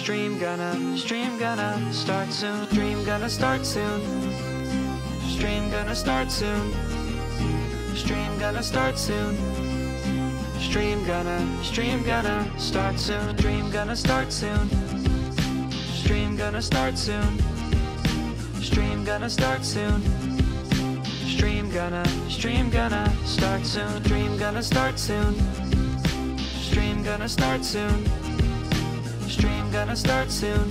Stream gonna, stream gonna start soon. Stream gonna start soon. Stream gonna start soon. Stream gonna start soon. Stream gonna, stream gonna start soon. Stream gonna start soon. Stream gonna start soon. Stream gonna start soon. Stream gonna, stream gonna start soon. Stream gonna start soon. Stream gonna start soon. Stream gonna start soon.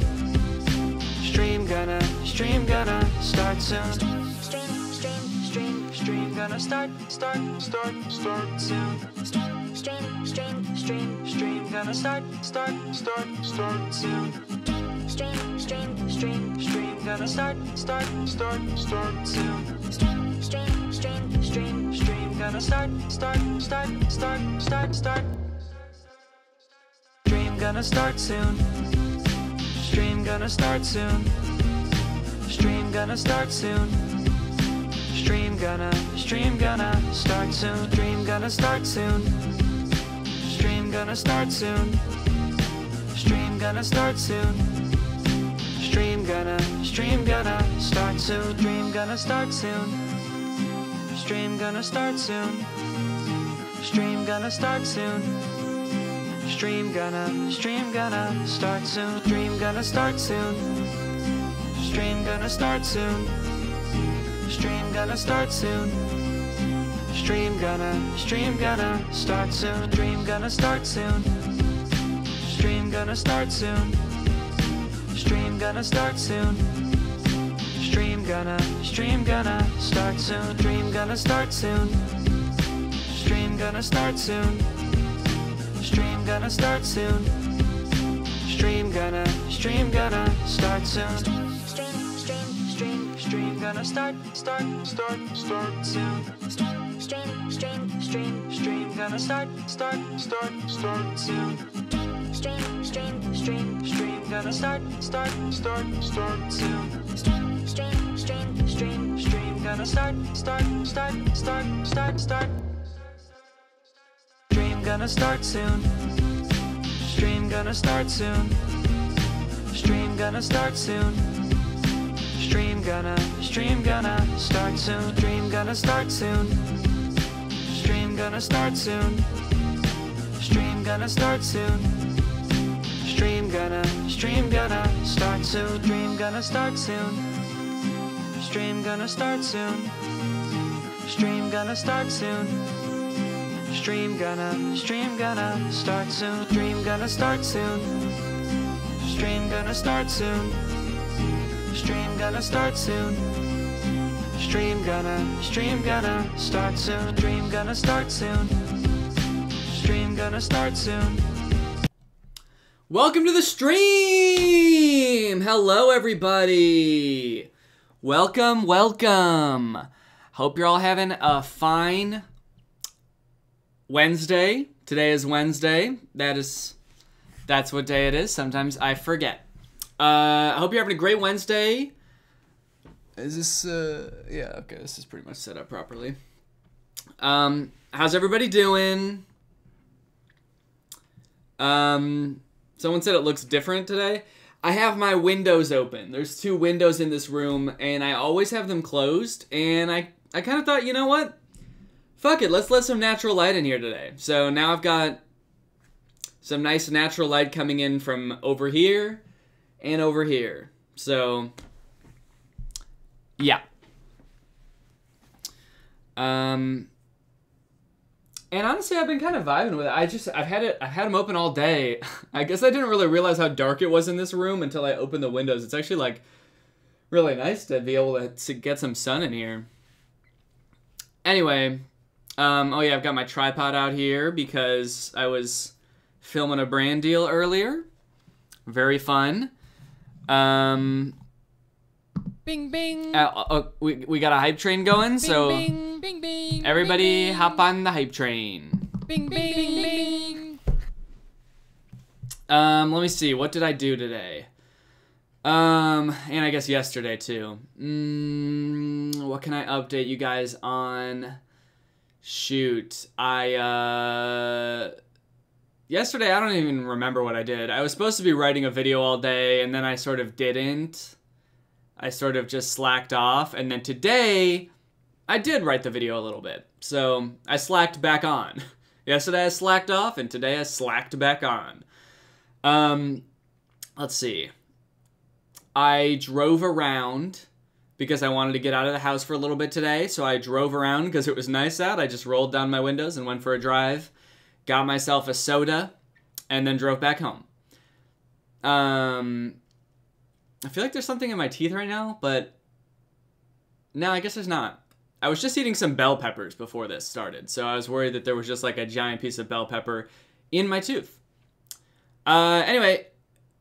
Stream gonna, stream gonna start soon. Stream, stream, stream, stream gonna start, start, start, start soon. Stream, stream, stream, stream gonna start, start, start, start soon. Stream, stream, stream, stream gonna start, start, start, start soon. Stream, stream, stream, stream gonna start, start, start, start, start, start. Gonna start soon. Stream gonna start soon. Stream gonna start soon. Stream gonna, stream gonna start soon. Stream gonna start soon. Stream gonna start soon. Stream gonna start soon. Stream gonna, stream gonna start soon. Stream gonna start soon. Stream gonna start soon. Stream gonna start soon. Stream gonna, stream gonna start soon. Stream gonna start soon. Stream gonna start soon. Stream gonna start soon. Stream gonna, stream gonna start soon. Stream gonna start soon. Stream gonna start soon. Stream gonna start soon. Stream gonna, stream gonna start soon. Stream gonna start soon. Stream gonna start soon. Stream gonna start soon. Stream gonna, stream gonna start soon. Stream, stream, stream, stream gonna start, start, start, start soon. Stream, stream, stream, stream gonna start, start, start, start soon. Stream, stream, stream, stream gonna start, start, start, start soon. Stream, stream, stream, stream gonna start, start, start, start, start, start. Gonna start soon. Stream gonna start soon. Stream gonna start soon. Stream gonna, stream gonna start soon. Stream gonna start soon. Stream gonna start soon. Stream gonna start soon. Stream gonna, stream gonna start soon. Stream gonna start soon. Stream gonna start soon. Stream gonna start soon. Stream gonna, stream gonna start soon. Stream gonna start soon. Stream gonna start soon. Stream gonna start soon. Stream gonna, stream gonna start soon. Stream gonna start soon. Stream gonna start soon. Welcome to the stream! Hello, everybody! Welcome, welcome! Hope you're all having a fine Wednesday. Today is Wednesday. That is, that's what day it is. Sometimes I forget. Uh, I hope you're having a great Wednesday. Is this, uh, yeah, okay, this is pretty much set up properly. Um, how's everybody doing? Um, someone said it looks different today. I have my windows open. There's two windows in this room, and I always have them closed. And I, I kind of thought, you know what? Fuck it, let's let some natural light in here today. So now I've got some nice natural light coming in from over here and over here. So, yeah. Um, and honestly, I've been kind of vibing with it. I just I've had it I've had them open all day. I guess I didn't really realize how dark it was in this room until I opened the windows. It's actually like really nice to be able to, to get some sun in here. Anyway, um, oh yeah, I've got my tripod out here because I was filming a brand deal earlier. Very fun. Um, Bing bing. uh, uh, we, we got a hype train going, so bing bing bing. everybody bing, hop on the hype train. Bing bing bing bing. Um, let me see. What did I do today? Um, and I guess yesterday too. Mm, what can I update you guys on? Shoot, I uh, yesterday I don't even remember what I did. I was supposed to be writing a video all day and then I sort of didn't. I sort of just slacked off and then today I did write the video a little bit. So, I slacked back on. Yesterday I slacked off and today I slacked back on. Um let's see. I drove around because I wanted to get out of the house for a little bit today. So I drove around because it was nice out. I just rolled down my windows and went for a drive, got myself a soda, and then drove back home. Um, I feel like there's something in my teeth right now, but no, I guess there's not. I was just eating some bell peppers before this started, so I was worried that there was just like a giant piece of bell pepper in my tooth. Uh, anyway,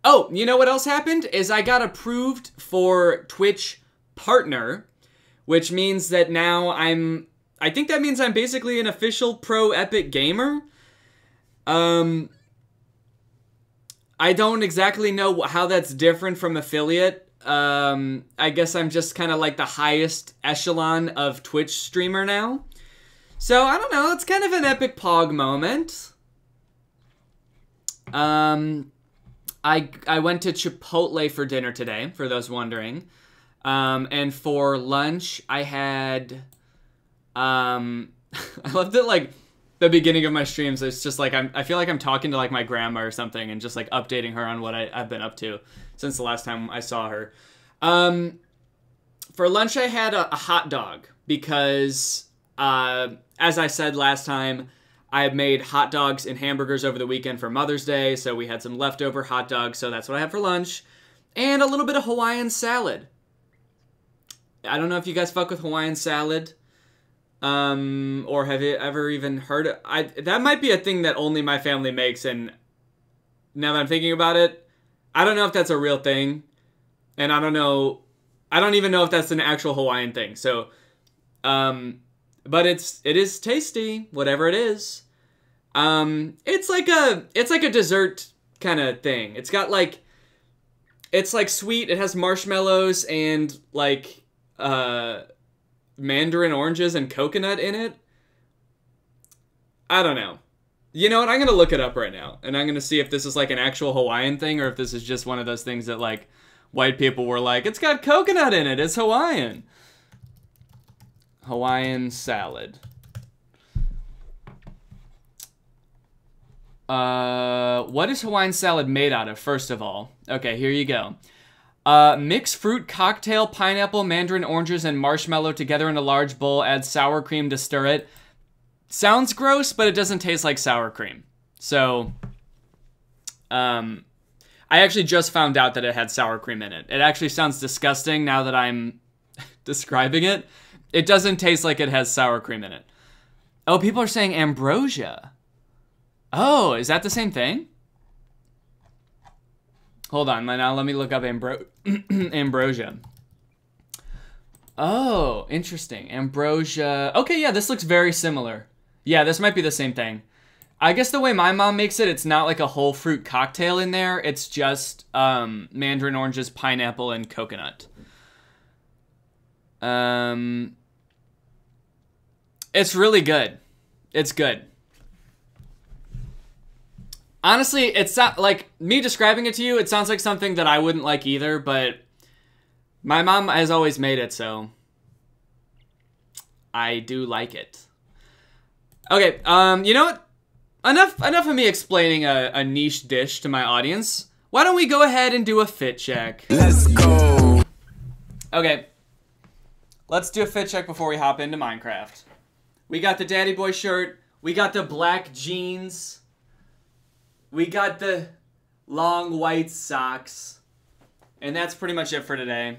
oh, you know what else happened? Is I got approved for Twitch partner, which means that now I'm. I think that means I'm basically an official pro Epic gamer. Um, I don't exactly know how that's different from affiliate. Um, I guess I'm just kind of like the highest echelon of Twitch streamer now. So I don't know. It's kind of an epic pog moment. Um, I I went to Chipotle for dinner today. For those wondering. Um, and for lunch, I had. Um, I loved it like the beginning of my streams. It's just like I'm. I feel like I'm talking to like my grandma or something, and just like updating her on what I, I've been up to since the last time I saw her. Um, for lunch, I had a, a hot dog because, uh, as I said last time, I made hot dogs and hamburgers over the weekend for Mother's Day, so we had some leftover hot dogs. So that's what I had for lunch, and a little bit of Hawaiian salad. I don't know if you guys fuck with Hawaiian salad. Um, or have you ever even heard it? I that might be a thing that only my family makes, and now that I'm thinking about it, I don't know if that's a real thing, and I don't know, I don't even know if that's an actual Hawaiian thing. So, um, but it's it is tasty, whatever it is. Um, it's like a it's like a dessert kind of thing. It's got like, it's like sweet. It has marshmallows and like uh, mandarin oranges and coconut in it. I don't know. You know what? I'm gonna look it up right now, and I'm gonna see if this is like an actual Hawaiian thing or if this is just one of those things that like white people were like, "It's got coconut in it. It's Hawaiian." Hawaiian salad. Uh, what is Hawaiian salad made out of? First of all, okay, here you go. Uh, mix fruit cocktail, pineapple, mandarin oranges, and marshmallow together in a large bowl. Add sour cream to stir it. Sounds gross, but it doesn't taste like sour cream. So, um, I actually just found out that it had sour cream in it. It actually sounds disgusting now that I'm describing it. It doesn't taste like it has sour cream in it. Oh, people are saying ambrosia. Oh, is that the same thing? Hold on, now let me look up ambro- ambrosia. Oh, interesting. Ambrosia. Okay, yeah, this looks very similar. Yeah, this might be the same thing. I guess the way my mom makes it, it's not like a whole fruit cocktail in there. It's just um, mandarin oranges, pineapple, and coconut. Um, it's really good. It's good. Honestly, it's not like me describing it to you. It sounds like something that I wouldn't like either, but my mom has always made it, so I do like it. Okay, um, you know what? Enough, enough of me explaining a, a niche dish to my audience. Why don't we go ahead and do a fit check? Let's go. Okay, let's do a fit check before we hop into Minecraft. We got the Daddy Boy shirt. We got the black jeans. We got the long white socks. And that's pretty much it for today.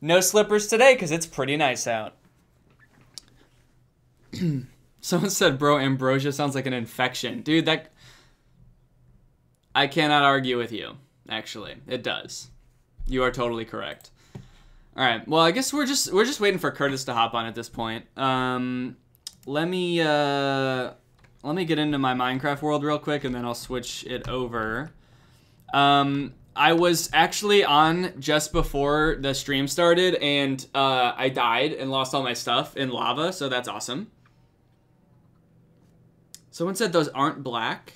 No slippers today because it's pretty nice out. Someone said, bro, ambrosia sounds like an infection. Dude, that. I cannot argue with you, actually. It does. You are totally correct. Alright, well I guess we're just we're just waiting for Kurtis to hop on at this point. Um let me uh let me get into my Minecraft world real quick and then I'll switch it over. Um I was actually on just before the stream started and uh, I died and lost all my stuff in lava, so that's awesome. Someone said those aren't black.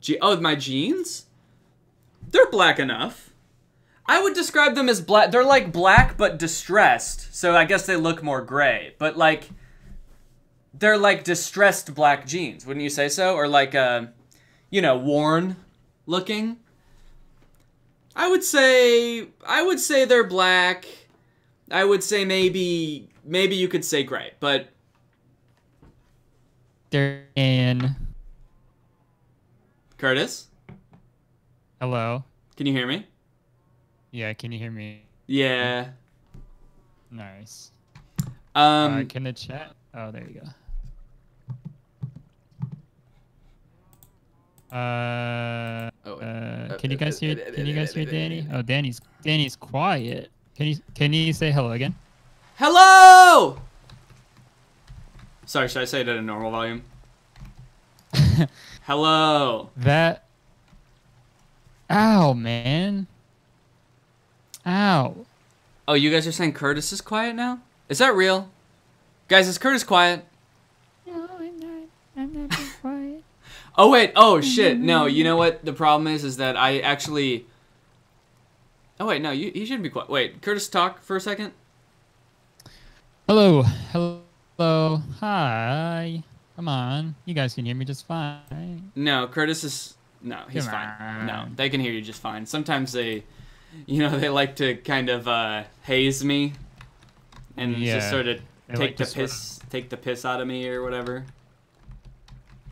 Je- oh, my jeans? They're black enough. I would describe them as black. They're like black but distressed. So I guess they look more gray. But like they're like distressed black jeans, wouldn't you say so? Or like uh you know, worn looking. I would say I would say they're black. I would say maybe maybe you could say gray, but They're in. Kurtis, Hello. can you hear me? Yeah, can you hear me? Yeah. Nice. Um uh, can the chat? Oh, there you go. Uh, Oh, uh, uh, uh, uh, can you guys hear? Can you guys hear Danny? Oh, Danny's Danny's quiet. Can you can you say hello again? Hello! Sorry, should I say it at a normal volume? Hello. That. Ow, man. Ow. Oh, you guys are saying Kurtis is quiet now? Is that real? Guys, is Kurtis quiet? No, I'm not. I'm not being quiet. Oh wait, oh shit. No, you know what the problem is is that I actually Oh wait, no, you he shouldn't be quiet. Wait, Kurtis talk for a second. Hello. Hello. Hi. Come on. You guys can hear me just fine. No, Kurtis is no, he's Come fine. No, they can hear you just fine. Sometimes they you know, they like to kind of uh haze me and just sort of they take like the to sort of- piss take the piss out of me or whatever.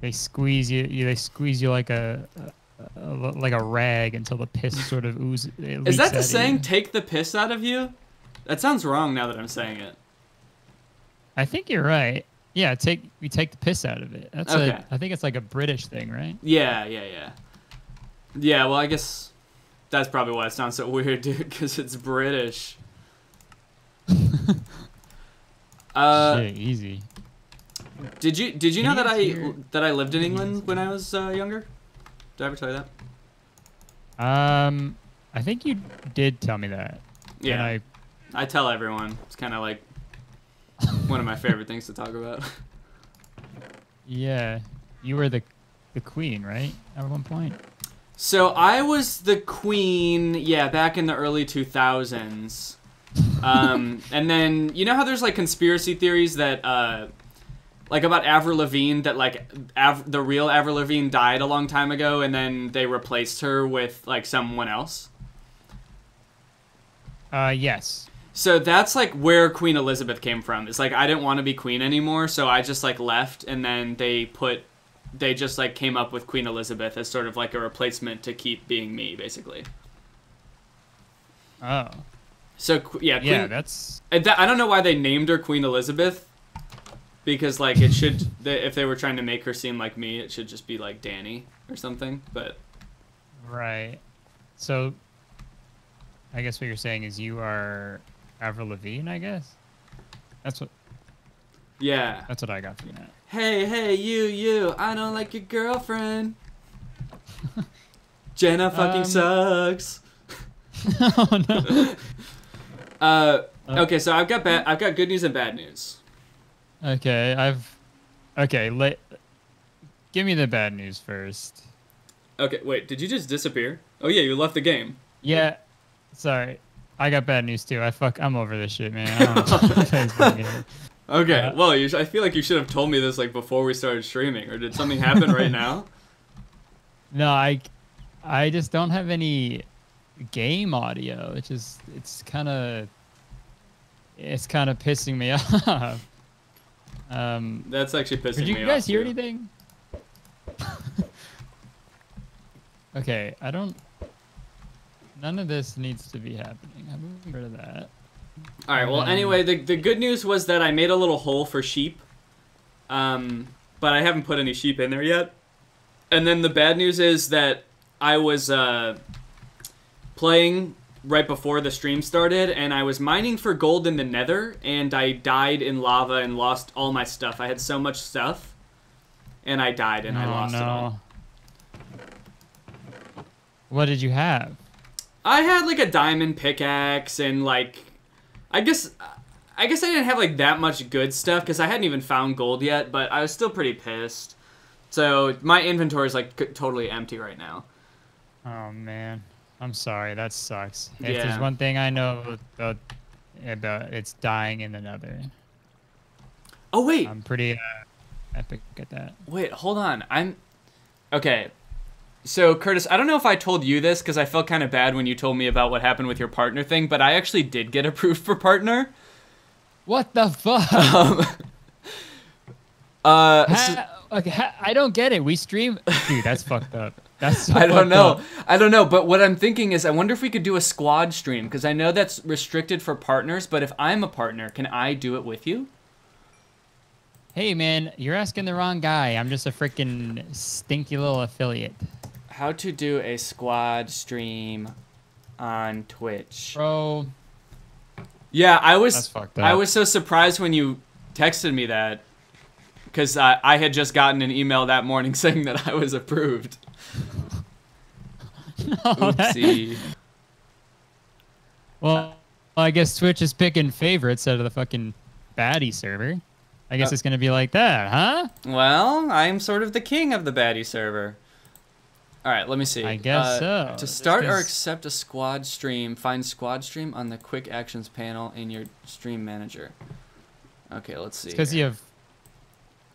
They squeeze you. you they squeeze you like a, a, a like a rag until the piss sort of oozes. Is that the saying take the piss out of you? That sounds wrong now that I'm saying it. I think you're right. Yeah, take we take the piss out of it. That's Okay. a. I think it's like a British thing, right? Yeah, yeah, yeah. Yeah, well, I guess that's probably why it sounds so weird, dude, because it's British. uh, Shit, easy. Did you did you know that I guys that I lived in England when I was uh, younger? Did I ever tell you that? Um, I think you did tell me that. Yeah, I, I, tell everyone. It's kind of like one of my favorite things to talk about. yeah, you were the the queen, right? At one point. So I was the queen, yeah, back in the early 2000s. Um, and then you know how there's like conspiracy theories that uh, like about Avril Lavigne that like Av- the real Avril Lavigne died a long time ago and then they replaced her with like someone else. Uh, yes. So that's like where Queen Elizabeth came from. It's like I didn't want to be queen anymore, so I just like left and then they put they just like came up with Queen Elizabeth as sort of like a replacement to keep being me basically. Oh, So yeah, Queen, yeah. That's I don't know why they named her Queen Elizabeth, because like it should, they, if they were trying to make her seem like me, it should just be like Danny or something. But right. So, I guess what you're saying is you are Avril Lavigne. I guess. That's what. yeah, That's what I got from that. hey hey you you, I don't like your girlfriend. Jenna fucking Um, sucks. oh no. Uh, Uh, okay, so I've got bad, I've got good news and bad news. Okay, I've. Okay, let. Give me the bad news first. Okay, wait, did you just disappear? Oh yeah, you left the game. Yeah, sorry. I got bad news too. I fuck. I'm over this shit, man. I don't know what Facebook anymore. Okay, Uh, well, you sh- I feel like you should have told me this like before we started streaming, or did something happen right now? No, I, I just don't have any game audio. It's just it's kind of, it's kind of pissing me off. Um, That's actually pissing me off. Did You guys hear too. anything? okay, I don't. None of this needs to be happening. I'm rid of that. All right. Well, Um, anyway, the the good news was that I made a little hole for sheep, um, but I haven't put any sheep in there yet. And then the bad news is that I was uh, playing right before the stream started, and I was mining for gold in the Nether, and I died in lava and lost all my stuff. I had so much stuff, and I died and I Oh, lost it all. What did you have? I had like a diamond pickaxe and like I guess I guess I didn't have like that much good stuff cuz I hadn't even found gold yet, but I was still pretty pissed. So my inventory is like totally empty right now. Oh man, I'm sorry. That sucks. If there's one thing I know about, about it's dying in the Nether. Oh wait, I'm pretty uh, epic at that. wait, hold on. I'm okay. So Kurtis, I don't know if I told you this because I felt kind of bad when you told me about what happened with your partner thing, but I actually did get approved for partner. What the fuck? Um, uh, okay, I don't get it. We stream, dude. That's fucked up. That's so I don't know. up. I don't know. But what I'm thinking is, I wonder if we could do a squad stream because I know that's restricted for partners. But if I'm a partner, can I do it with you? Hey man, you're asking the wrong guy. I'm just a freaking stinky little affiliate, How to do a squad stream on Twitch? bro. Yeah, I was. That's fucked I was so surprised when you texted me that because I, I had just gotten an email that morning saying that I was approved. That- Oopsie. well, I guess Twitch is picking favorites out of the fucking baddie server. I guess Uh, it's gonna be like that, huh? well, I'm sort of the king of the baddie server. All right, let me see. I guess Uh, so. To start or accept a squad stream, find squad stream on the quick actions panel in your stream manager. Okay, let's see. Because you have.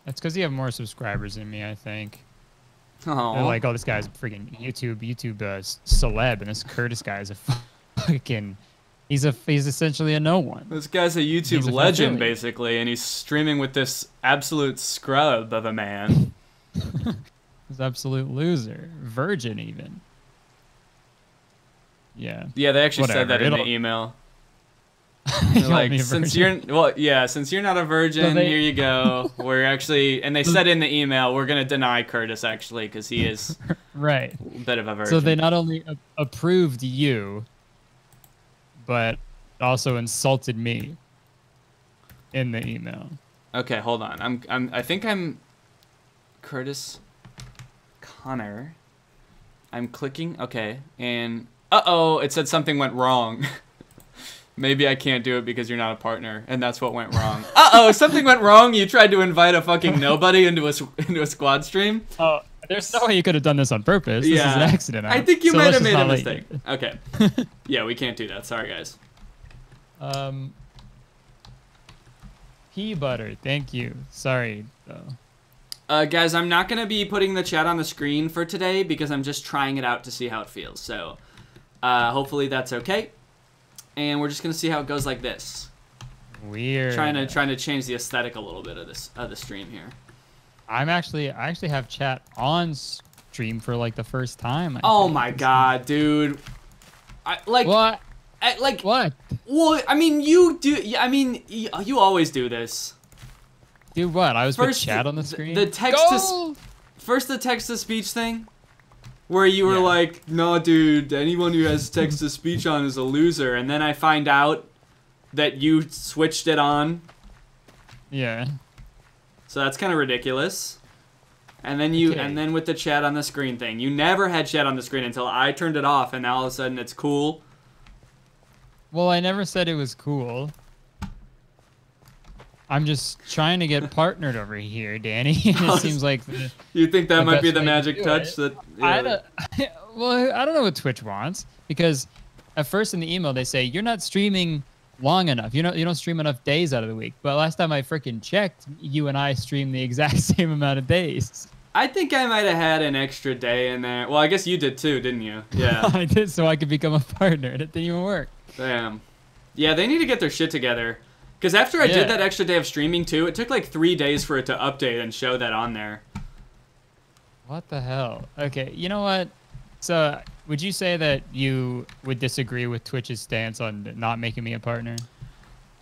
That's because you have more subscribers than me, I think. They're like, oh, this guy's a freaking YouTube YouTube uh, celeb, and this Kurtis guy is a fucking. He's a he's essentially a no one. This guy's a YouTube He's a legend, affiliate. basically, and he's streaming with this absolute scrub of a man. He's an absolute loser, virgin even. Yeah. Yeah, they actually said that in the it'll- email. He They're called me like, since you're well, yeah, since you're not a virgin, they- here you go. We're actually, and they said in the email, we're gonna deny Kurtis actually because he is right. a bit of a virgin. So they not only approved you, but also insulted me in the email. Okay, hold on. I'm I'm I think I'm Kurtis Conner. I'm clicking. Okay, and uh oh, it said something went wrong. Maybe I can't do it because you're not a partner, and that's what went wrong. uh oh, something went wrong. You tried to invite a fucking nobody into a s- into a squad stream. Oh, there's no way you could have done this on purpose. This is an accident. I think you So might have made a mistake. you- Okay. yeah, we can't do that. Sorry, guys. Um, pea butter. Thank you. Sorry though. Uh, guys, I'm not gonna be putting the chat on the screen for today because I'm just trying it out to see how it feels. So, uh, hopefully that's okay. And we're just gonna see how it goes like this. Weird. Trying to trying to change the aesthetic a little bit of this of the stream here. I'm actually I actually have chat on stream for like the first time. I Oh my god, dude! I like What? I, like What? well, I mean you do. I mean you, you always do this. Dude, what? I was First, chat on the the- screen. the text to! First, the text to speech thing, where you were Yeah. like, "No, dude, anyone who has text to speech on is a loser," and then I find out that you switched it on, Yeah. so that's kind of ridiculous. And then you, Okay. and then with the chat on the screen thing, you never had chat on the screen until I turned it off, and now all of a sudden it's cool. Well, I never said it was cool. I'm just trying to get partnered over here, Danny. it seems like the, You think that might be the magic touch that? I don't. well, I don't know what Twitch wants because at first in the email they say you're not streaming long enough. You know, you don't stream enough days out of the week. But last time I freaking checked, you and I streamed the exact same amount of days. I think I might have had an extra day in there. Well, I guess you did too, didn't you? Yeah. I did so I could become a partner, and it didn't even work. Damn. Yeah, they need to get their shit together. Because after I Yeah. did that extra day of streaming too, it took like three days for it to update and show that on there. What the hell? Okay, you know what? So, would you say that you would disagree with Twitch's stance on not making me a partner?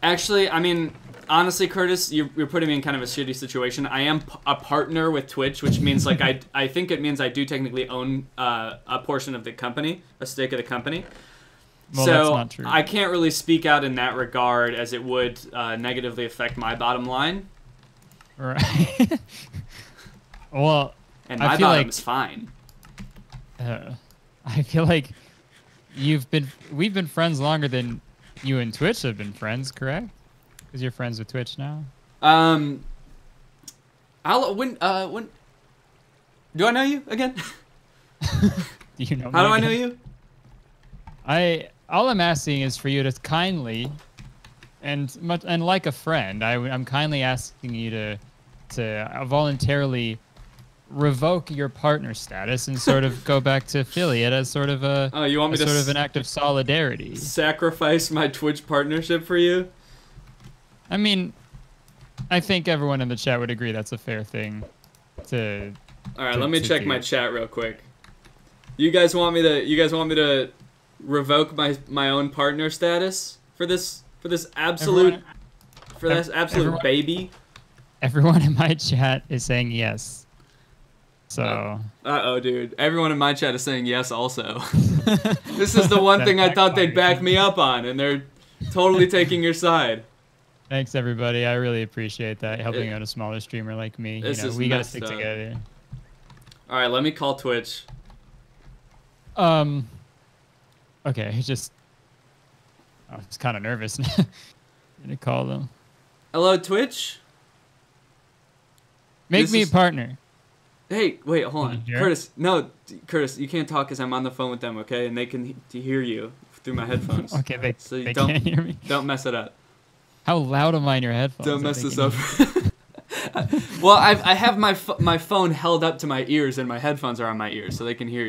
Actually, I mean, honestly, Kurtis, you're, you're putting me in kind of a shitty situation. I am a partner with Twitch, which means like I, I think it means I do technically own uh, a portion of the company, a stake of the company. Well, so that's not true. I can't really speak out in that regard, as it would uh, negatively affect my bottom line, Right. well, and I feel bottom like- is fine. uh, I feel like you've been we've been friends longer than you and Twitch have been friends, correct? Because you're friends with Twitch now. Um, I'll when uh when Do I know you again? Do you know? Me? How do I know you? I all I'm asking is for you to kindly, and much and like a friend, I, am kindly asking you to to voluntarily revoke your partner status and sort of go back to affiliate as sort of a, Oh, you want me to sort s- of an act of solidarity. Sacrifice my Twitch partnership for you? I mean, I think everyone in the chat would agree that's a fair thing to. All right, to- let me check do. my chat real quick. You guys want me to? You guys want me to revoke my my own partner status for this for this absolute Everyone, for this absolute everyone- baby? everyone in my chat is saying yes. So. Uh oh, dude. Everyone in my chat is saying yes. Also, this is the one thing I thought they'd back me up on, and they're totally taking your side. Thanks everybody. I really appreciate that helping It- out a smaller streamer like me. You know, is we gotta stick up. together. All right, let me call Twitch. Um. Okay, just. I was kind of nervous. gonna call them. Hello, Twitch. Make This me is- a partner. Hey, wait, hold on. Kurtis. No, Kurtis, you can't talk because I'm on the phone with them, okay? And they can he- hear you through my headphones. Okay, they, So you they don't- can't hear me. Don't mess it up. How loud am I in your headphones? Don't mess this up. well, I I have my my phone held up to my ears and my headphones are on my ears so they can hear.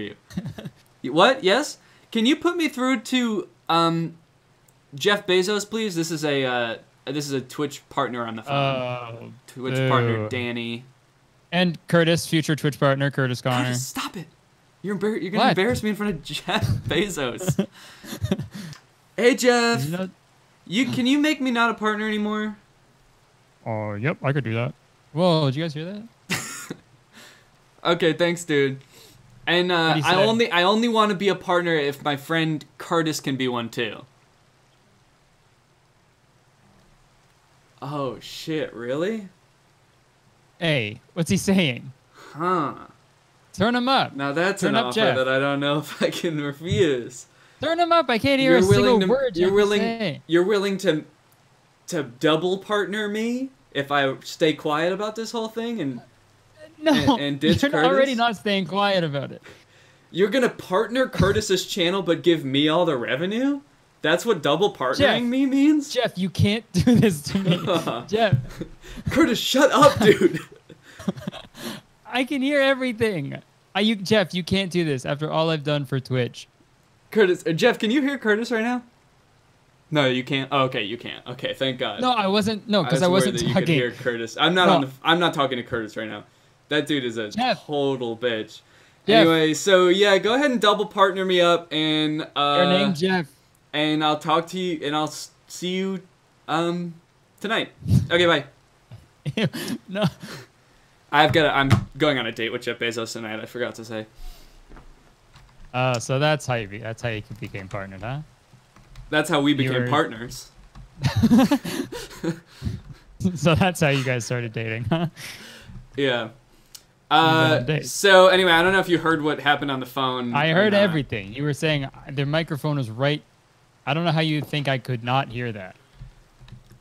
You- what? Yes? Can you put me through to um Jeff Bezos, please? This is a uh, this is a Twitch partner on the phone. Oh. Twitch partner. Danny. And Kurtis, future Twitch partner, Kurtis Conner. Kurtis, stop it! You're embar- you're gonna What? embarrass me in front of Jeff Bezos. hey Jeff, You know- you can you make me not a partner anymore? Oh, yep, I could do that. Whoa, did you guys hear that? Okay, thanks, dude. And uh, I only I only want to be a partner if my friend Kurtis can be one too. Oh shit! Really? Hey, what's he saying? Huh? Turn him up. Now that's Turn an up offer Jeff. that I don't know if I can refuse. Turn him up. I can't hear a single to. word you you're willing. say. You're willing to to double partner me if I stay quiet about this whole thing, and No, and- and ditch you're already not staying quiet about it. you're gonna partner Kurtis's channel but give me all the revenue. That's what double partnering Jeff. me means. Jeff, you can't do this to me. Jeff, Kurtis, shut up, dude. I can hear everything. I, you, Jeff, you can't do this after all I've done for Twitch. Kurtis, uh, Jeff, can you hear Kurtis right now? No, you can't. Oh, okay, you can't. Okay, thank God. No, I wasn't. No, because was I, wasn't that you could talking. hear Kurtis. I'm not No. on the. I'm not talking to Kurtis right now. That dude is a total bitch. Jeff. Anyway, so yeah, go ahead and double partner me up, and uh, Your name, Jeff. and I'll talk to you, and I'll see you, um, tonight. Okay, bye. no, I've got. A, I'm going on a date with Jeff Bezos tonight. I forgot to say. uh, so that's how you be. That's how you became partnered, huh? That's how we became You're- partners. so that's how you guys started dating, huh? Yeah. Uh, so anyway, I don't know if you heard what happened on the phone. I heard everything. You were saying their microphone was right. I don't know how you think I could not hear that.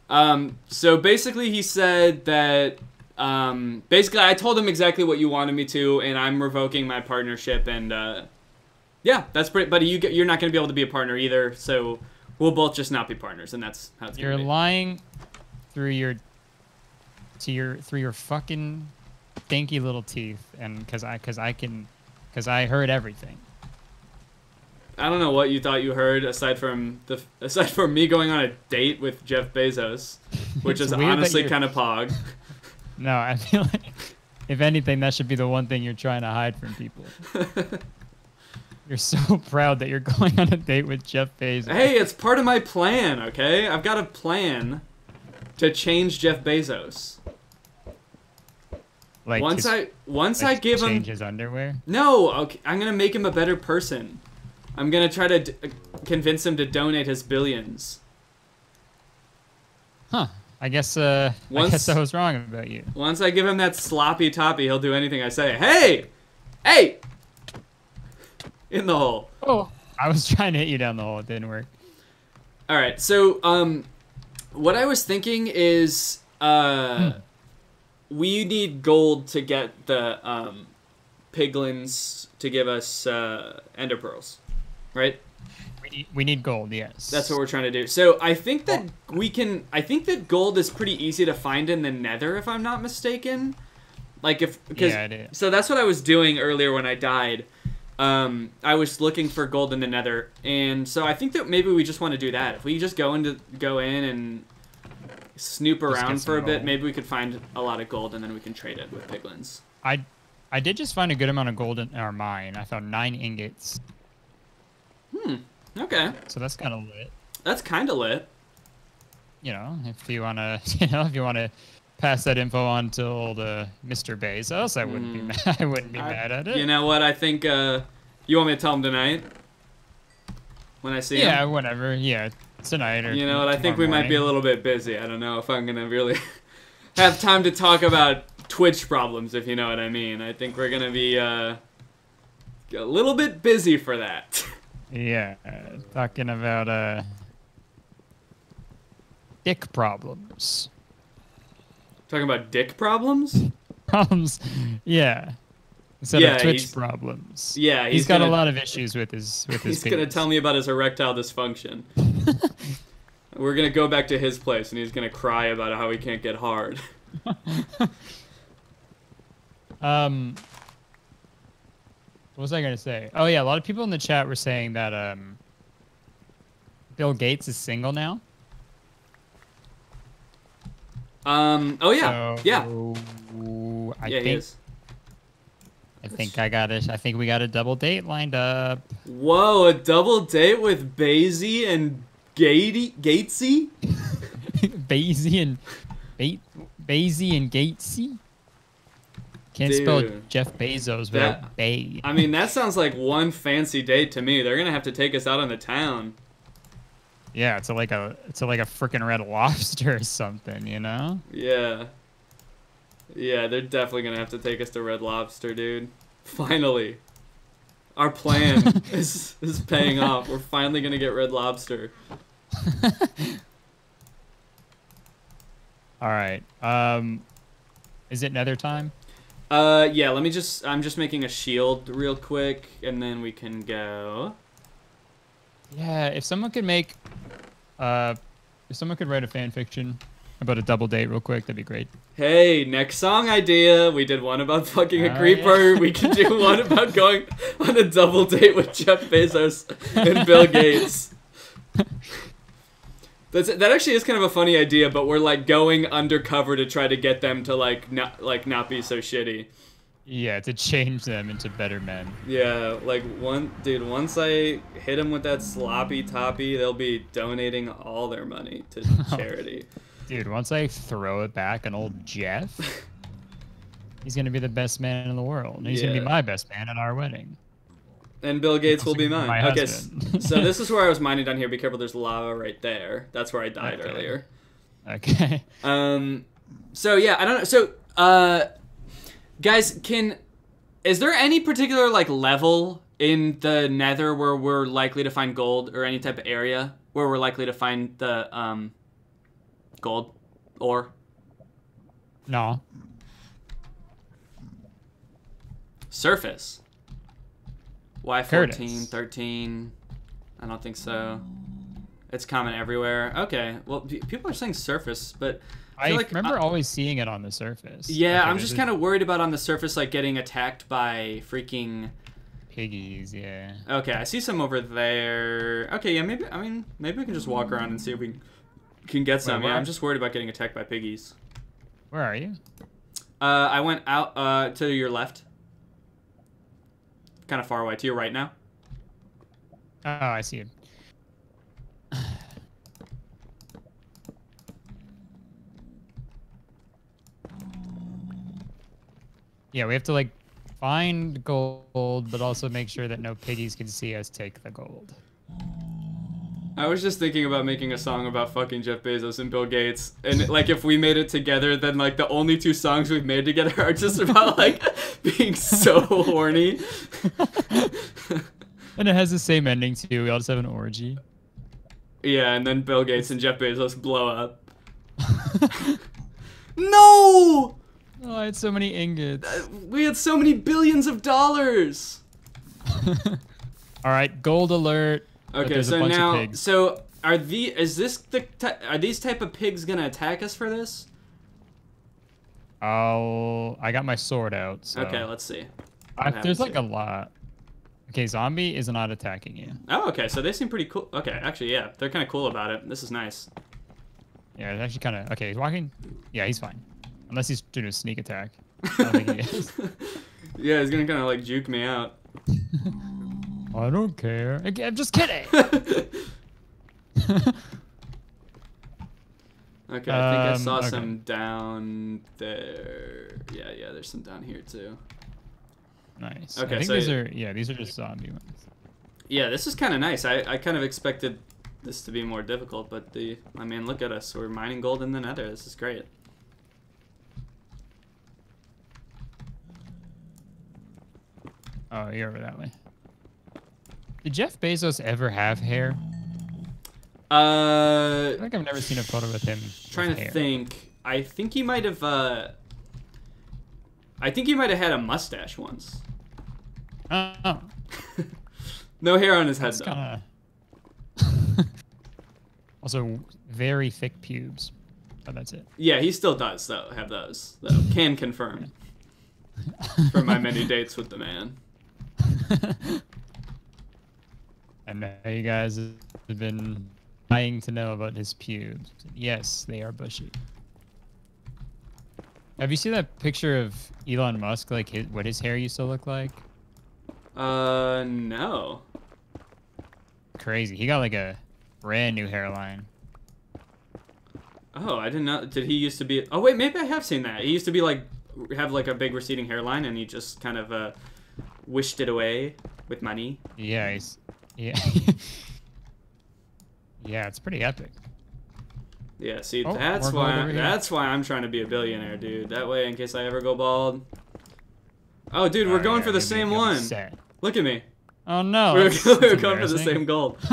Um, so basically, he said that. Um, basically, I told him exactly what you wanted me to, and I'm revoking my partnership. And uh, yeah, that's pretty. But you you're not going to be able to be a partner either. So we'll both just not be partners, and that's how it's going to be. You're lying through your to your through your fucking stinky little teeth, and because I because I can because I heard everything. I don't know what you thought you heard aside from the aside from me going on a date with Jeff Bezos, which is honestly kind of pog. No, I feel like if anything, that should be the one thing you're trying to hide from people. You're so proud that you're going on a date with Jeff Bezos. Hey, it's part of my plan, okay? I've got a plan to change Jeff Bezos. Like once I once like I give him change his underwear. No, okay, I'm going to make him a better person. I'm going to try to d- convince him to donate his billions. Huh. I guess uh I Once- guess I was wrong about you. Once I give him that sloppy toppy, he'll do anything I say. Hey! Hey! In the hole. Oh, I was trying to hit you down the hole. It didn't work. All right. So, um, what I was thinking is, uh, we need gold to get the um, piglins to give us uh, ender pearls, right? We need, we need gold. Yes. That's what we're trying to do. So I think that we can. I think that gold is pretty easy to find in the Nether, if I'm not mistaken. Like if because Yeah, so that's what I was doing earlier when I died. Um, I was looking for gold in the Nether, and so I think that maybe we just want to do that. If we just go into go in and snoop around for a bit, maybe we could find a lot of gold, and then we can trade it with piglins. I I did just find a good amount of gold in our mine. I found nine ingots, Hmm. Okay, so that's kind of lit. that's kind of lit. You know, if you wanna, you know, if you wanna pass that info on to old uh, Mr. Bezos, I wouldn't be mad. I wouldn't be Hmm. I- mad at it. You know what? I think uh, you want me to tell him tonight when I see him. yeah, whatever. Yeah, tonight or You know what? I think we tomorrow might be a little bit busy. I don't know if I'm gonna really have time to talk about Twitch problems, if you know what I mean. I think we're gonna be uh, a little bit busy for that. Yeah, uh, talking about uh, dick problems. Talking about dick problems? Problems. Yeah. Instead Yeah, of Twitch he's- problems. Yeah, he's he's got gonna, a lot of issues with his with his. He's gonna tell me about his erectile dysfunction. we're gonna go back to his place, and he's gonna cry about how he can't get hard. Um, what was I gonna say? Oh yeah, a lot of people in the chat were saying that um, Bill Gates is single now. Um. Oh yeah. yeah. I yeah. He think is. I think I got it. I think we got a double date lined up. Whoa! A double date with Basie and Gatey Gatesy. Basie and Bait Basie and Gatesy. Can't spell Jeff Bezos That- without Bay. I mean, that sounds like one fancy date to me. They're gonna have to take us out on the town. Yeah, it's a, like a it's a, like a freaking red lobster or something, you know? Yeah. Yeah, they're definitely gonna have to take us to Red Lobster, dude. Finally. Our plan is is paying off. We're finally gonna get Red Lobster. All right. Um, is it Nether time? Uh, yeah. Let me just. I'm just making a shield real quick, and then we can go. Yeah, if someone could make, uh, if someone could write a fan fiction about a double date real quick, that'd be great. Hey, next song idea. We did one about fucking a Oh, creeper. We can do one about going on a double date with Jeff Bezos and Bill Gates. That's that actually is kind of a funny idea, but we're like going undercover to try to get them to like not like not be so shitty. Yeah, to change them into better men. Yeah, like one dude. Once I hit them with that sloppy toppy, they'll be donating all their money to charity. Dude, once I throw it back on old Jeff, he's gonna be the best man in the world. and He's gonna be my best man at our wedding. And Bill Gates will be My mine. Okay, so this is where I was mining down here. Be careful, there's lava right there. That's where I died Okay. earlier. Okay. Um, so yeah, I don't know. So, uh, guys, can is there any particular like level in the Nether where we're likely to find gold, or any type of area where we're likely to find the um gold or No. surface? Y Kurtis. 14, 13. I don't think so. It's common everywhere. Okay. Well, people are saying surface, but I, feel like remember I- always seeing it on the surface. Yeah, Like, I'm just kind of worried about on the surface, like getting attacked by freaking. piggies. Yeah. Okay, I see some over there. Okay, yeah, maybe. I mean, maybe we can just walk around and see if we can get some. yeah, I'm just worried about getting attacked by piggies. Where are you? Uh, I went out uh to your left. Kind of far away. To your right now. Oh, I see it. Yeah, we have to like find gold, but also make sure that no piggies can see us take the gold. I was just thinking about making a song about fucking Jeff Bezos and Bill Gates, and like if we made it together, then like the only two songs we've made together are just about like being so horny. And it has the same ending too. We all just have an orgy. Yeah, and then Bill Gates and Jeff Bezos blow up. No! Oh, I had so many ingots. Uh, We had so many billions of dollars. All right, gold alert. Okay, so now, so are the is this the are these type of pigs gonna attack us for this? I'll. I got my sword out. So. Okay, let's see. I, there's happens like a lot. Okay, zombie is not attacking you. Oh, okay, so they seem pretty cool. Okay, actually, yeah, they're kind of cool about it. This is nice. Yeah, it's actually kind of okay. He's walking. Yeah, he's fine, unless he's doing a sneak attack. I don't think he is. yeah, he's gonna kind of like juke me out. I don't care. I- I'm just kidding. Okay, I think I Um, saw okay. some down there. Yeah, yeah, there's some down here too. nice. Okay, I think so- these are yeah, these are just zombie ones. Yeah, this is kind of nice. I, I kind of expected this to be more difficult, but the I mean, look at us. We're mining gold in the Nether. This is great. Oh, you're over that way. Did Jeff Bezos ever have hair? Uh, I think I've never seen a photo with him. with trying to hair. think. I think he might have. Uh, I think he might have had a mustache once. Oh, no hair on his head that's though. kind of. also, very thick pubes. But that's it. Yeah, he still does though. Have those though. Can confirm from my many dates with the man. I know you guys have been dying to know about his pubes. Yes, they are bushy. Have you seen that picture of Elon Musk, like his, what his hair used to look like? Uh, no. Crazy. He got like a brand new hairline. Oh, I didn't know. Did he used to be? Oh wait, maybe I have seen that. He used to be like have like a big receding hairline, and he just kind of uh wished it away with money. Yeah, he's yeah. yeah, it's pretty epic. Yeah, see, Oh, that's why here. that's why I'm trying to be a billionaire, dude. That way, in case I ever go bald. Oh, dude, we're Oh, going yeah, for the same one. set. Look at me. Oh no. we're that's- we're going for the same gold.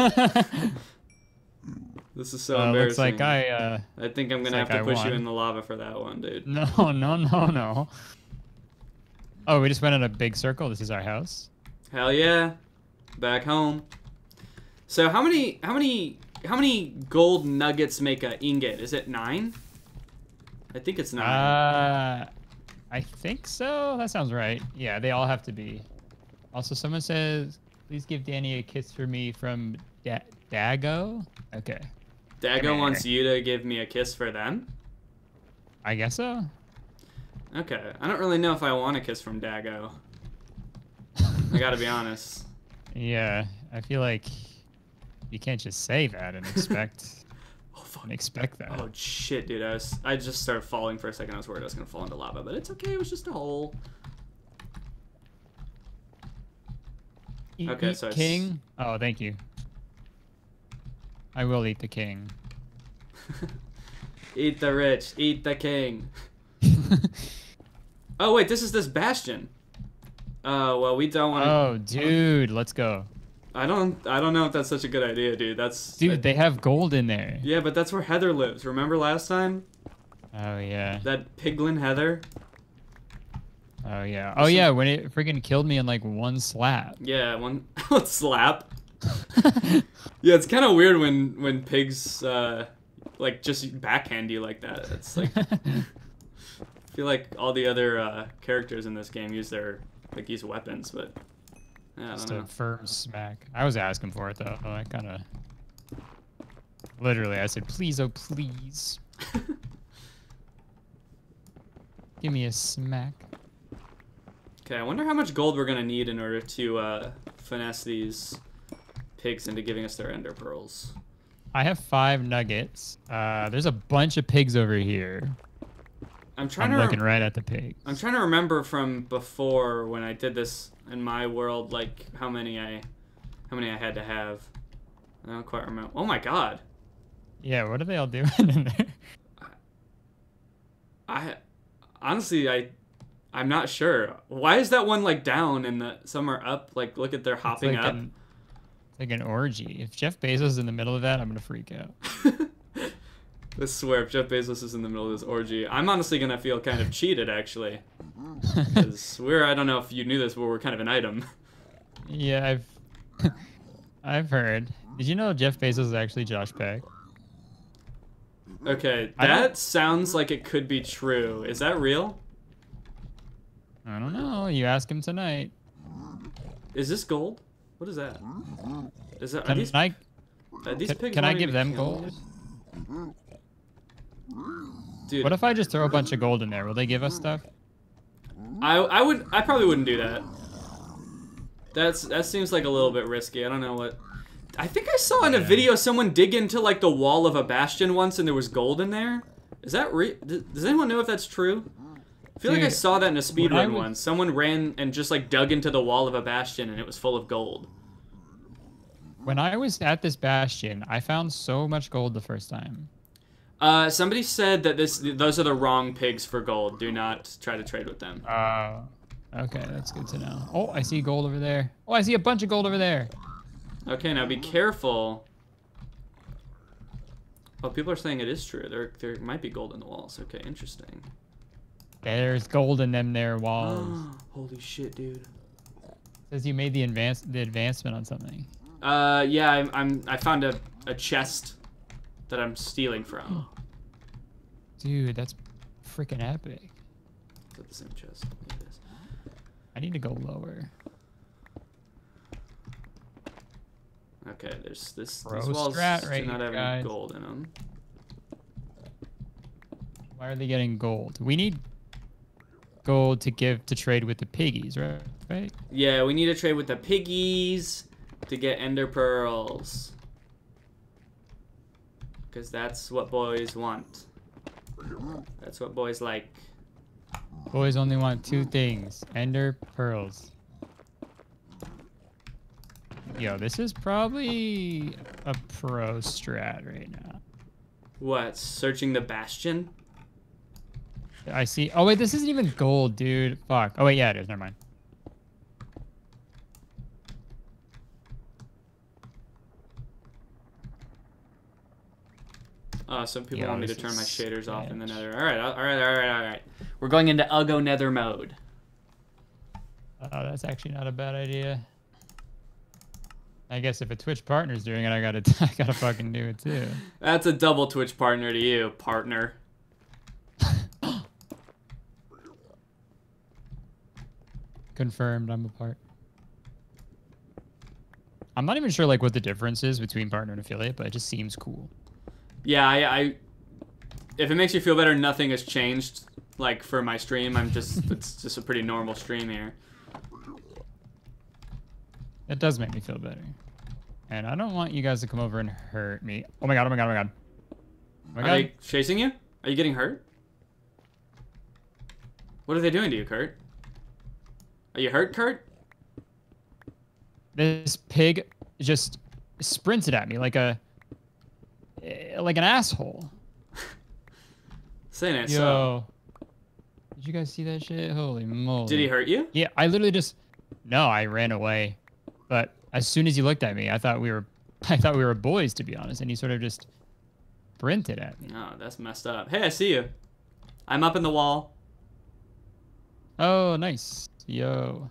This is so uh, embarrassing. looks like I uh I think I'm gonna have like to I push you in the lava for that one, dude. no no no no. Oh, we just went in a big circle. This is our house. Hell yeah, back home. So how many how many how many gold nuggets make a ingot? Is it nine? I think it's nine. Uh, I think so. That sounds right. Yeah, they all have to be. Also, someone says, "Please give Danny a kiss for me from da- Dago." Okay, Dago wants you to give me a kiss for them. I guess so. Okay, I don't really know if I want a kiss from Dago. I gotta be honest. Yeah, I feel like you can't just say that and expect Oh fuck. expect that. Oh shit, dude! I was I just started falling for a second. I was worried I was gonna fall into lava, but it's okay. It was just a hole. Eat- okay, eat so it's- king. Oh, thank you. I will eat the king. eat the rich, eat the king. Oh wait, this is this bastion. Uh, well, we don't want to. oh, dude, let's go, I don't. I don't know if that's such a good idea, dude. That's dude. They have gold in there. Yeah, but that's where Heather lives. Remember last time Oh yeah. that piglin Heather? Oh yeah. Oh yeah. When it freaking killed me in like one slap. Yeah, one slap. Yeah, it's kind of weird when when pigs uh like just backhand you like that. It's like I feel like all the other uh, characters in this game use their like use weapons, but yeah, Just a know. firm smack. I was asking for it though. I kind of. Literally, I said, "Please, oh please, give me a smack." Okay, I wonder how much gold we're gonna need in order to uh, finesse these pigs into giving us their ender pearls. I have five nuggets. Uh, there's a bunch of pigs over here. I'm trying I'm to looking right at the pigs. I'm trying to remember from before when I did this in my world, like how many I, how many I had to have. I don't quite remember. Oh my god, Yeah, what are they all doing in there? I honestly I, I'm not sure. Why is that one like down and the some are up? Like look at they're hopping like up. An, it's like an orgy. If Jeff Bezos is in the middle of that, I'm gonna freak out. I swear, if Jeff Bezos is in the middle of this orgy, I'm honestly gonna feel kind of cheated, actually. Mm-hmm. Because we're, I don't know if you knew this, but we're kind of an item. Yeah, I've I've heard. Did you know Jeff Bezos is actually Josh Peck? Okay, that sounds like it could be true. Is that real? I don't know. You ask him tonight. Is this gold? What is that? Is that are Can these, I are these can, pigs can I give them gold? me? Dude, What if I just throw a bunch of gold in there? Will they give us stuff? I I would I probably wouldn't do that. That's that seems like a little bit risky. I don't know what. I think I saw in a Yeah. video someone dig into like the wall of a bastion once and there was gold in there. Is that real? Does anyone know if that's true? I feel like I saw that in a speedrun once. Someone ran and just like dug into the wall of a bastion and it was full of gold. When I was at this bastion, I found so much gold the first time. Uh, somebody said that this those are the wrong pigs for gold. Do not try to trade with them. Uh, okay, that's good to know. Oh, I see gold over there. Oh, I see a bunch of gold over there. Okay, now be careful. Oh, people are saying it is true. There, there might be gold in the walls. Okay, interesting. There's gold in them there walls. Holy shit, dude. Says you made the advance the advancement on something. Uh, yeah, I'm, I'm I found a, a chest that I'm stealing from. Dude, that's freaking epic. Is that the same chest? It is. I need to go lower. Okay, there's this. Pro these walls strat do not have guys. any gold in them. Why are they getting gold? We need gold to give to trade with the piggies, right? Right? Yeah, we need to trade with the piggies to get ender pearls. Because that's what boys want. That's what boys like. Boys only want two things: ender pearls. Yo, this is probably a pro strat right now. What? Searching the bastion? I see. Oh wait, this isn't even gold, dude. Fuck. Oh wait, yeah, it is. Never mind. Oh, some people Yeah, want me to turn my is shaders off in the sketch. nether. Alright, alright, alright, alright. We're going into Ugo nether mode. Oh, that's actually not a bad idea. I guess if a Twitch partner's doing it, I gotta, I gotta fucking do it too. That's a double Twitch partner to you, partner. Confirmed, I'm a part. I'm not even sure like what the difference is between partner and affiliate, but it just seems cool. Yeah, I, I if it makes you feel better, nothing has changed. Like for my stream, I'm just it's just a pretty normal stream here. It does make me feel better. And I don't want you guys to come over and hurt me. Oh my god, oh my god, oh my god. Oh my Are god. they chasing you? Are you getting hurt? What are they doing to you, Kurt? Are you hurt, Kurt? This pig just sprinted at me like a Uh, like an asshole. Saying it. So, Did you guys see that shit? Holy moly. did he hurt you? Yeah, I literally just no, I ran away. But as soon as he looked at me, I thought we were I thought we were boys to be honest, and he sort of just sprinted at me. No, that's messed up. Hey, I see you. I'm up in the wall. Oh, nice. Yo.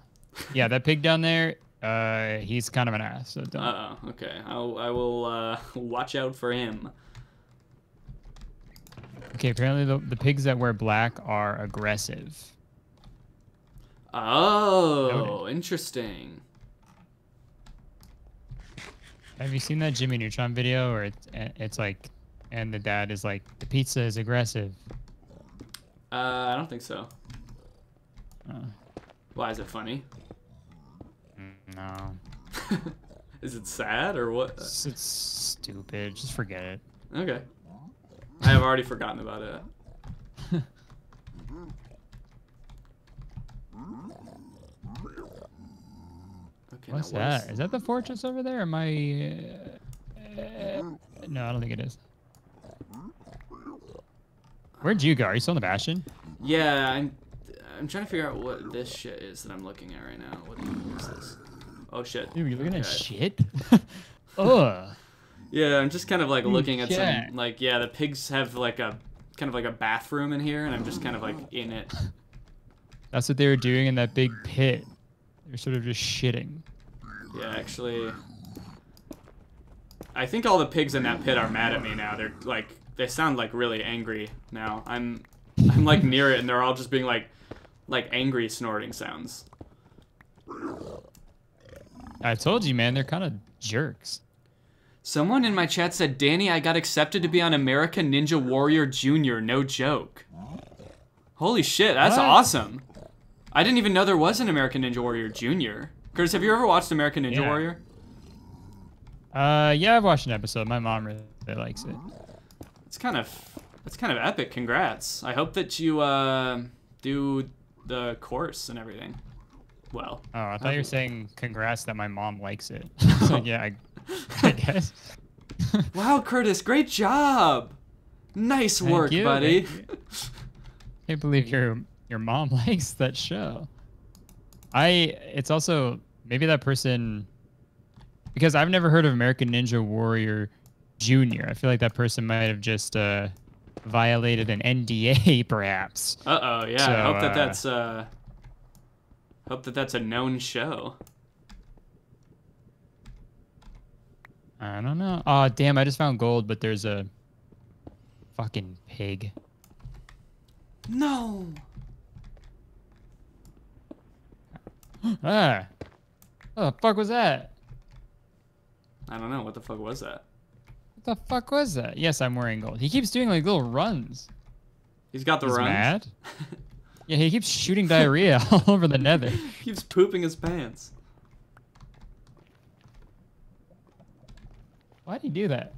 Yeah, that pig down there, uh he's kind of an ass, so don't Uh oh. Okay. I'll, I will uh, watch out for him. Okay, apparently the, the pigs that wear black are aggressive. Oh, interesting. Have you seen that Jimmy Neutron video where it's it's like and the dad is like the pizza is aggressive. Uh, I don't think so. Uh, Why is it funny? No. is it sad or what? It's, it's stupid. Just forget it. Okay. I have already forgotten about it. Okay, What's now what is- that? Is that the fortress over there? Am I? Uh, uh, no, I don't think it is. Where'd you go? Are you still in the bastion? Yeah, I'm. I'm trying to figure out what this shit is that I'm looking at right now. What is this? Oh shit. Dude, you're looking at shit. Ugh. Yeah, I'm just kind of like looking at check. some like yeah, the pigs have like a kind of like a bathroom in here, and I'm just kind of like in it. That's what they were doing in that big pit. They're sort of just shitting. Yeah, actually, I think all the pigs in that pit are mad at me now. They're like they sound like really angry now. I'm I'm like near it, and they're all just being like like angry snorting sounds. I told you, man, they're kind of jerks. Someone in my chat said, Danny, I got accepted to be on American Ninja Warrior Junior. No joke. Holy shit, that's What? awesome. I didn't even know there was an American Ninja Warrior Junior. Kurtis, have you ever watched American Ninja Yeah. Warrior? Uh, yeah, I've watched an episode. My mom really, really likes it. It's kind of it's kind of epic. Congrats. I hope that you uh, do the course and everything. Well, Oh, I thought you were saying congrats that my mom likes it. so yeah, I, I guess. wow, Kurtis, great job. Nice Thank work, you, buddy. thank you. Can't believe your your mom likes that show. I it's also maybe that person because I've never heard of American Ninja Warrior Junior. I feel like that person might have just uh, violated an NDA, perhaps. Uh oh, yeah. I hope that uh, that's uh, hope that that's a known show. I don't know. Oh damn! I just found gold, but there's a fucking pig. No. ah, what the fuck was that? I don't know what the fuck was that. What the fuck was that? Yes, I'm wearing gold. He keeps doing like little runs. He's got the He's runs. mad. Yeah, he keeps shooting diarrhea all over the nether. He keeps pooping his pants. Why'd he do that?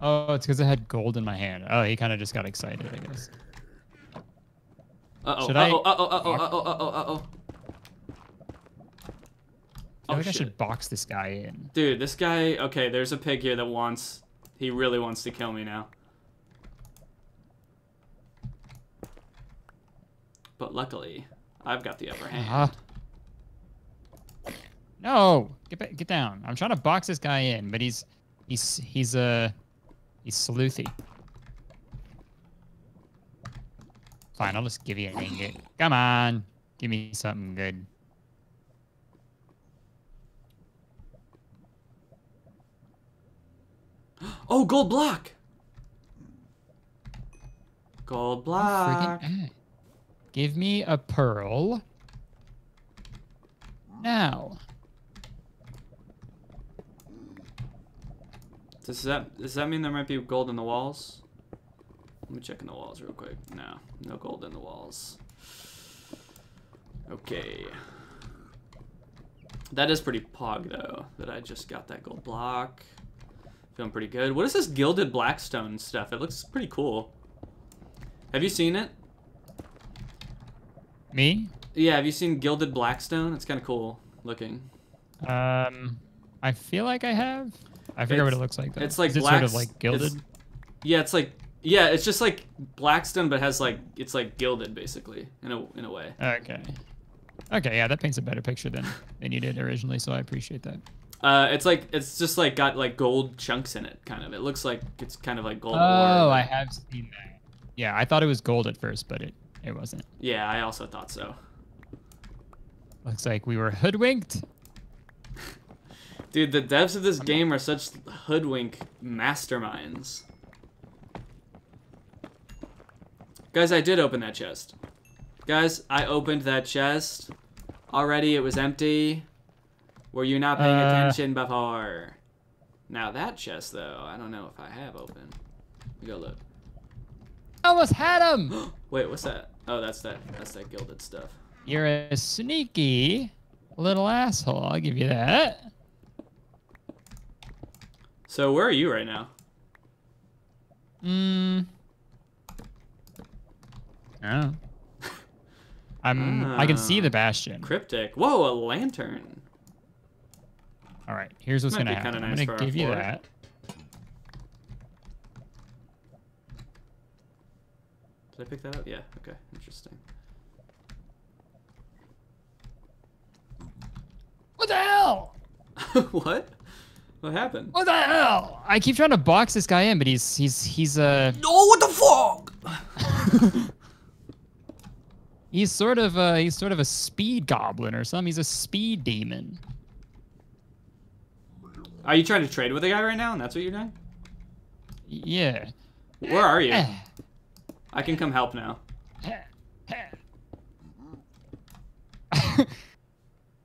Oh, it's because I had gold in my hand. Oh, he kind of just got excited, I guess. Uh oh. Should Uh I oh. Uh oh. Uh oh. Uh oh. Uh oh. Uh oh. I Oh I should box this guy in. Dude, this guy. Okay, there's a pig here that wants. He really wants to kill me now. But luckily, I've got the upper hand. Ah. No, get get down. I'm trying to box this guy in, but he's he's he's uh he's sleuthy. Fine, I'll just give you an ingot. Come on, give me something good. Oh, gold block. Gold block. Give me a pearl. Now. Does that does that mean there might be gold in the walls? Let me check in the walls real quick. No, no gold in the walls. Okay. That is pretty pog though, that I just got that gold block. Feeling pretty good. What is this gilded blackstone stuff? It looks pretty cool. Have you seen it? Me? Yeah, have you seen gilded blackstone? It's kind of cool looking. Um, I feel like I have. I forget what it looks like. Though. it's like Is it sort of like gilded. it's- Yeah, it's like yeah, it's just like blackstone, but has like it's like gilded basically in a in a way. Okay. Okay, yeah, that paints a better picture than than you did originally, so I appreciate that. Uh, it's like it's just like got like gold chunks in it, kind of. It looks like it's kind of like gold. Oh, ore. I have seen that. Yeah, I thought it was gold at first, but it it wasn't. Yeah, I also thought so. Looks like we were hoodwinked. Dude, the devs of this game are such hoodwink masterminds. Guys, I did open that chest. Guys, I opened that chest. Already, it was empty. Were you not paying Uh. attention before? Now that chest, though, I don't know if I have open. Let me go look. Almost had him. Wait, what's that? Oh, that's that. That's that gilded stuff. You're a sneaky little asshole. I'll give you that. So where are you right now? Mm. Oh. I'm. I can see Ah. the bastion. Cryptic. Whoa, a lantern. All right. Here's what's Might gonna happen. nice I'm gonna give you that. Did I pick that up? Yeah. Okay. Interesting. What the hell? what? What happened? What the hell? I keep trying to box this guy in, but he's he's he's uh Oh, what the fuck? he's sort of uh he's sort of a speed goblin or something. He's a speed demon. Are you trying to trade with a guy right now, and that's what you're doing? Yeah. Where are you? I can come help now.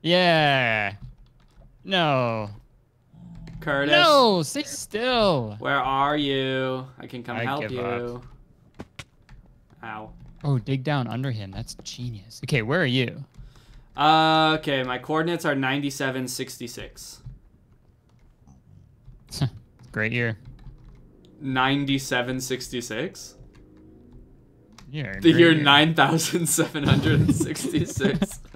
yeah. No. Kurtis. No, stay still. Where are you? I can come I help give you. up. Ow. Oh, dig down under him. That's genius. Okay, where are you? Uh, okay, my coordinates are 9766. Great year. 9766? Yeah. The year 9766.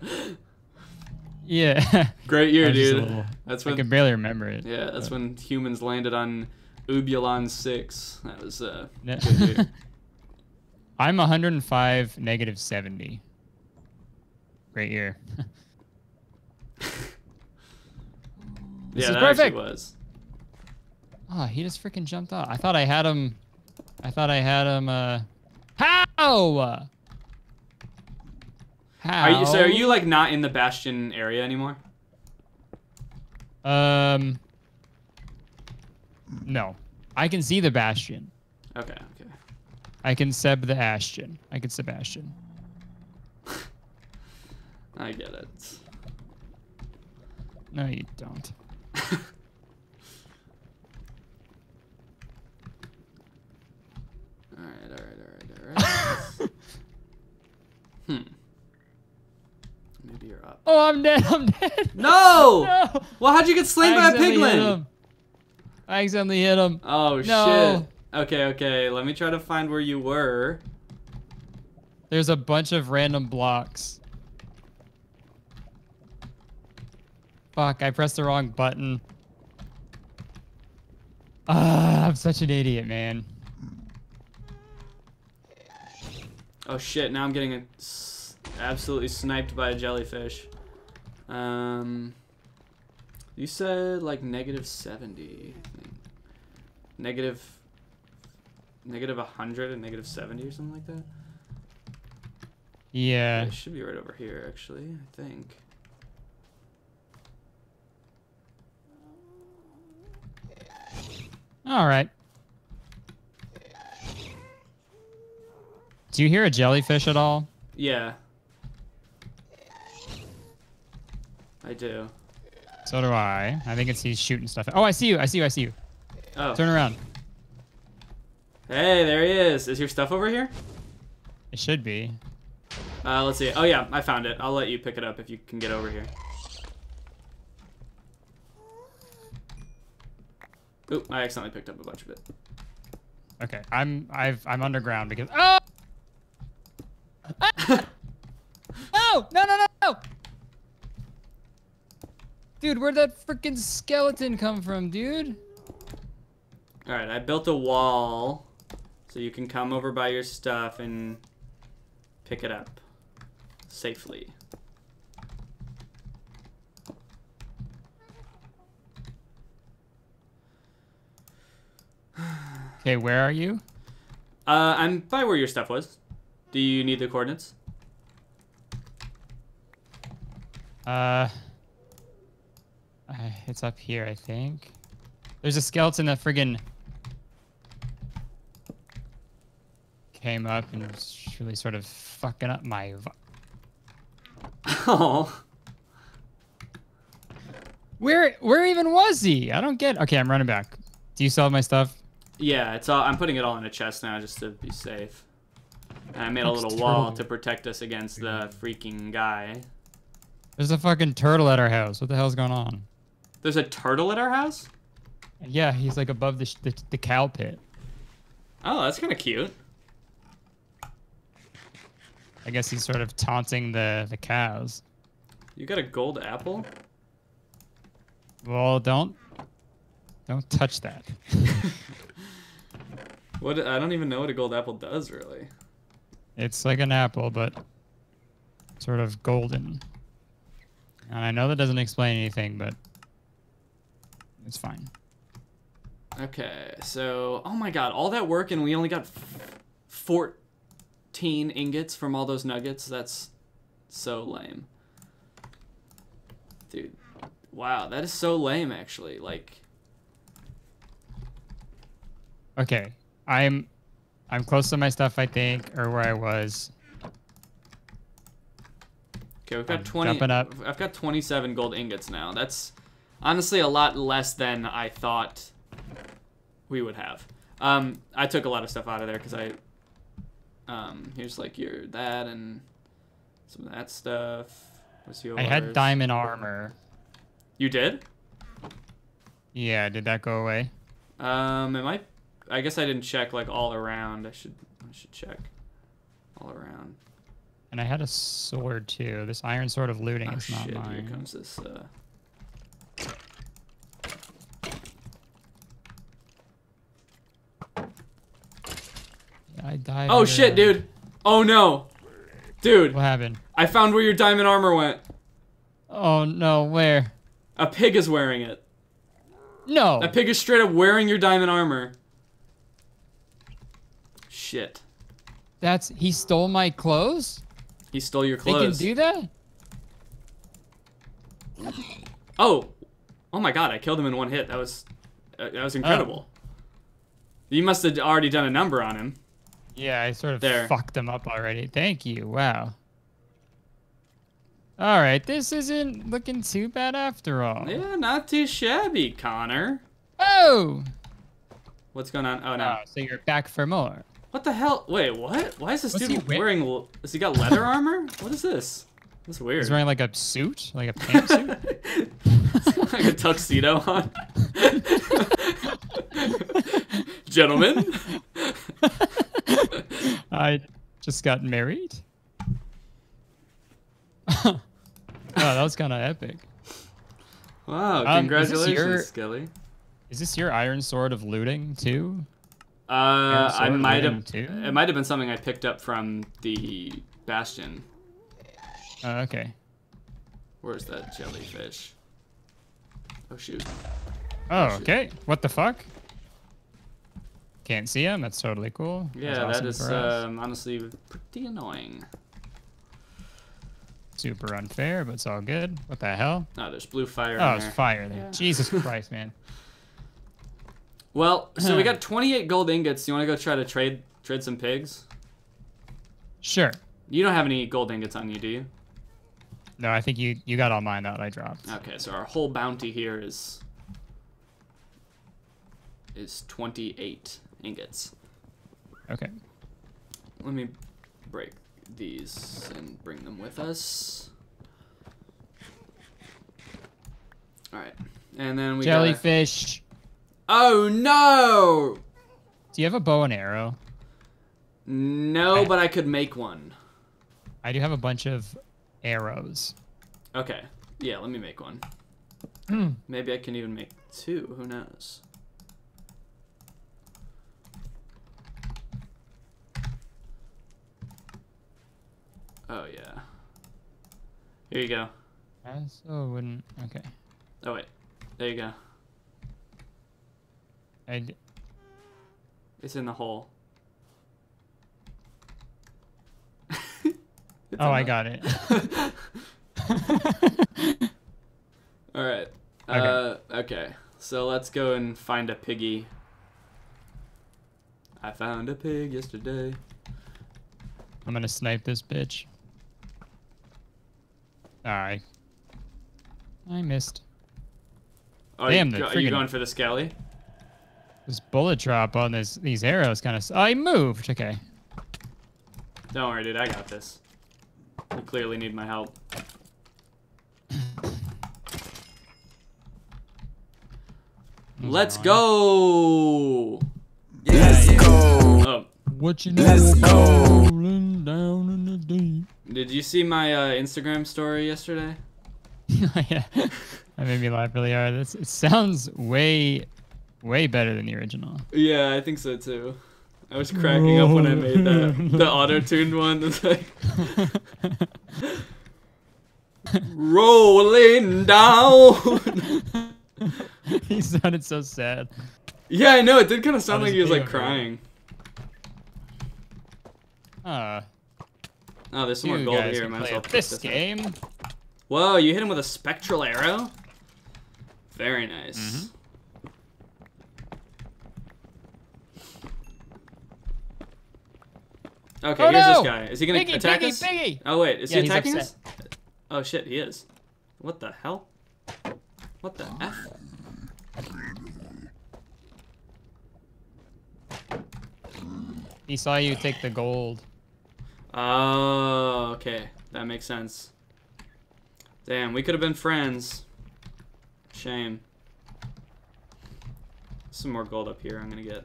Yeah. Great year, I was just a dude. little- That's I when can barely remember it. Yeah, that's but- when humans landed on Ubulon 6. That was uh Yeah. I'm 105, negative 70. Great year. This yeah, is that perfect. was. Oh, he just freaking jumped off. I thought I had him. I thought I had him. Uh, how? How? Are you so are you like not in the Bastion area anymore? Um. No, I can see the Bastion. Okay, okay. I can Seb the Ashton. I can Sebastian. I get it. No, you don't. Alright, alright, alright, alright. Hmm. Maybe you're up. Oh, I'm dead. I'm dead. No! No. Well, how'd you get slain by a accidentally piglin? I accidentally hit him. Oh No. shit. Okay, okay. Let me try to find where you were. There's a bunch of random blocks. Fuck, I pressed the wrong button. Ah, I'm such an idiot, man. Oh shit, now I'm getting a s- absolutely sniped by a jellyfish. Um You said like negative 70. I think. Negative negative 100 and negative 70 or something like that. Yeah. It should be right over here actually, I think. All right. Do you hear a jellyfish at all? Yeah. I do. So do I. I think it's he's shooting stuff. Oh, I see you. I see you. I see you. Oh. Turn around. Hey, there he is. Is your stuff over here? It should be. Uh, let's see. Oh yeah, I found it. I'll let you pick it up if you can get over here. Oop, I accidentally picked up a bunch of it. Okay. I'm I've I'm underground because oh! no no no no no dude where'd that freaking skeleton come from dude Alright, I built a wall so you can come over by your stuff and pick it up safely. okay where are you Uh, I'm by where your stuff was. Do you need the coordinates? Uh it's up here I think there's a skeleton that friggin came up and was really sort of fucking up my Oh. where where even was he i don't get okay i'm running back do you still have my stuff Yeah, it's all. I'm putting it all in a chest now just to be safe. And I made a That's little wall to protect us against the freaking guy. There's a fucking turtle at our house. What the hell's going on? There's a turtle at our house. Yeah, he's like above the sh- the, the cow pit. Oh, that's kind of cute. I guess he's sort of taunting the the cows. You got a gold apple? Well, don't don't touch that. What? I don't even know what a gold apple does really. It's like an apple, but sort of golden. And I know that doesn't explain anything, but It's fine. Okay, so oh my god, all that work and we only got f- 14 ingots from all those nuggets. That's so lame. Dude, wow, that is so lame actually. Like Okay, I'm I'm close to my stuff, I think, or where I was. Okay, we've got I'm 20 jumping up. I've got 27 gold ingots now. That's honestly a lot less than I thought we would have. Um, I took a lot of stuff out of there because I. Um, here's like your that and some of that stuff. What's yours? I had diamond armor. You did? Yeah, did that go away? Um, it might. I guess I didn't check like all around. I should. I should check all around. And I had a sword too. This iron sword of looting Oh is not shit! Here mine. comes this. Uh... I died. Oh shit, a- dude! Oh no, dude! What happened? I found where your diamond armor went. Oh no, where? A pig is wearing it. No. A pig is straight up wearing your diamond armor. Shit. That's he stole my clothes? He stole your clothes. They can do that? oh. Oh my god, I killed him in one hit. That was uh, that was incredible. You must have already done a number on him. Yeah, I sort of There. fucked him up already. Thank you. Wow. All right, this isn't looking too bad after all. Yeah, not too shabby, Conner. Oh. What's going on? Oh no. Oh, so you're back for more. What the hell? Wait, what? Why is this What's dude he wear- wearing? l- Has he got leather armor? What is this? That's weird. He's wearing like a suit, like a pantsuit. like a tuxedo on. Gentlemen. I just got married. oh, that was kind of epic. Wow, Um, is congratulations, your- Skelly. Is this your iron sword of looting too? Uh, I might have. too? It might have been something I picked up from the bastion. Oh, okay. Where's that jellyfish? Oh shoot. Oh, shit. okay. What the fuck? Can't see him. That's totally cool. Yeah, that awesome is for us. um, honestly pretty annoying. super unfair, but it's all good. What the hell? Oh, there's blue fire. Oh, it's fire there. Yeah. Jesus Christ, man. Well, so we got 28 gold ingots. You want to go try to trade trade some pigs? Sure. You don't have any gold ingots on you, do you? No, I think you you got all mine that I dropped. Okay, so our whole bounty here is is 28 ingots. Okay. Let me break these and bring them with us. All right, and then we gotta- Jellyfish. Oh no! Do you have a bow and arrow? No, but I could make one. I do have a bunch of arrows. Okay, yeah, let me make one. Maybe I can even make two. Who knows? Oh yeah. Here you go. I so wouldn't. Okay. Oh wait, there you go. I d- It's in the hole. Oh, I the- got it. All right. Okay. Uh, okay. So let's go and find a piggy. I found a pig yesterday. I'm gonna snipe this bitch. Alright. I missed. Oh, Damn, you, go- are you going for the skelly? This bullet drop on this these arrows kind of. I moved. Okay. Don't worry, dude. I got this. You clearly need my help. Let's go. Let's go. Oh, What you know about rolling down in the deep? did you see my uh, Instagram story yesterday? yeah, that made me laugh really hard. It's, it sounds way, way better than the original. Yeah, I think so too. I was cracking up when I made that the auto-tuned one. It's like rolling down. he sounded so sad. Yeah, I know. It did kind of sound like he was like crying. Uh, Oh, there's some more gold here. Might as well this this up. game. Whoa, you hit him with a spectral arrow? Very nice. Mm-hmm. Okay, Oh, here's no! this guy. Is he gonna Piggy, attack piggy, us? piggy! Oh wait, is Yeah, he attacking us? Oh shit, he is. What the hell? What the f? He saw you take the gold. Oh, okay. That makes sense. Damn, we could have been friends. Shame. Some more gold up here I'm gonna get.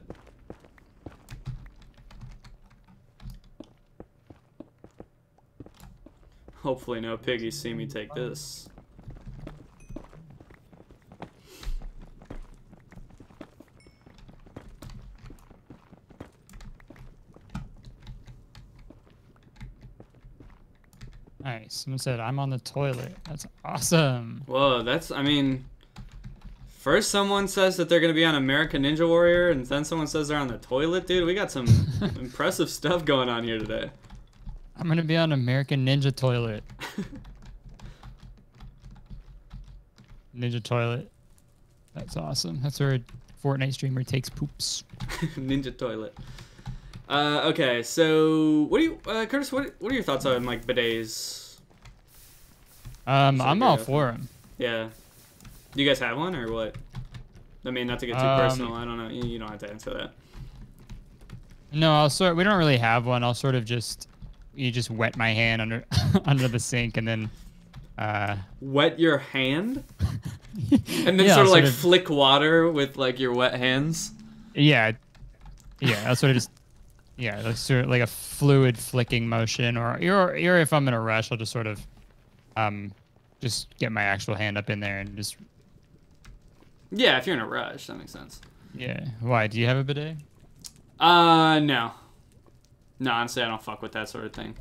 Hopefully no piggies see me take this. Nice. Someone said, I'm on the toilet. That's awesome. Whoa, that's, I mean, first someone says that they're gonna be on American Ninja Warrior, and then someone says they're on the toilet. Dude, we got some impressive stuff going on here today. I'm gonna be on American Ninja Toilet. Ninja Toilet. That's awesome. That's where a Fortnite streamer takes poops. Ninja toilet. Uh, okay, so what do you, uh, Kurtis? What what are your thoughts on like bidets? Um, I'm all for him. Yeah, do you guys have one or what? I mean, not to get too Um, personal. I don't know. You, you don't have to answer that. No, I'll sort. We don't really have one. I'll sort of just, you just wet my hand under under the sink and then, uh, Wet your hand, and then Yeah, sort of like sort of- flick water with like your wet hands. yeah, yeah. I'll sort of just, yeah, like sort of like a fluid flicking motion, or or or if I'm in a rush, I'll just sort of, um, just get my actual hand up in there and just, Yeah, if you're in a rush, that makes sense. yeah. Why? Do you have a bidet? Uh, no. No, honestly, I don't fuck with that sort of thing.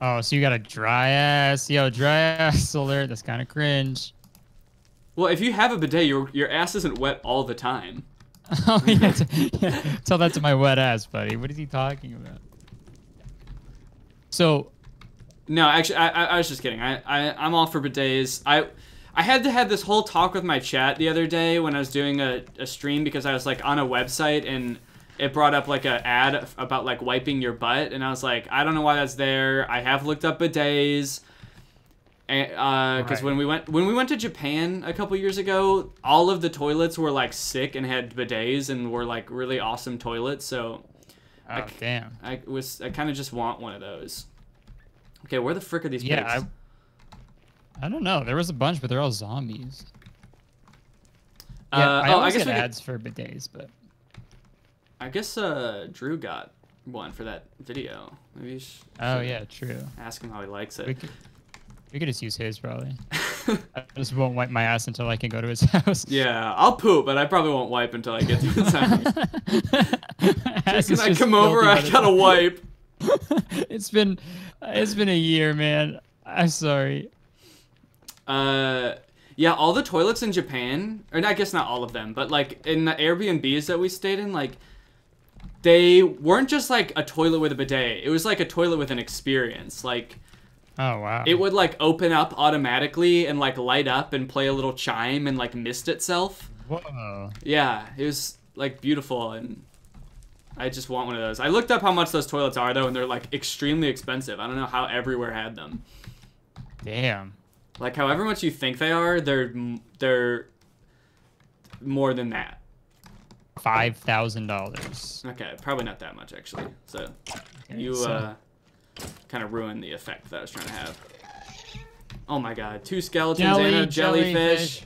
Oh, so you got a dry ass, yo, dry ass alert. That's kind of cringe. Well, if you have a bidet, your your ass isn't wet all the time. oh yeah, yeah, tell that to my wet ass, buddy. What is he talking about? So, No, actually, I, I, I was just kidding. I, I, I'm all for bidets. I, I had to have this whole talk with my chat the other day when I was doing a, a stream because I was like on a website and it brought up like a ad about like wiping your butt and I was like, I don't know why that's there. I have looked up bidets. Because Right. when we went when we went to Japan a couple years ago, all of the toilets were like sick and had bidets and were like really awesome toilets. So oh damn. I was I kind of just want one of those. Okay, where the frick are these Yeah, pigs? I, I don't know. There was a bunch, but they're all zombies. Uh, Yeah, I oh, I guess get we could- ads for bidets, but I guess uh, Drew got one for that video. Maybe you sh- oh yeah, true. ask him how he likes We it. could, we could just use his probably. I just won't wipe my ass until I can go to his house. yeah, I'll poop, but I probably won't wipe until I get to his house. Can I come over? I gotta wipe. it's been it's been a year, man. I'm sorry. Uh, yeah, all the toilets in Japan, or I guess not all of them, but like in the Airbnbs that we stayed in, like they weren't just like a toilet with a bidet. It was like a toilet with an experience. Like Oh wow. it would like open up automatically and like light up and play a little chime and like mist itself. Whoa. Yeah, it was like beautiful and I just want one of those. I looked up how much those toilets are though and they're like extremely expensive. I don't know how everywhere had them. Damn. Like however much you think they are, they're they're more than that. Five thousand dollars. Okay, probably not that much actually. So you so- uh kind of ruined the effect that I was trying to have. Oh my god, two skeletons and a Jelly, jellyfish.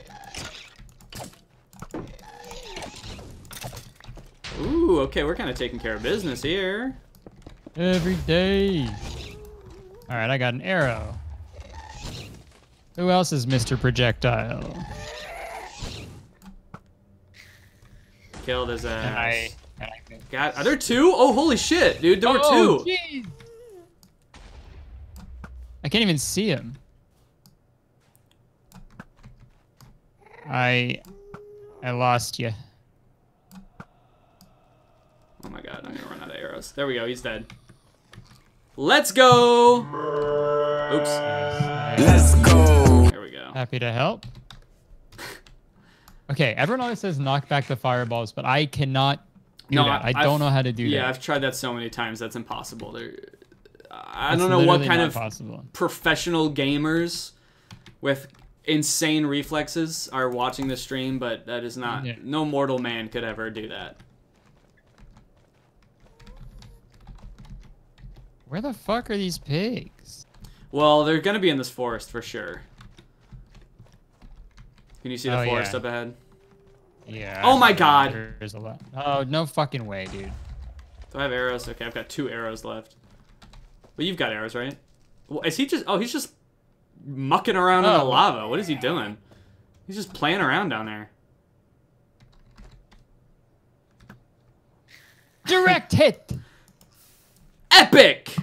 Ooh, okay, we're kind of taking care of business here. Every day. All right, I got an arrow. Who else is Mr. Projectile? Killed his ass. And I. I God, are there two? Oh, holy shit, dude, there were oh, two. jeez. I can't even see him. I I lost you. Oh my god, I'm gonna run out of arrows. There we go, he's dead. Let's go! Oops. Let's go. There we go. Happy to help. Okay, everyone always says knock back the fireballs, but I cannot do No, that. I, I- don't I've- know how to do Yeah, that. Yeah, I've tried that so many times. That's impossible. There, I It's don't know what kind of possible. professional gamers with insane reflexes are watching the stream, but that is not. Yeah. No mortal man could ever do that. Where the fuck are these pigs? Well, they're gonna be in this forest for sure. Can you see the Oh, forest yeah. up ahead? Yeah. Oh my God. There's a lot. Oh no fucking way, dude. Do I have arrows? Okay, I've got two arrows left. But you've got arrows, right? Well, is he just? Oh, he's just mucking around in the Oh. lava. What is he doing? He's just playing around down there. Direct hit. Epic!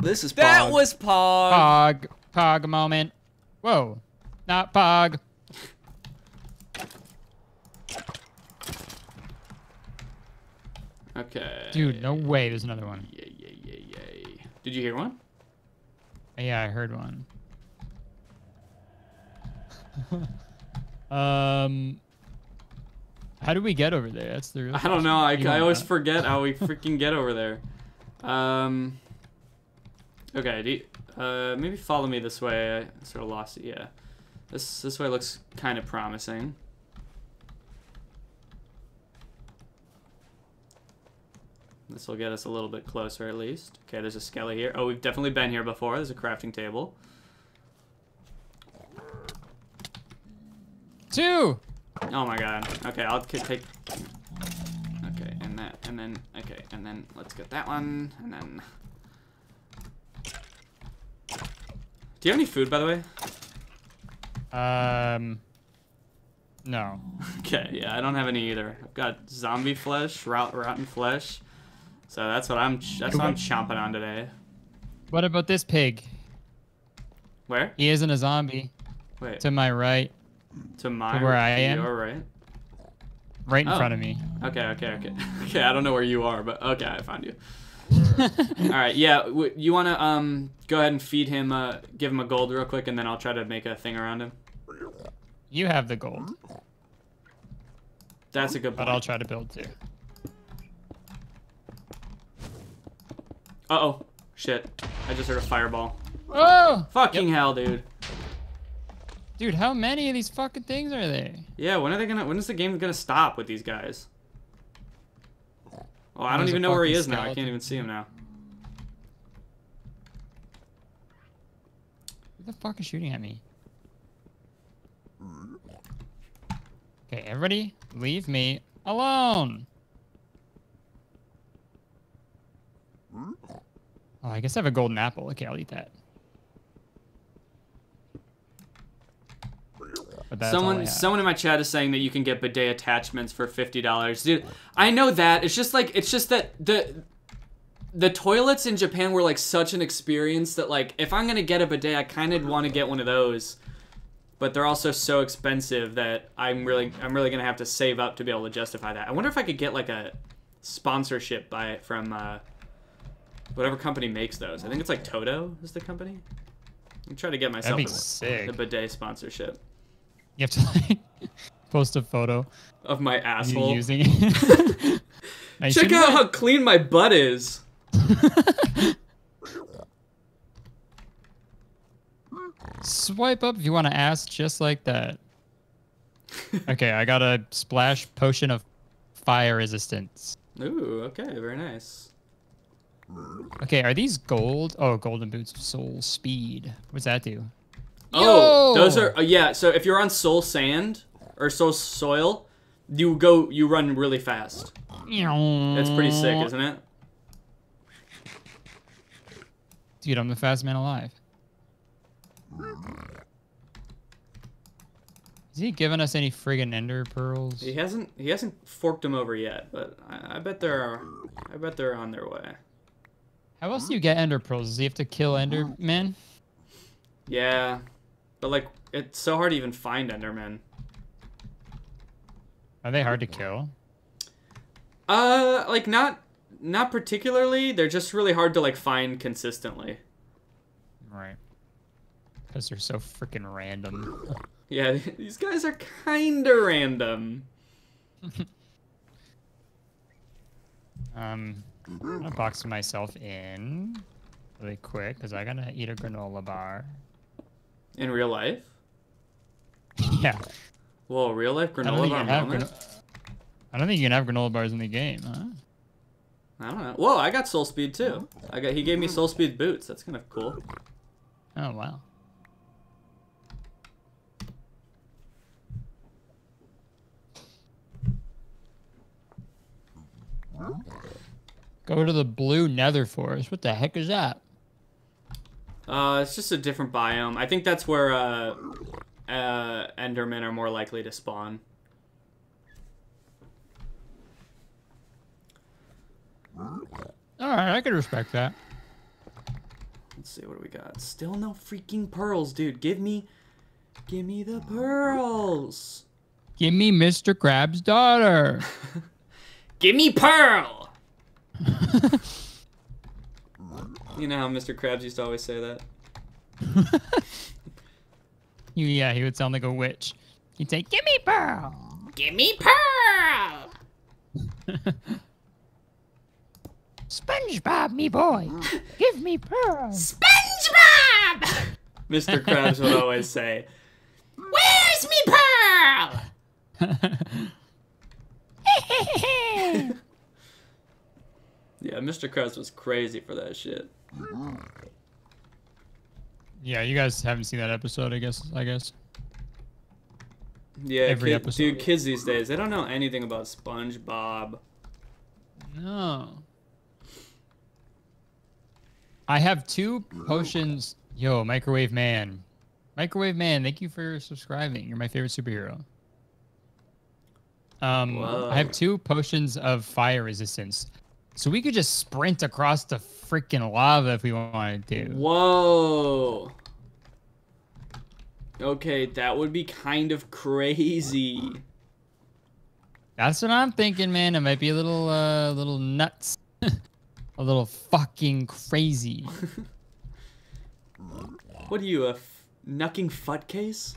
This is That Pog. was Pog. Pog. Pog moment. Whoa. Not Pog. Okay. Dude, no way. There's another one. Yay, yay, yay, yay. Did you hear one? Yeah, I heard one. um, how do we get over there? That's the real. I don't know. I, I always that? forget how we freaking get over there. Um. Okay. Do you- uh, maybe follow me this way. I sort of lost it. Yeah. This this way looks kind of promising. This will get us a little bit closer at least. Okay, there's a skelly here. Oh, we've definitely been here before. There's a crafting table. Two. Oh my god. Okay, I'll take. Okay, and that, and then okay, and then let's get that one, and then. Do you have any food, by the way? Um. No. Okay, yeah, I don't have any either. I've got zombie flesh, rot, rotten flesh. So that's what I'm. ch- That's what I'm chomping on today. What about this pig? Where? He isn't a zombie. Wait. To my right, To my. where I am? You're right. right in Oh. front of me. Okay, okay, okay. Okay, I don't know where you are, but okay, I found you. All right, yeah. W- you want to um go ahead and feed him, uh, give him a gold real quick, and then I'll try to make a thing around him. You have the gold, That's a good but. I'll try to build too. Uh oh, shit! I just heard a fireball. Oh, Fucking hell, dude. dude, how many of these fucking things are there? Yeah, when are they gonna? When is the game gonna stop with these guys? Oh, I don't even know where he is now. I can't even see him now. Who the fuck is shooting at me? Okay, everybody, leave me alone. Oh, I guess I have a golden apple. Okay, I'll eat that. But that's all I someone, someone in my chat is saying that you can get bidet attachments for fifty dollars, dude. I know that. It's just like it's just that the the toilets in Japan were like such an experience that like if I'm gonna get a bidet, I kind of want to get one of those, but they're also so expensive that I'm really I'm really gonna have to save up to be able to justify that. I wonder if I could get like a sponsorship by from uh, whatever company makes those. I think it's like Toto is the company. I'm trying to get myself be a, sick. a bidet sponsorship You have to like post a photo of my asshole. using it. Check out how clean my butt is. Swipe up if you want to ask just like that. okay, I got a splash potion of fire resistance. Ooh, okay, very nice. Okay, are these gold? Oh, golden boots of soul speed. What's that do? Oh, Yo! those are uh, yeah. So if you're on soul sand or soul soil, you go you run really fast. That's pretty sick, isn't it? Dude, I'm the fastest man alive. Is he giving us any friggin' ender pearls? He hasn't he hasn't forked them over yet, but I, I bet they're I bet they're on their way. How else do you get ender pearls? Does he have to kill endermen? Yeah, but like it's so hard to even find Enderman. Are they hard to kill? Uh, like not not particularly. They're just really hard to like find consistently. Right. Because they're so freaking random. Yeah, these guys are kinda random. Um, I'm gonna box myself in really quick because I gotta eat a granola bar. In real life? yeah. Whoa, real life granola bar can moment? I don't think you can have granola bars in the game, huh? I don't know. Whoa, I got soul speed too. I got he gave me soul speed boots. That's kind of cool. Oh wow. Go to the blue nether forest. What the heck is that? Uh, it's just a different biome. I think that's where uh, uh, Endermen are more likely to spawn. Alright, I can respect that. Let's see what do we got. Still no freaking pearls, dude. Give me, give me the pearls. Give me Mr. Krabs' daughter. Give me pearl. You know how Mr. Krabs used to always say that. Yeah, he would sound like a witch. He'd say, Give me pearl. Give me pearl. SpongeBob, me boy. Give me pearl. SpongeBob. Mr. Krabs would always say, "Where's me pearl?" Yeah, Mr. Krabs was crazy for that shit. yeah, you guys haven't seen that episode, I guess. I guess. Yeah, Every kid- episode. dude, kids these days, they don't know anything about SpongeBob. No. I have two potions. Yo, Microwave Man. Microwave Man, thank you for subscribing. You're my favorite superhero. Um, I have two potions of fire resistance. So we could just sprint across the freaking lava if we wanted to. Whoa. Okay, that would be kind of crazy. That's what I'm thinking, man. It might be a little, uh, little nuts. a little fucking crazy. What are you, a f- knucking futt case?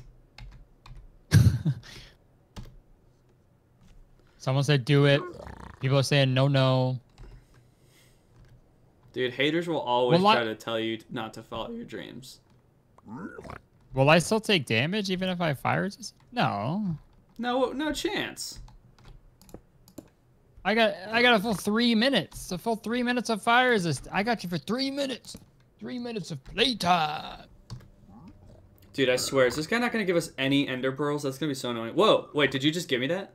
Someone said do it. People are saying no, no. Dude, haters will always Well, I- try to tell you not to follow your dreams. Will I still take damage even if I fire resist? No. No, no chance. I got I got a full three minutes. A full three minutes of fire resist. I got you for three minutes. Three minutes of playtime. Dude, I swear, is this guy not gonna give us any ender pearls? That's gonna be so annoying. Whoa, wait, did you just give me that?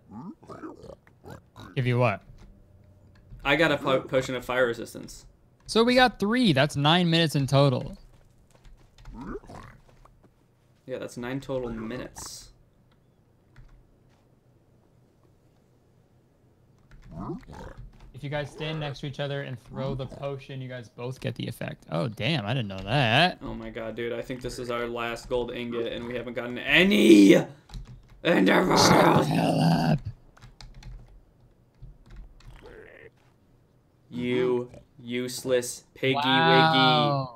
Give you what? I got a po- potion of fire resistance. So we got three. That's nine minutes in total. Yeah, that's nine total minutes. If you guys stand next to each other and throw the potion, you guys both get the effect. Oh damn, I didn't know that. Oh my god, dude, I think this is our last gold ingot and we haven't gotten any ender pearls. Hell up. You useless piggy wiggy.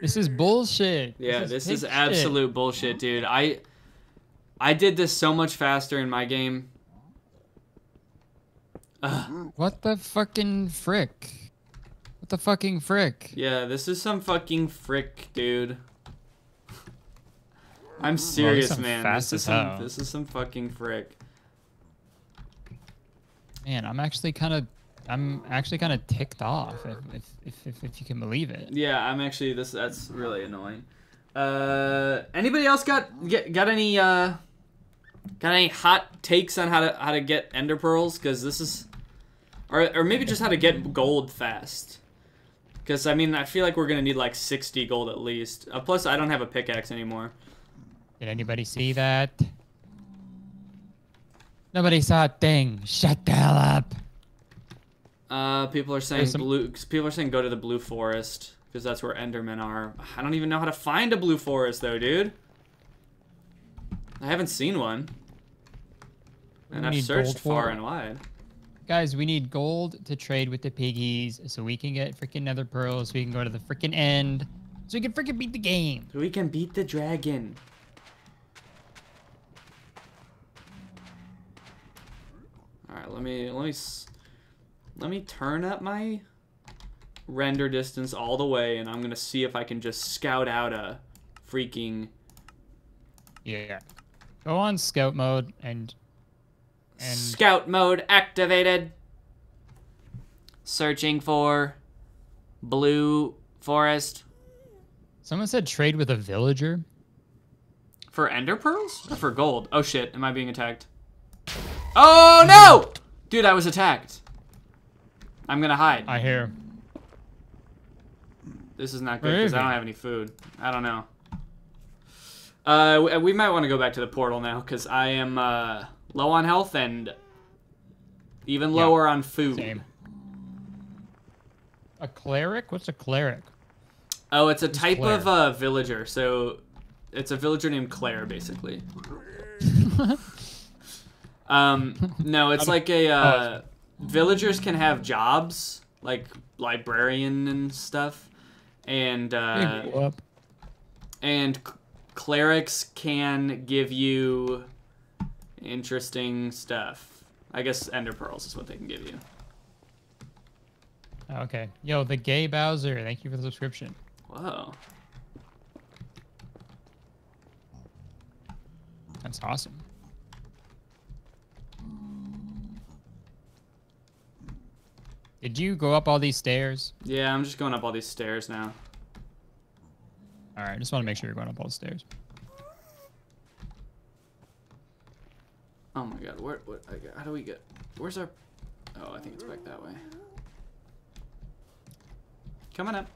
This is bullshit. Yeah, this is pig shit. absolute bullshit, dude. I I did this so much faster in my game. Ugh. What the fucking frick? What the fucking frick? Yeah, this is some fucking frick, dude. I'm serious, I'm man. This is some this is some fucking frick. Man, I'm actually kind of, I'm actually kind of ticked off, if, if, if, if, if you can believe it. Yeah, I'm actually this that's really annoying. Uh anybody else got get, got any uh got any hot takes on how to how to get ender pearls cuz this is or or maybe just how to get gold fast. Cuz I mean, I feel like we're going to need like 60 gold at least. Uh, plus I don't have a pickaxe anymore. Did anybody see that? Nobody saw a thing. Shut the hell up. Uh, people are saying some- blue. People are saying go to the blue forest because that's where Endermen are. I don't even know how to find a blue forest though, dude. I haven't seen one. We And I've searched far and wide. Guys, we need gold to trade with the piggies so we can get freaking nether pearls. So we can go to the freaking end. So we can freaking beat the game. So we can beat the dragon. All right, let me let me let me turn up my render distance all the way, and I'm gonna see if I can just scout out a freaking Yeah. Go on scout mode and and scout mode activated. Searching for blue forest someone said trade with a villager. for ender pearls or for gold. Oh shit! Am I being attacked? Oh no! Dude, I was attacked. I'm gonna hide. I hear. This is not good because I don't have any food. I don't know. Uh, we, might want to go back to the portal now because I am uh, low on health and even Yeah, lower on food. Same. A cleric? What's a cleric? Oh, it's a type Claire? of uh, villager. So it's a villager named Claire, basically. um, no, it's like a uh, villagers can have jobs like librarian and stuff, and uh, and clerics can give you interesting stuff. I guess ender pearls is what they can give you. Okay. Yo, the gay Bowser. Thank you for the subscription. Whoa. That's awesome. Did you go up all these stairs? Yeah, I'm just going up all these stairs now. All right, just want to make sure you're going up all the stairs. Oh my god, where, what, I got- how do we get, where's our, oh, I think it's back that way. Coming up.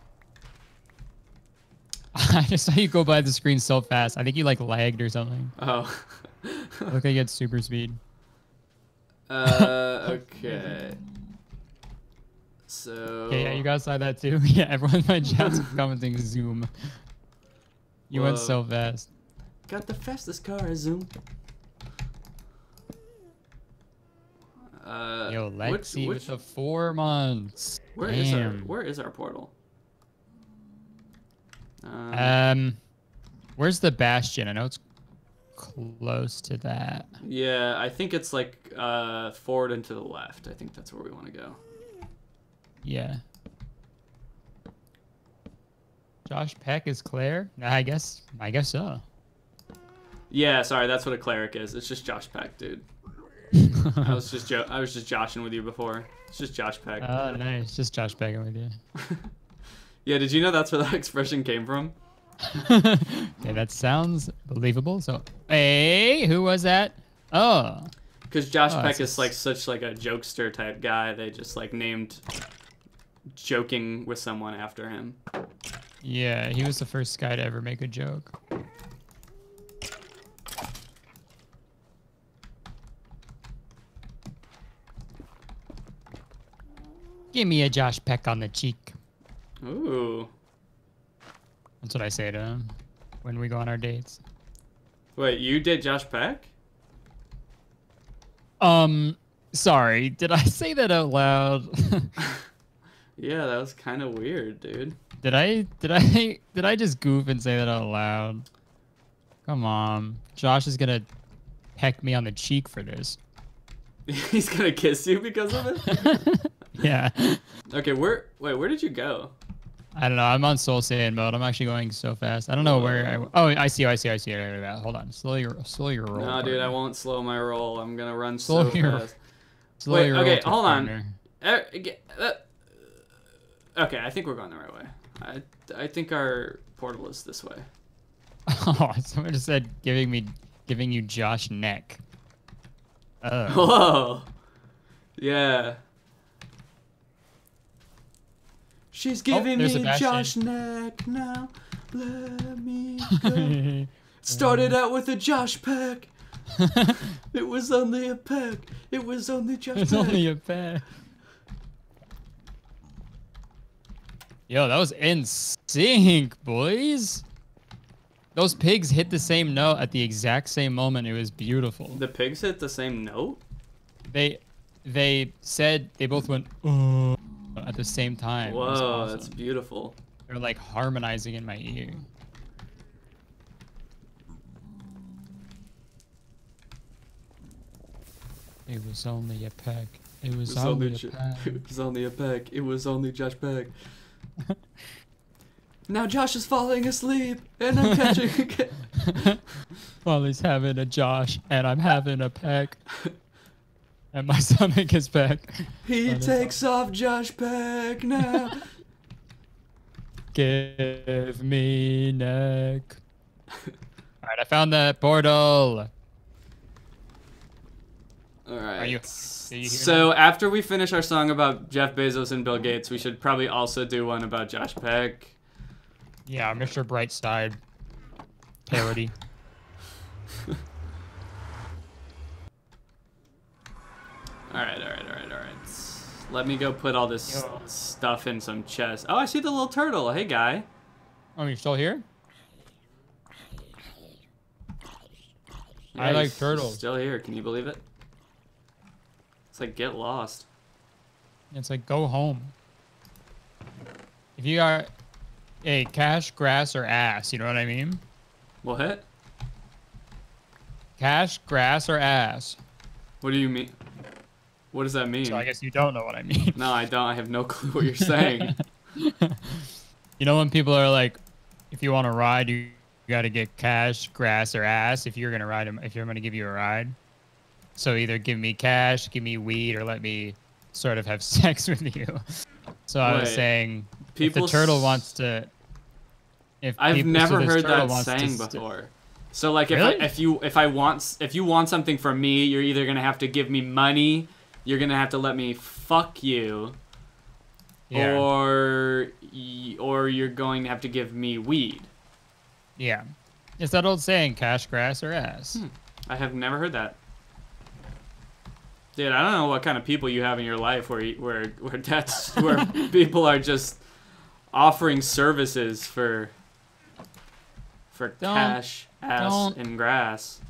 I just saw you go by the screen so fast. I think you like lagged or something. Oh. Look like you had super speed. uh, okay. So. Okay, yeah, you guys saw that too. yeah, everyone in my chat's commenting zoom. You went so fast. Got the fastest car, Zoom. Uh, Yo, which- Lexi which, with the four months. where is our where is our portal? Um, Um, where's the bastion? I know it's close to that. yeah, I think it's like uh, forward and to the left. I think that's where we want to go. Yeah. Josh Peck is Claire? I guess. I guess so. Yeah, sorry, that's what a cleric is. It's just Josh Peck, dude. I was just jo- I was just joshing with you before. It's just Josh Peck. Oh, nice. Just Josh Peck with you. yeah, did you know that's where that expression came from? okay, that sounds believable. So, hey, who was that? Oh, Because Josh Oh, Peck is like such like a jokester type guy. They just like named joking with someone after him. yeah, he was the first guy to ever make a joke. Give me a Josh Peck on the cheek. Ooh. That's what I say to him when we go on our dates. Wait, you did Josh Peck? Um, sorry, did I say that out loud? Yeah, that was kind of weird, dude. did I did I did I just goof and say that out loud? Come on, Josh is gonna peck me on the cheek for this. He's gonna kiss you because of it. yeah, okay, where? Wait, where did you go? I don't know. I'm on Soul Saiyan mode. I'm actually going so fast. I don't know where. I, oh, I see. I see. I see. Right, right. Hold on. Slow your slow your roll. No, dude, I won't slow my roll. I'm gonna run Slow so your- fast. Slow Wait, your okay, hold on. partner. Ge- uh, okay, I think we're going the right way. I I think our portal is this way. Oh, someone just said giving me giving you Josh neck. Oh. Whoa. Yeah. She's oh, giving there's me. Josh neck now. Let me go. Started out with a Josh peck. It was only a peck. It was only Josh It's only a pair. Yo, that was in sync, boys. Those pigs hit the same note at the exact same moment. It was beautiful. The pigs hit the same note. They they said they both went "Uh," at the same time. It was Whoa, awesome. that's beautiful. They're like harmonizing in my ear. It was only a peck. It was, only, a peck. it was only a peck. It was only Josh Peck. now Josh is falling asleep, and I'm catching. While he's having a Josh, and I'm having a peck. And my stomach is peck. he takes off Josh Peck now. Give me neck. Alright, I found that portal. All right. you- do you so after we finish our song about Jeff Bezos and Bill Gates, we should probably also do one about Josh Peck. Yeah, Mr. Brightside parody. All right, all right, all right, all right. Let me go put all this Yo. stuff in some chests. Oh, I see the little turtle. Hey, guy. oh, you're still here? I like turtles. Still here. Can you believe it? It's like get lost. It's like go home. If you got a cash, grass, or ass, you know what I mean? What? Cash, grass, or ass. What do you mean? What does that mean? So I guess you don't know what I mean. No, I don't. I have no clue what you're saying. You know when people are like, if you want to ride, you got to get cash, grass, or ass. If you're gonna ride, if you're gonna give you a ride, so either give me cash, give me weed, or let me sort of have sex with you. So I was Wait, saying, if the turtle wants to, if I've so never this heard that saying before. So like if Really? I, if you if I want if you want something from me, you're either gonna have to give me money, you're gonna have to let me fuck you, Yeah. or or you're going to have to give me weed. Yeah. It's that old saying, cash, grass, or ass. Hmm. I have never heard that. Dude, I don't know what kind of people you have in your life where you, where where that's where people are just offering services for for Don't- cash, ass, and grass.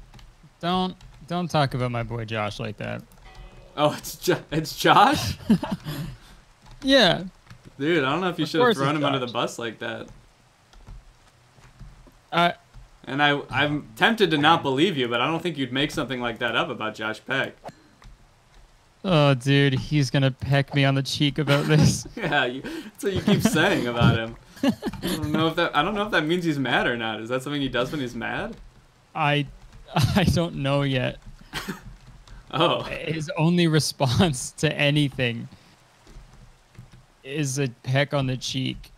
Don't don't talk about my boy Josh like that. Oh, it's jo- it's Josh, Yeah. dude. I don't know if you should have thrown him under the bus like that. I And I I'm tempted to not believe you, but I don't think you'd make something like that up about Josh Peck. Oh dude, he's gonna peck me on the cheek about this. Yeah, you, that's what you keep saying about him. I don't know if that I don't know if that means he's mad or not. Is that something he does when he's mad? I I don't know yet. Oh, His only response to anything is a peck on the cheek.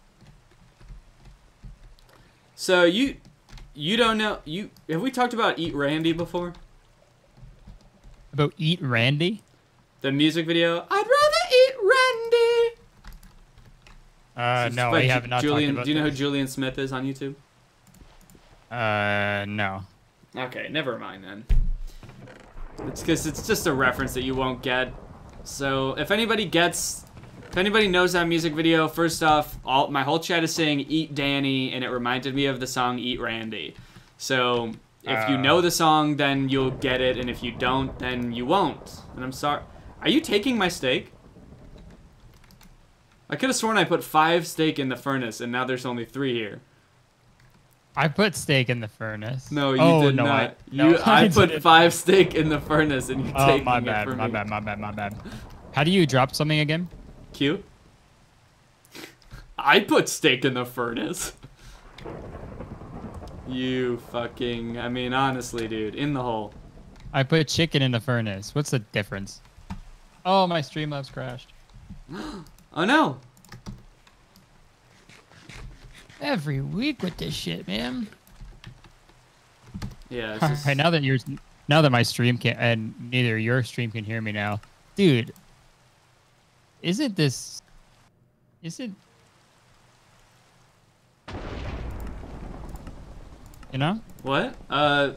so you you don't know you have we talked about Eat Randy before? About eat Randy? The music video. I'd rather eat Randy. Uh no, I have not Julian, do you know who. Julian Smith is on YouTube? Uh no. Okay, never mind then. It's because it's just a reference that you won't get. So if anybody gets, if anybody knows that music video, first off, all my whole chat is saying "Eat Danny," and it reminded me of the song "Eat Randy." So if you Uh. know the song, then you'll get it, and if you don't, then you won't. And I'm sorry. Are you taking my steak? I could have sworn I put five steak in the furnace, and now there's only three here. I put steak in the furnace. No, you oh, did no, not. I, no, you, I, put didn't. five steak in the furnace, and you Oh taking my it bad, from my me. bad, my bad, my bad. How do you drop something again? Q. I put steak in the furnace. You fucking. I mean, honestly, dude, in the hole. I put chicken in the furnace. What's the difference? Oh, my Streamlabs crashed. Oh no. Every week with this shit, man. Yeah. It's All just, right, now that you're, now that my stream can, and neither your stream can hear me now, dude. Isn't this? Isn't? You know? What? Uh.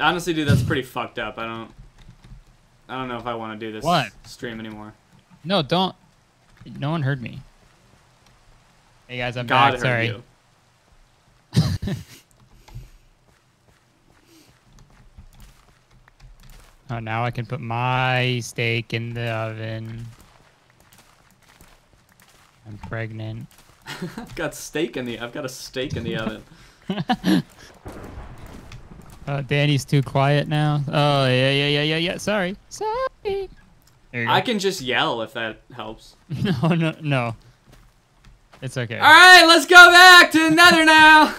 Honestly, dude, that's pretty fucked up. I don't. I don't know if I want to do this what? stream anymore. No, don't. No one heard me. Hey guys, I'm God back. Sorry. oh, now I can put my steak in the oven. I'm pregnant. I've got steak in the. I've got a steak in the oven. Uh, Danny's too quiet now. Oh yeah, yeah, yeah, yeah, yeah. Sorry, sorry. There you go. I can just yell if that helps. no, no, no. It's okay. All right, let's go back to Nether now.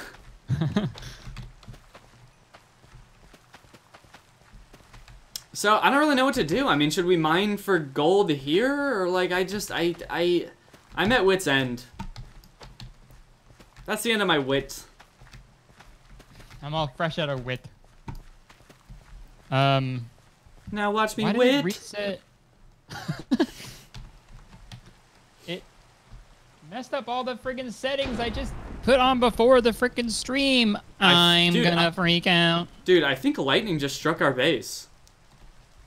so I don't really know what to do. I mean, should we mine for gold here, or like I just I I I'm at wit's end. That's the end of my wit. I'm all fresh out of wit. Um, Now watch me why did it reset? it messed up all the friggin' settings I just put on before the frickin' stream. I- I'm dude, gonna I- freak out. Dude, I think lightning just struck our base.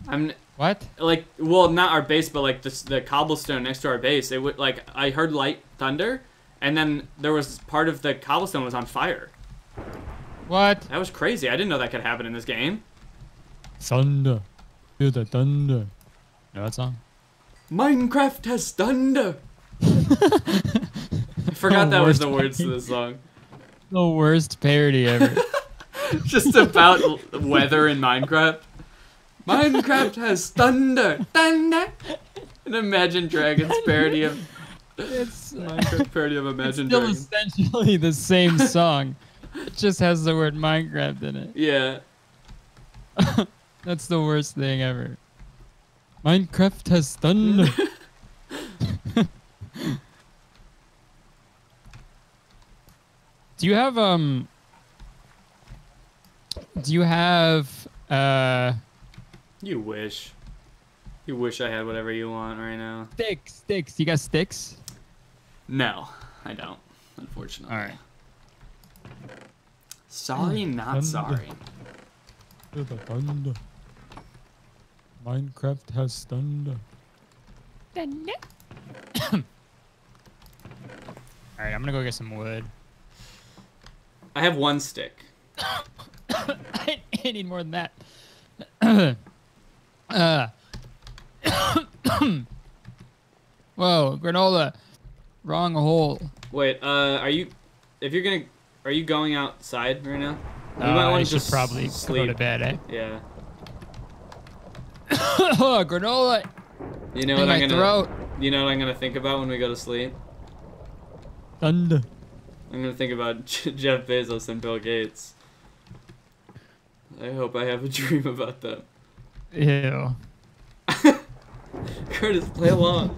I'm What? like, well, not our base, but like the the cobblestone next to our base. It would like I heard light thunder, and then there was part of the cobblestone was on fire. What? That was crazy. I didn't know that could happen in this game. Thunder. Feel the thunder. Know that song? Minecraft has thunder. I forgot that was the worst words to the song. The worst parody ever. Just about weather in Minecraft. Minecraft has thunder, thunder. An Imagine Dragons parody of it's Minecraft parody of Imagine still Dragons. essentially the same song. it just has the word Minecraft in it. Yeah. That's the worst thing ever. Minecraft has thunder. do you have um do you have uh You wish. You wish I had whatever you want right now. sticks sticks you got sticks No, I don't. Unfortunately. all right Sorry, not thunder. sorry. Feel the thunder. Minecraft has thunder. Thunder. Alright, I'm gonna go get some wood. I have one stick. I need more than that. uh. Whoa, granola. Wrong hole. Wait, uh, are you? If you're gonna, are you going outside right now? You Uh, might wanna should just probably go to bed, eh? Yeah. Oh, granola You know in what I'm gonna. throat. You know what I'm gonna think about when we go to sleep? Thunder. I'm gonna think about Jeff Bezos and Bill Gates. I hope I have a dream about them. Ew. Kurtis, play along.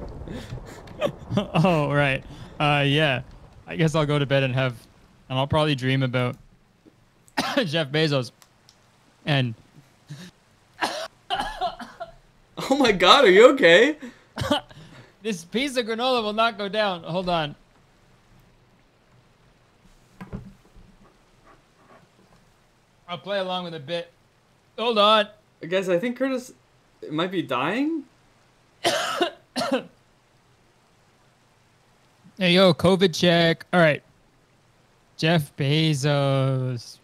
oh, right. Uh, yeah. I guess I'll go to bed and have, and I'll probably dream about Jeff Bezos. And Oh my God, are you okay? this piece of granola will not go down. Hold on. I'll play along with a bit. Hold on. Guys, I think Kurtis might be dying. There yo. COVID check. All right. Jeff Bezos.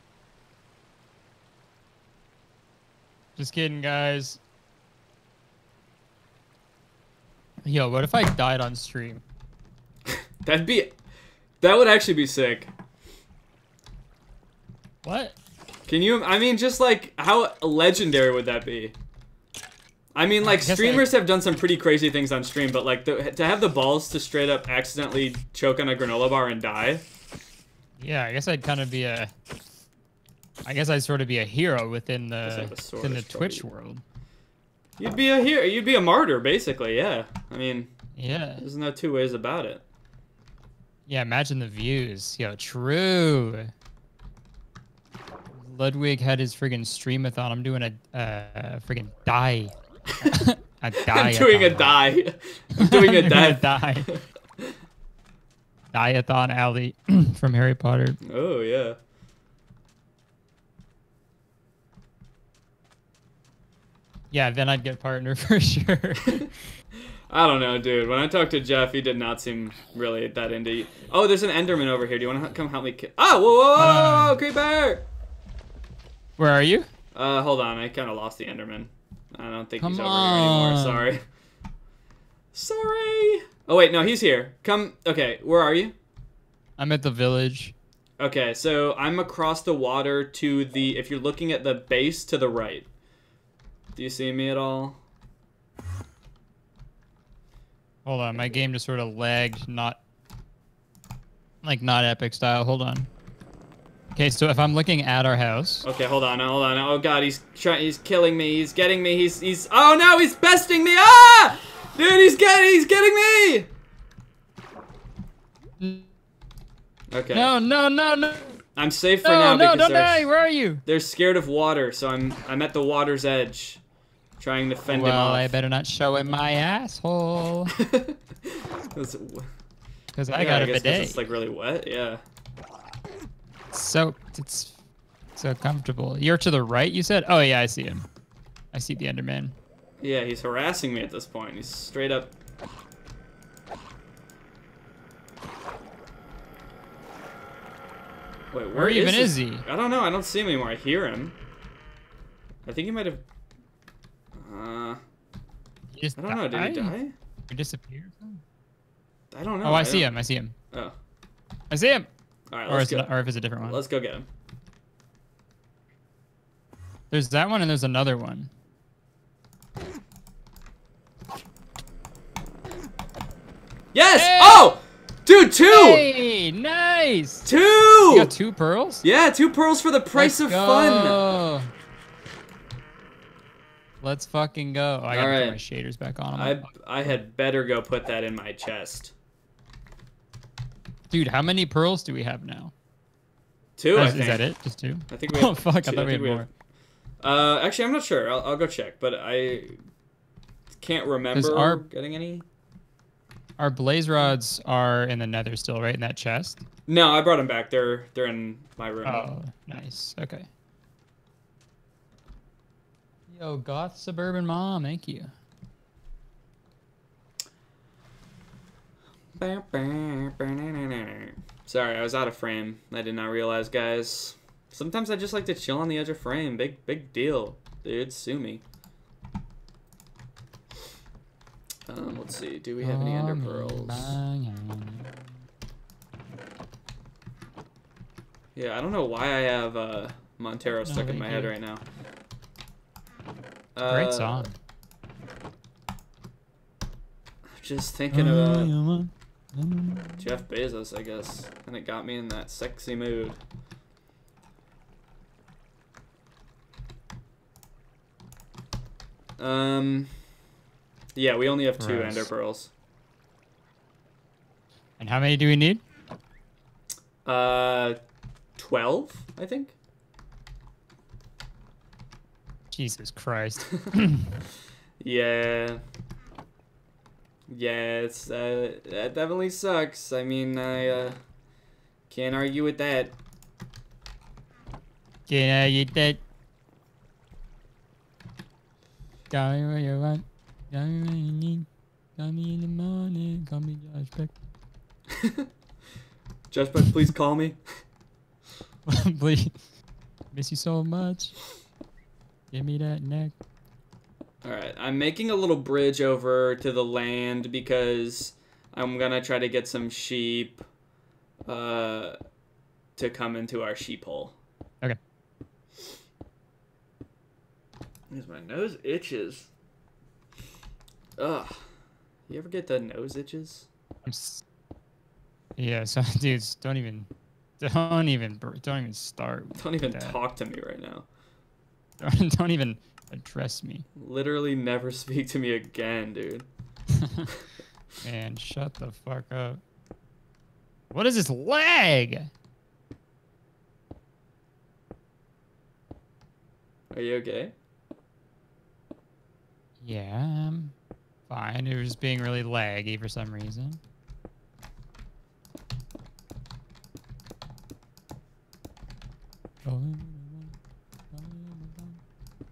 Just kidding, guys. Yo, what if I died on stream? That'd be. That would actually be sick. What? Can you? I mean, just like how legendary would that be? I mean, like I- streamers have done some pretty crazy things on stream, but like the, to have the balls to straight up accidentally choke on a granola bar and die. Yeah, I guess I'd kind of be a. I guess I'd sort of be a hero within the within the I Twitch world. You'd be a hero. You'd be a martyr, basically. Yeah. I mean, Yeah. there's no two ways about it. Yeah, imagine the views. Yo, true. Ludwig had his friggin' streamathon. I'm doing a uh, friggin' die. a die. I'm doing a die. I'm doing a death. die. Diathon Alley from Harry Potter. Oh yeah. Yeah, then I'd get partner for sure. I don't know, dude. When I talked to Jeff, he did not seem really that into. You. Oh, there's an Enderman over here. Do you want to come help me? Ki- oh, whoa, whoa, whoa, whoa, creeper! Where are you? Uh, hold on. I kind of lost the Enderman. I don't think Come he's over here anymore. Sorry. Sorry. Oh wait, no, he's here. Come. Okay, where are you? I'm at the village. Okay, so I'm across the water to the. If you're looking at the base to the right. Do you see me at all? Hold on, my game just sort of lagged, not like not epic style. Hold on. Okay, so if I'm looking at our house, Okay, hold on, hold on. Oh god, he's trying. He's killing me. He's getting me. He's he's. Oh no, he's besting me. Ah, dude, he's getting. He's getting me. Okay. no, no, no, no, I'm safe for no, now no, because don't they're, die. Where are you? they're scared of water, so I'm I'm at the water's edge, trying to fend him Well, off. I better not show him my asshole, It's- because I yeah, got a guess 'cause bidet. It's like really wet. Yeah. So it's so comfortable. You're to the right, you said? Oh yeah, I see him. I see the Enderman. Yeah, he's harassing me at this point. He's straight up. Wait, where, Where even this- is he? I don't know. I don't see him anymore. I hear him. I think he might have. Uh, He just I don't know. Did he die? He disappeared. I don't know. Oh, I see don't- him. I see him. Oh, I see him. all right. Or, Let's is go. it, or if it's a different one. Let's go get him. There's that one and there's another one. Yes. Hey! Oh, dude, two, Hey, nice. two. You got two pearls? Yeah, two pearls for the price Let's of fun. Let's fucking go. Oh, I gotta Alright. put my shaders back on. I I had better go put that in my chest. Dude, how many pearls do we have now? Two. Oh, I is, think. is that it? Just two? I think we have Oh have fuck! I two- thought we had more. Uh, actually, I'm not sure. I'll, I'll go check, but I can't remember our- getting any. Our blaze rods are in the nether still, right? In that chest? No, I brought them back. They're they're in my room. Oh, nice. Okay. Yo, goth suburban mom, thank you. Sorry, I was out of frame. I did not realize, guys. Sometimes I just like to chill on the edge of frame. Big big deal, dude. Sue me. Um, let's see. Do we have any ender pearls? Yeah, I don't know why I have uh, Montero stuck in thank my head right now. Great Uh, song. Just thinking about Jeff Bezos, I guess, and it got me in that sexy mood. Um, yeah, we only have two Gross. ender pearls. And how many do we need? Uh, twelve, I think. Jesus Christ. Yeah. Yeah, it's uh, that definitely sucks. I mean, I uh, can't argue with that. Can I get that? Call me when you want. Call me when you need. Call me in the morning. Call me Josh Peck. Just, but please call me. Please. Miss you so much. Give me that neck. All right, I'm making a little bridge over to the land because I'm gonna try to get some sheep uh, to come into our sheep hole. Okay. Because my nose itches. Ugh. You ever get the nose itches? I'm s- yeah, so dudes, don't even, don't even, don't even start. Don't even that. talk to me right now. Don't, don't even address me. Literally never speak to me again, dude. Man, shut the fuck up. What is this lag? Are you okay? Yeah, I'm fine. It was being really laggy for some reason.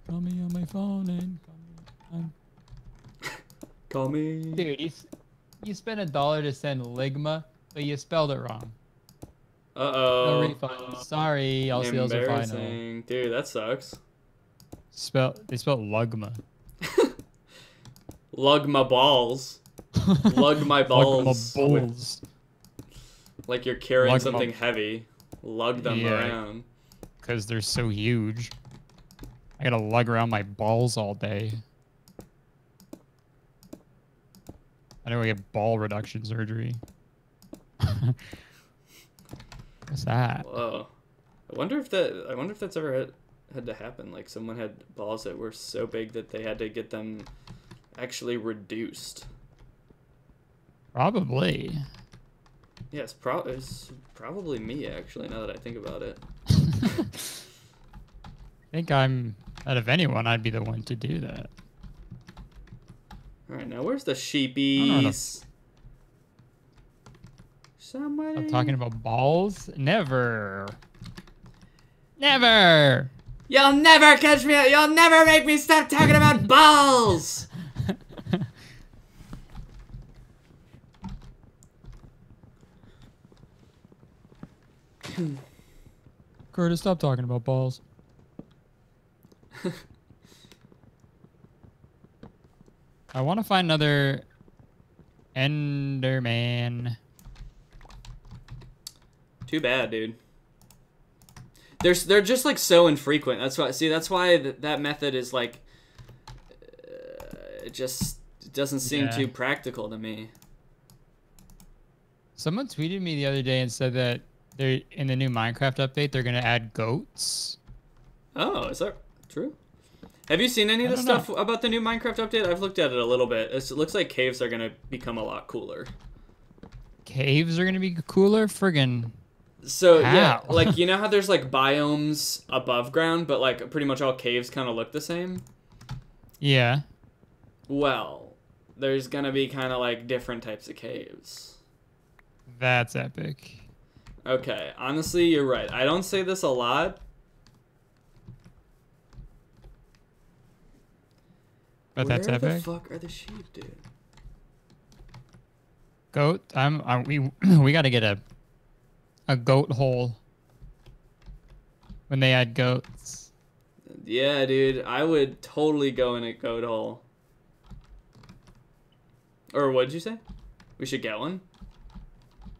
Call me on my phone and call me on- Call me. Dude, you, you spent a dollar to send Ligma, but you spelled it wrong. Uh oh. No refund. Sorry, all sales are final. Embarrassing. Dude, that sucks. Spell they spelled Lugma. Lug my balls. Lug my Lug balls. my balls. like you're carrying Lug my- something heavy. Lug them Yeah. around. Because they're so huge. I gotta lug around my balls all day. I know I get ball reduction surgery. What's that? Whoa. I wonder if that. I wonder if that's ever had, had to happen. Like someone had balls that were so big that they had to get them actually reduced. Probably. Yeah, it's, pro- it's probably me actually. Now that I think about it. I think I'm out of anyone, I'd be the one to do that. All right, now where's the sheepies? Somebody. I'm talking about balls? Never. Never. You'll never catch me. You'll never make me stop talking about balls. Kurtis, stop talking about balls. I want to find another Enderman. Too bad, dude. They're they're just like so infrequent. That's why. See, that's why th- that method is like. Uh, it just doesn't seem Yeah. too practical to me. Someone tweeted me the other day and said that they're in the new Minecraft update they're gonna add goats. Oh, is that true? Have you seen any of the don't know. stuff about the new Minecraft update? I've looked at it a little bit. It's, it looks like caves are gonna become a lot cooler. Caves are gonna be cooler. Friggin' So yeah, like you know how there's like biomes above ground, but like pretty much all caves kind of look the same. yeah. Well, there's gonna be kind of like different types of caves. That's epic. Okay, honestly, you're right. I don't say this a lot. But that's Where epic. the fuck are the sheep, dude? Goat. I'm. i we we got to get a a goat hole when they add goats. Yeah, dude, I would totally go in a goat hole. Or what'd you say? We should get one.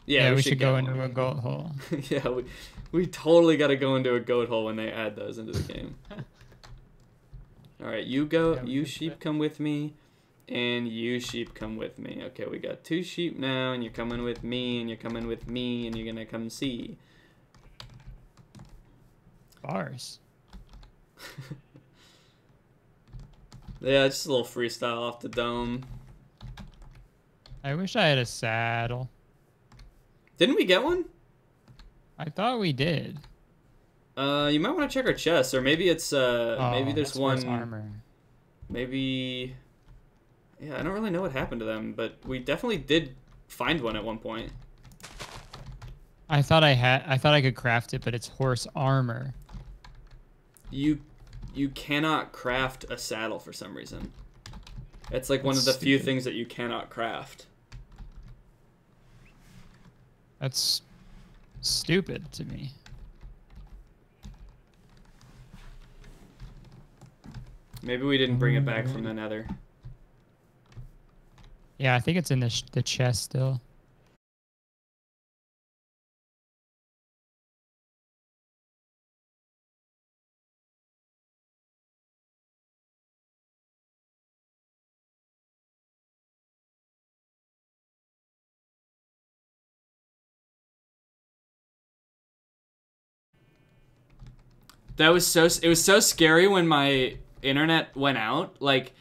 Yeah, we, should, get go one. into a goat hole. yeah, we, we totally got to go into a goat hole when they add those into the game. All right, you go, Yeah, you sheep fit- come with me, and you sheep come with me. Okay, we got two sheep now, and you're coming with me, and you're coming with me, and you're gonna come see. Bars. Yeah, just a little freestyle off the dome. I wish I had a saddle. Didn't we get one? I thought we did. Uh, you might want to check our chests, or maybe it's uh, Oh, maybe there's one. armor. Maybe. Yeah, I don't really know what happened to them, but we definitely did find one at one point. I thought I had. I thought I could craft it, but it's horse armor. You, you cannot craft a saddle for some reason. It's like one of the That's few things that you cannot craft. That's stupid to me. Maybe we didn't bring it back from mm. the Nether. Yeah, I think it's in the sh- the chest still. That was so. It was so scary when my internet went out. Like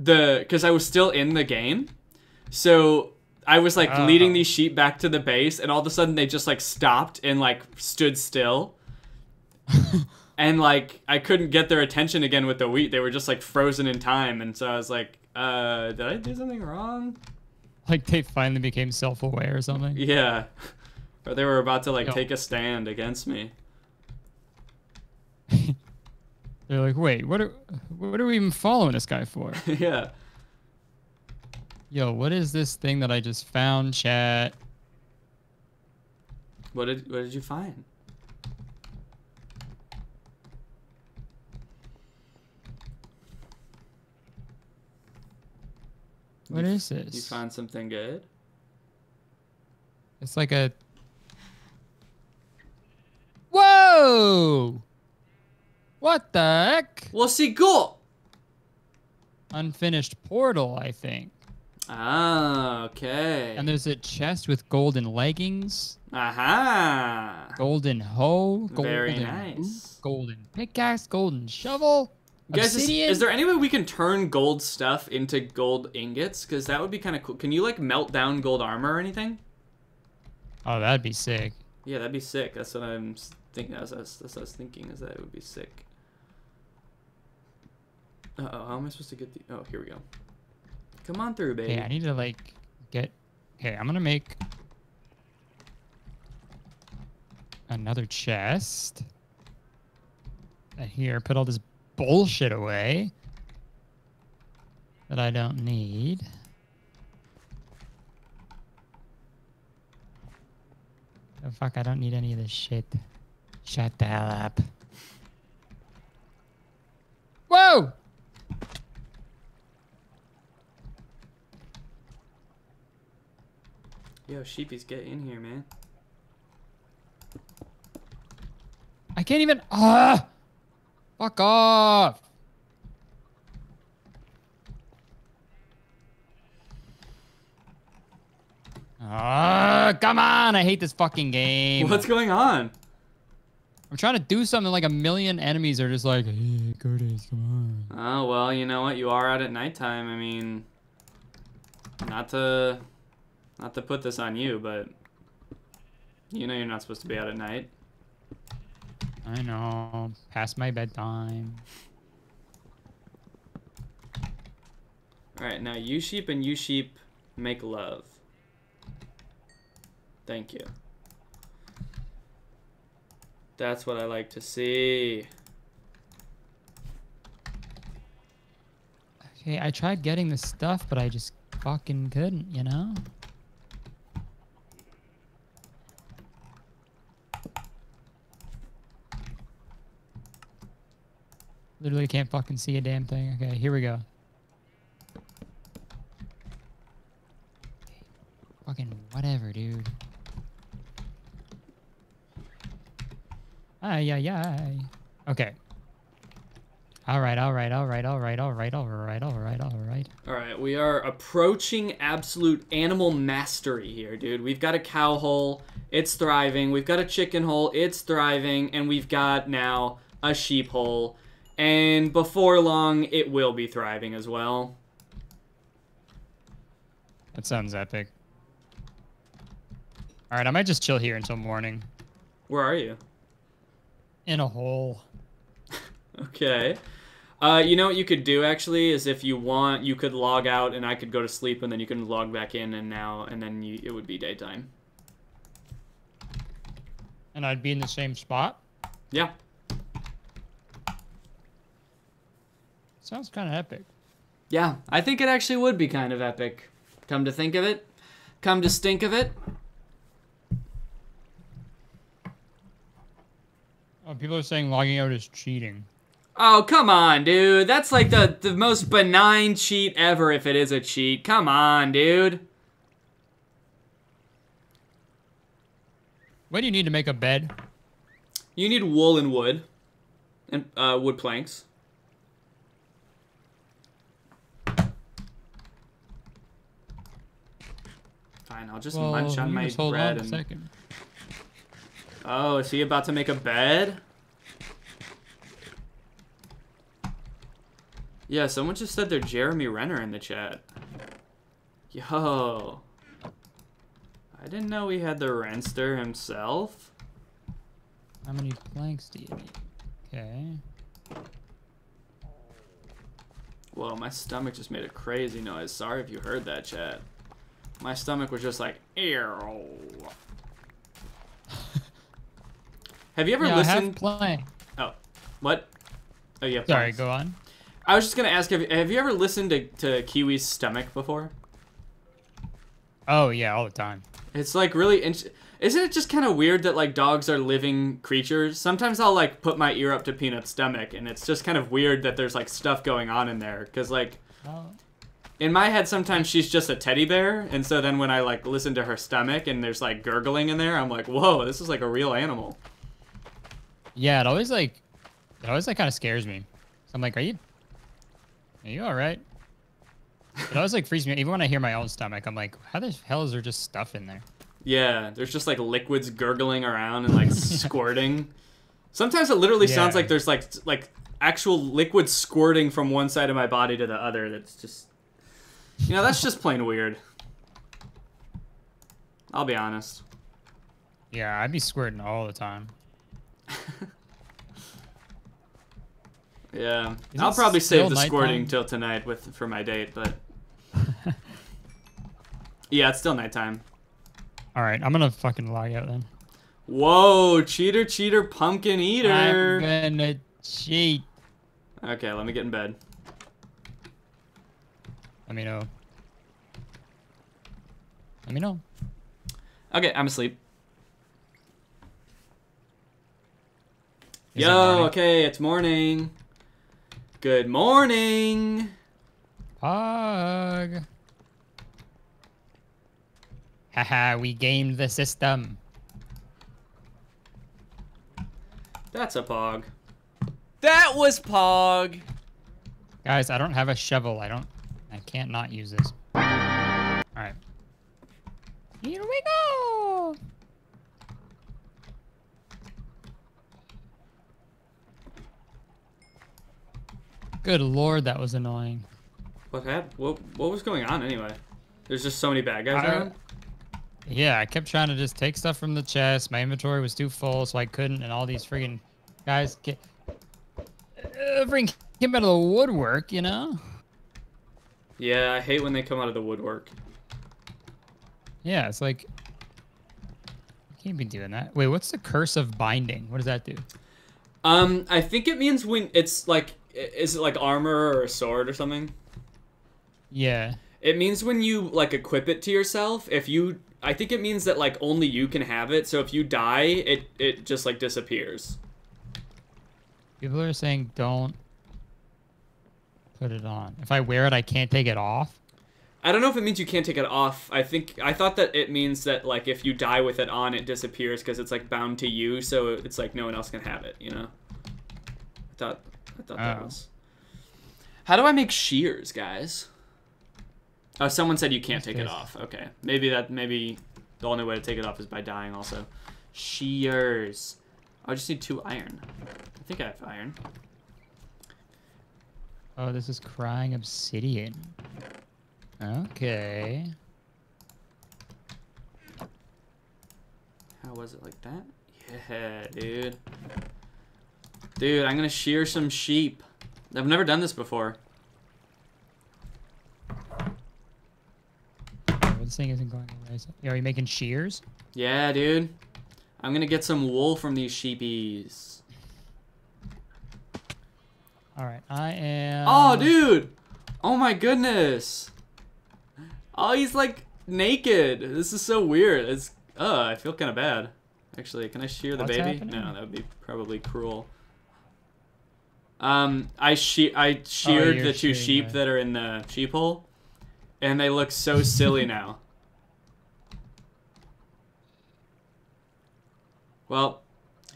the because I was still in the game, so I was like leading Oh. these sheep back to the base, and all of a sudden they just like stopped and like stood still. and like I couldn't get their attention again with the wheat. They were just like frozen in time, and so I was like, uh, did I do something wrong? Like they finally became self-aware or something. Yeah. Or they were about to like Yo. take a stand against me. They're like, wait, what are what are we even following this guy for? yeah. Yo, what is this thing that I just found, chat? What did what did you find? What is You this? You found something good? It's like a. Whoa! What the heck? Well, see, cool. Unfinished portal, I think. Ah, okay. And there's a chest with golden leggings, Aha. golden hoe, golden Very boot, nice. golden pickaxe, golden shovel, Guys, is, is there any way we can turn gold stuff into gold ingots? Because that would be kind of cool. Can you like melt down gold armor or anything? Oh, that'd be sick. Yeah, that'd be sick. That's what I'm thinking. That's, that's, that's what I was thinking. Is that it would be sick. Uh oh, how am I supposed to get the? Oh, here we go. Come on through, baby. Okay, I need to like get. Okay, I'm gonna make another chest. And here, put all this bullshit away that I don't need. Oh fuck! I don't need any of this shit. Shut the hell up. Whoa! Yo, sheepies, get in here, man. I can't even. Ah! Fuck off! Ah, come on! I hate this fucking game. What's going on? I'm trying to do something like a million enemies are just like, hey, Kurtis, come on. Oh well, you know what? You are out at nighttime. I mean, not to, not to put this on you, but you know you're not supposed to be out at night. I know. Past my bedtime. All right, now you sheep and you sheep make love. Thank you. That's what I like to see. Okay, I tried getting the stuff, but I just fucking couldn't, you know? Literally can't fucking see a damn thing. Okay, here we go. Fucking whatever, dude. Ay, ay, ay. Okay. All right, all right, all right, all right, all right, all right, all right, all right. All right, we are approaching absolute animal mastery here, dude. We've got a cow hole, it's thriving. We've got a chicken hole, it's thriving, and we've got now a sheep hole. And before long, it will be thriving as well. That sounds epic. All right, I might just chill here until morning. Where are you? In a hole. Okay. Uh, you know what you could do actually is if you want, you could log out and I could go to sleep and then you can log back in and now and then you, it would be daytime. And I'd be in the same spot. Yeah. Sounds kind of epic. Yeah, I think it actually would be kind of epic. Come to think of it, come to stink of it. Oh, people are saying logging out is cheating. Oh, come on, dude. That's like the, the most benign cheat ever if it is a cheat. Come on, dude. What do you need to make a bed? You need wool and wood. And uh, wood planks. Fine, I'll just munch on my hold bread on a and second. Oh, is he about to make a bed? Yeah, someone just said they're Jeremy Renner in the chat. Yo. I didn't know we had the Renster himself. How many planks do you need? Okay. Whoa, my stomach just made a crazy noise. Sorry if you heard that, chat. My stomach was just like, ew. Have you ever yeah, I have listened? plank. oh, what? Oh, yeah. Sorry, go on. I was just gonna ask, have, have you ever listened to, to Kiwi's stomach before? Oh yeah, all the time. It's like really, isn't it just kind of weird that like dogs are living creatures? Sometimes I'll like put my ear up to Peanut's stomach, and it's just kind of weird that there's like stuff going on in there, cause like Oh, in my head sometimes she's just a teddy bear, and so then when I like listen to her stomach and there's like gurgling in there, I'm like, whoa, this is like a real animal. Yeah, it always like, it always like kind of scares me. So I'm like, are you, are you all right? It always like frees me. Even when I hear my own stomach, I'm like, how the hell is there just stuff in there? Yeah, there's just like liquids gurgling around and like squirting. Sometimes it literally sounds like there's like like actual liquid squirting from one side of my body to the other. That's just, you know, that's just plain weird. I'll be honest. Yeah, I'd be squirting all the time. Yeah, Is I'll probably save the squirting nighttime? till tonight with for my date, but yeah, it's still nighttime. All right, I'm gonna fucking log out then. Whoa, cheater, cheater, pumpkin I'm eater. gonna cheat. Okay, let me get in bed. Let me know. Let me know. Okay, I'm asleep. Is Yo, morning? okay, it's morning. Good morning. Pog. Haha, we gamed the system. That's a pog. That was Pog. Guys, I don't have a shovel. I don't. I can't not use this. Alright. Here we go! Good lord, that was annoying. What happened? What, what was going on anyway? There's just so many bad guys I- around. Yeah, I kept trying to just take stuff from the chest. My inventory was too full, so I couldn't. And all these freaking guys get uh, bring him out of the woodwork, you know? Yeah, I hate when they come out of the woodwork. Yeah, it's like you can't be doing that. Wait, what's the curse of binding? What does that do? Um, I think it means when it's like, is it like armor or a sword or something? Yeah. It means when you like equip it to yourself. If you, I think it means that like only you can have it. So if you die, it it just like disappears. People are saying don't put it on. If I wear it, I can't take it off. I don't know if it means you can't take it off. I think I thought that it means that like if you die with it on, it disappears because it's like bound to you. So it's like no one else can have it. You know. I thought I thought that Oh. was. How do I make shears, guys? Oh, someone said you can't take it off. Okay, maybe that maybe the only way to take it off is by dying. Also, shears. I just need two iron. I think I have iron. Oh, this is crying obsidian. Okay. How was it like that? Yeah, dude. Dude, I'm gonna shear some sheep. I've never done this before. Oh, this thing isn't going away. Are you making shears? Yeah, dude. I'm gonna get some wool from these sheepies. All right, I am. Oh, dude! Oh my goodness! Oh, he's like naked. This is so weird. It's uh, I feel kind of bad. Actually, can I shear the What's baby? happening? No, that would be probably cruel. Um, I she I sheared Oh, the two sheep that are in the sheep hole, and they look so silly now. Well,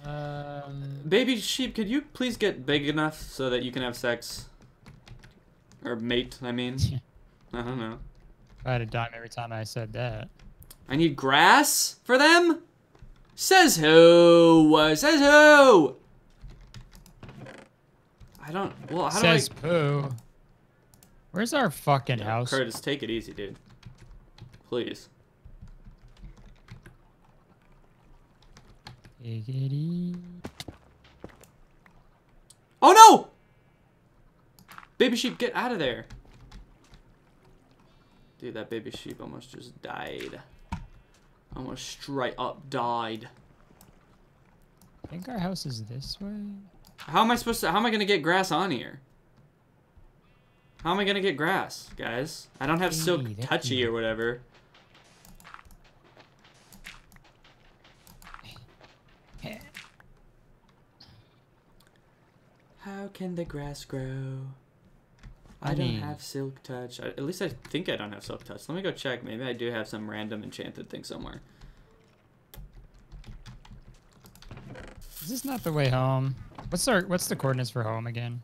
Um, baby sheep, could you please get big enough so that you can have sex? Or mate, I mean. I don't know. I had a dime every time I said that. I need grass for them? Says who? Says who? I don't. Well, how Says do poo. Where's our fucking I? house? Kurtis, take it easy, dude. Please. Giggity. Oh no! Baby sheep, get out of there. Dude, that baby sheep almost just died. Almost straight up died. I think our house is this way. How am I supposed to? How am I gonna get grass on here? How am I gonna get grass, guys? I don't have silk Hey, that touchy or whatever. How can the grass grow? I don't Honey. have silk touch. At least I think I don't have silk touch. Let me go check. Maybe I do have some random enchanted thing somewhere. Is this not the way home? What's our what's the coordinates for home again?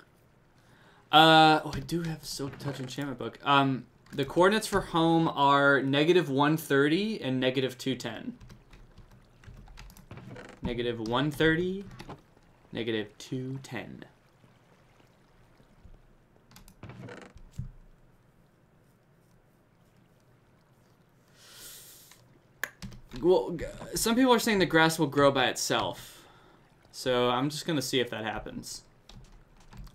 Uh, oh, I do have a silk touch enchantment book. Um, the coordinates for home are negative 130 and negative 210. Negative 130, negative 210. Well, some people are saying the grass will grow by itself. So I'm just going to see if that happens.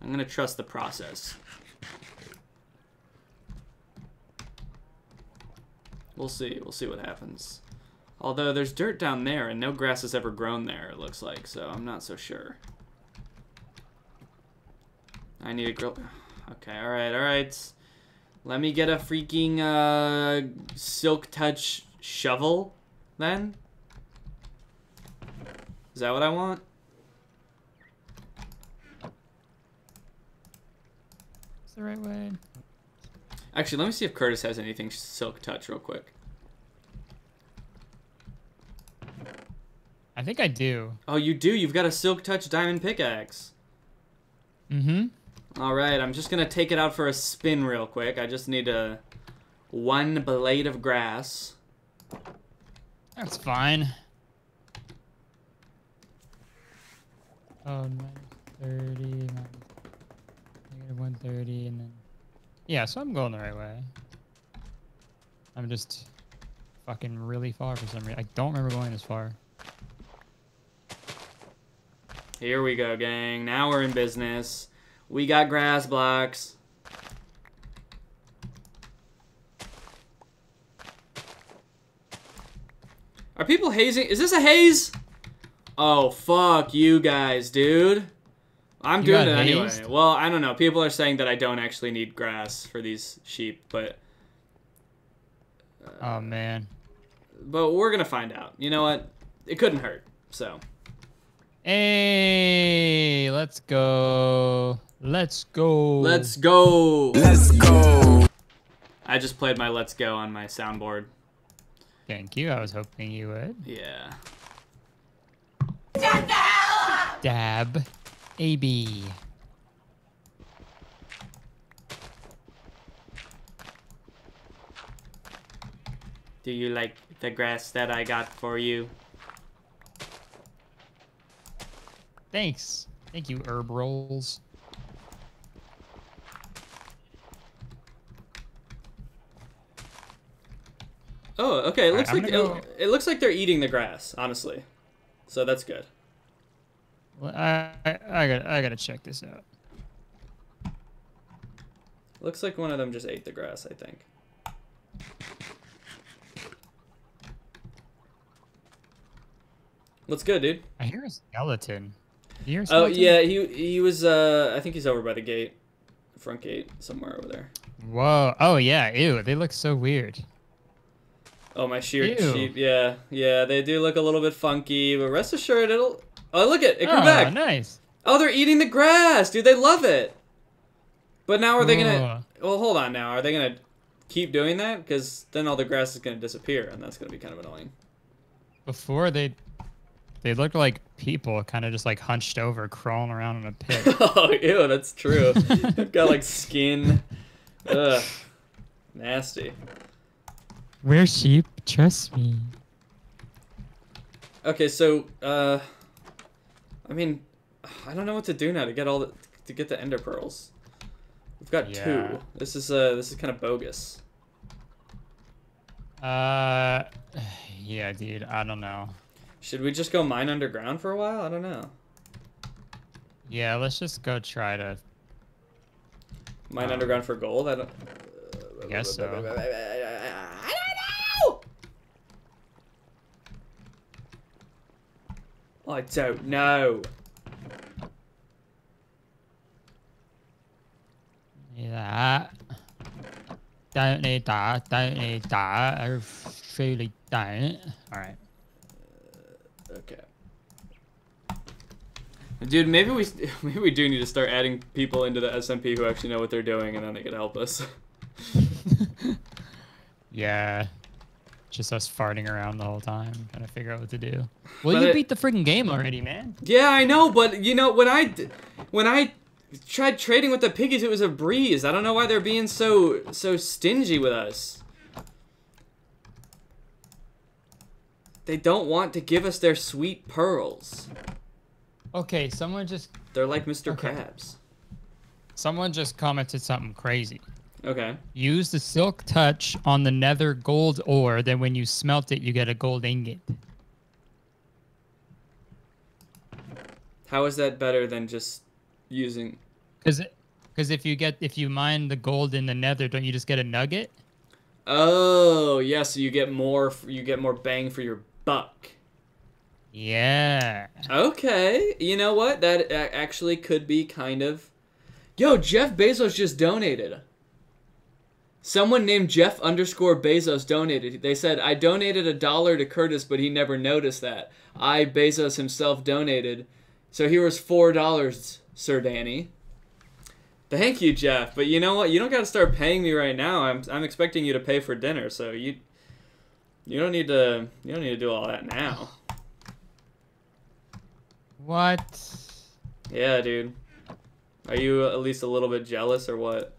I'm gonna trust the process. We'll see. We'll see what happens. Although there's dirt down there and no grass has ever grown there, it looks like, so I'm not so sure. I need a grill. Okay, alright, alright. Let me get a freaking uh, silk touch shovel then. Is that what I want? Is the right way? Actually, let me see if Kurtis has anything silk touch real quick. I think I do. Oh, you do? You've got a silk touch diamond pickaxe. Mm-hmm. All right, I'm just gonna take it out for a spin real quick. I just need a one blade of grass. That's fine. Oh, minus 30, minus negative 130, and then... Yeah, so I'm going the right way. I'm just fucking really far for some reason. I don't remember going this far. Here we go, gang. Now we're in business. We got grass blocks. Are people hazing? Is this a haze? Oh, fuck you guys, dude. I'm You doing it got anyway. hazed? Well, I don't know. People are saying that I don't actually need grass for these sheep, but uh, Oh, man. but we're gonna find out. You know what? It couldn't hurt. So Hey, let's go. Let's go. let's go. Let's go. I just played my "Let's Go" on my soundboard. Thank you. I was hoping you would. Yeah. Dab. AB. Do you like the grass that I got for you? Thanks. Thank you, herb rolls. Oh, okay. It looks I'm like gonna it, it looks like they're eating the grass, honestly. So that's good. Well, I, I, I gotta, I gotta check this out. Looks like one of them just ate the grass. I think. What's good, dude? I hear a skeleton. Hear a Oh yeah, he he was. Uh, I think he's over by the gate, front gate, somewhere over there. Whoa. Oh yeah. Ew. They look so weird. Oh, my Ew. sheep. Yeah, yeah, they do look a little bit funky, but rest assured, it'll. Oh, look it! It grew oh, back. nice. Oh, they're eating the grass, dude. They love it. But now are they gonna? Whoa. Well, hold on. Now are they gonna keep doing that? Because then all the grass is gonna disappear, and that's gonna be kind of annoying. Before they, they looked like people, kind of just like hunched over, crawling around in a pit. oh, ew, that's true. They've got like skin. Ugh, nasty. We're sheep. Trust me. Okay, so uh, I mean, I don't know what to do now to get all the to get the ender pearls. We've got Yeah. two. This is uh, this is kind of bogus. Uh, yeah, dude. I don't know. Should we just go mine underground for a while? I don't know. Yeah, let's just go try to. Mine Um, underground for gold. I don't. I guess so. I don't know. I don't. Yeah. Don't need that. Don't need that. I really don't. All right. Uh, okay. Dude, maybe we maybe we do need to start adding people into the SMP who actually know what they're doing, and then they can help us. Yeah. Just us farting around the whole time, trying to figure out what to do. Well, But you it- beat the freaking game already, man. yeah, I know, but you know when I, when I tried trading with the piggies, it was a breeze. I don't know why they're being so so stingy with us. They don't want to give us their sweet pearls. Okay, someone just They're like Mr. Okay. Krabs. someone just commented something crazy. Okay. Use the silk touch on the nether gold ore, then when you smelt it, you get a gold ingot. How is that better than just using? Cause, because if you get if you mine the gold in the nether, don't you just get a nugget? Oh, yeah. So you get more. You get more bang for your buck. Yeah. Okay, you know what? That actually could be kind of. Yo, Jeff Bezos just donated. Someone named Jeff underscore Bezos donated. They said, I donated a dollar to Kurtis, but he never noticed that. I, Bezos himself, donated. So here was four dollars, Sir Danny. Thank you, Jeff. But you know what? You don't got to start paying me right now. I'm, I'm expecting you to pay for dinner, so you you don't need to you don't need to do all that now. What? Yeah, dude. Are you at least a little bit jealous or what?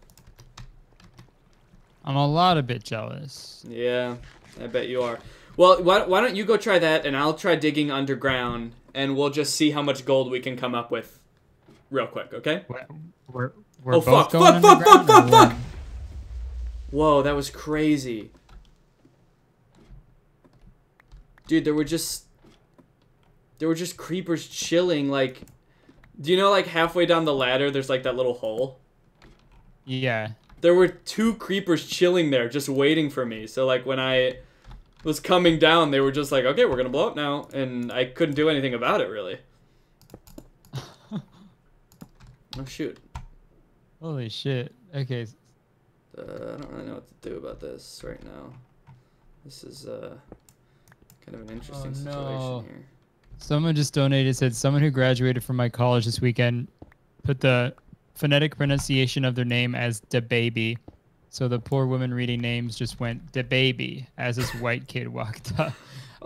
I'm a lot a bit jealous. Yeah, I bet you are. Well, why, why don't you go try that and I'll try digging underground and we'll just see how much gold we can come up with real quick, okay? We're, we're, we're oh, fuck, fuck, fuck, fuck, fuck, fuck! Whoa, that was crazy. Dude, there were just. There were just creepers chilling, like. Do you know, like, halfway down the ladder, there's, like, that little hole? Yeah. There were two creepers chilling there just waiting for me so like when i was coming down they were just like okay we're gonna blow up now and i couldn't do anything about it really oh shoot Holy shit. Okay. uh, i don't really know what to do about this right now this is uh kind of an interesting Oh, situation no. here Someone just donated said someone who graduated from my college this weekend put the phonetic pronunciation of their name as the baby. So the poor woman reading names just went the baby as this white kid walked up.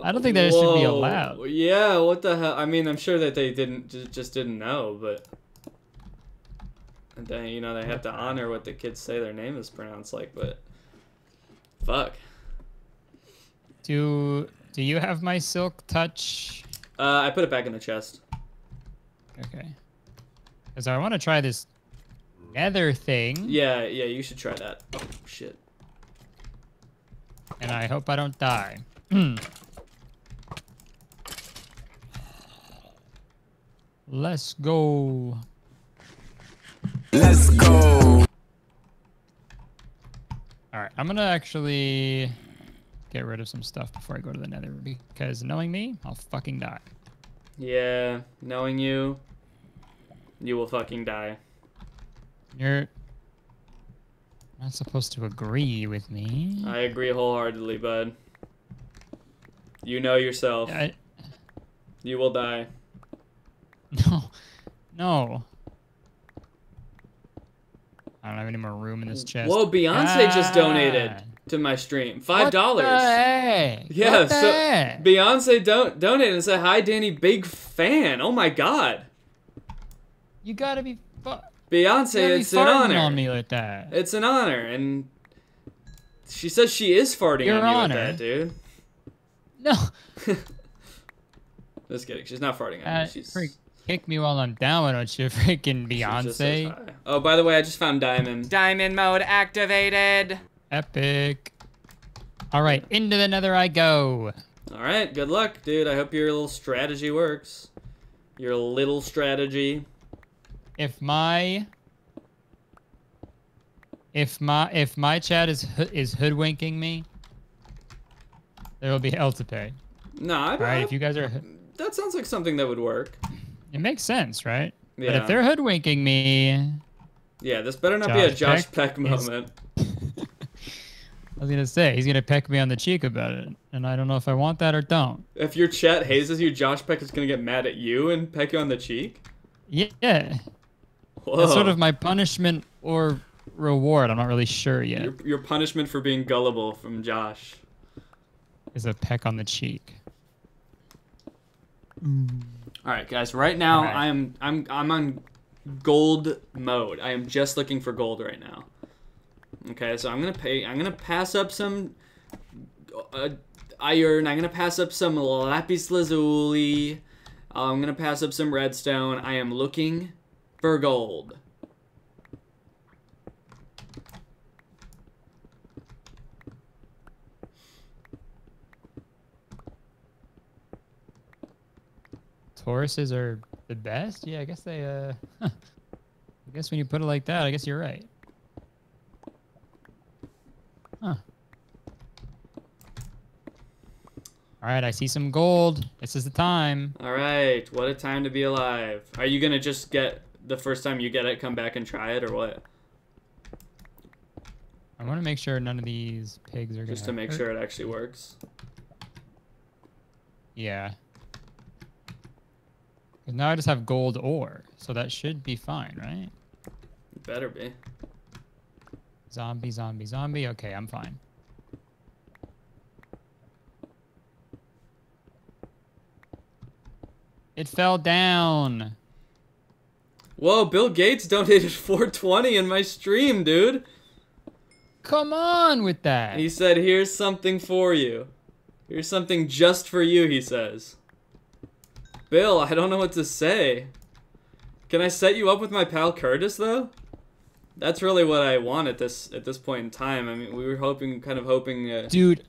I don't think that should be allowed. yeah what the hell i mean i'm sure that they didn't just, just didn't know but and then you know they have to honor what the kids say their name is pronounced like but fuck Do do you have my silk touch? uh, i put it back in the chest Okay. Because I want to try this nether thing, yeah yeah you should try that oh shit and I hope I don't die. Let's go. Let's go. All right, I'm gonna actually get rid of some stuff before I go to the nether because knowing me, I'll fucking die. yeah knowing you you will fucking die You're not supposed to agree with me. i agree wholeheartedly bud you know yourself I, you will die no, no. I don't have any more room in this chest. whoa beyonce just donated Ah. to my stream five dollars? Yeah, so heck? Beyonce don't donate and say hi, Danny, big fan. Oh my god, you gotta be. Fu- Beyonce, you it's an honor. on me like that. It's an honor, and she says she is farting Your on you honor? with that, dude. no. Just kidding. She's not farting on Uh, me. She's freak, kick me while I'm down. Why don't you freaking she just Beyonce? Oh, by the way, I just found diamond. Diamond mode activated. Epic. All right, into the nether I go. All right, good luck, dude. I hope your little strategy works. Your little strategy. If my if my if my chat is is hoodwinking me, there will be hell to pay. Nah, I, right, if you guys are, that sounds like something that would work. it makes sense, right? Yeah. But if they're hoodwinking me, Yeah, this better not be a Josh Josh Peck, Peck is- moment. I was gonna say he's gonna peck me on the cheek about it, and I don't know if I want that or don't. If your chat hazes you, Josh Peck is gonna get mad at you and peck you on the cheek. Yeah. Whoa. That's sort of my punishment or reward. I'm not really sure yet. your, your punishment for being gullible from Josh. Is a peck on the cheek. All right, guys. Right now, right. I am I'm I'm on gold mode. I am just looking for gold right now. Okay, so I'm gonna pay. I'm gonna pass up some uh, iron. I'm gonna pass up some lapis lazuli. Uh, I'm gonna pass up some redstone. I am looking for gold. Tauruses are the best? Yeah, I guess they, uh. I guess when you put it like that, I guess you're right. Huh. Alright, I see some gold. This is the time. All right, what a time to be alive. Are you gonna just get the first time you get it, come back and try it, or what? I want to make sure none of these pigs are Just to make hurt. sure it actually works. Yeah. Now I just have gold ore, so that should be fine, right? It better be. Zombie, zombie, zombie. Okay, I'm fine. It fell down. Whoa, Bill Gates donated 420 in my stream, dude. Come on with that. He said, "Here's something for you. Here's something just for you," he says. Bill, I don't know what to say. Can I set you up with my pal Kurtis though? That's really what I want at this at this point in time. I mean, we were hoping kind of hoping uh, Dude,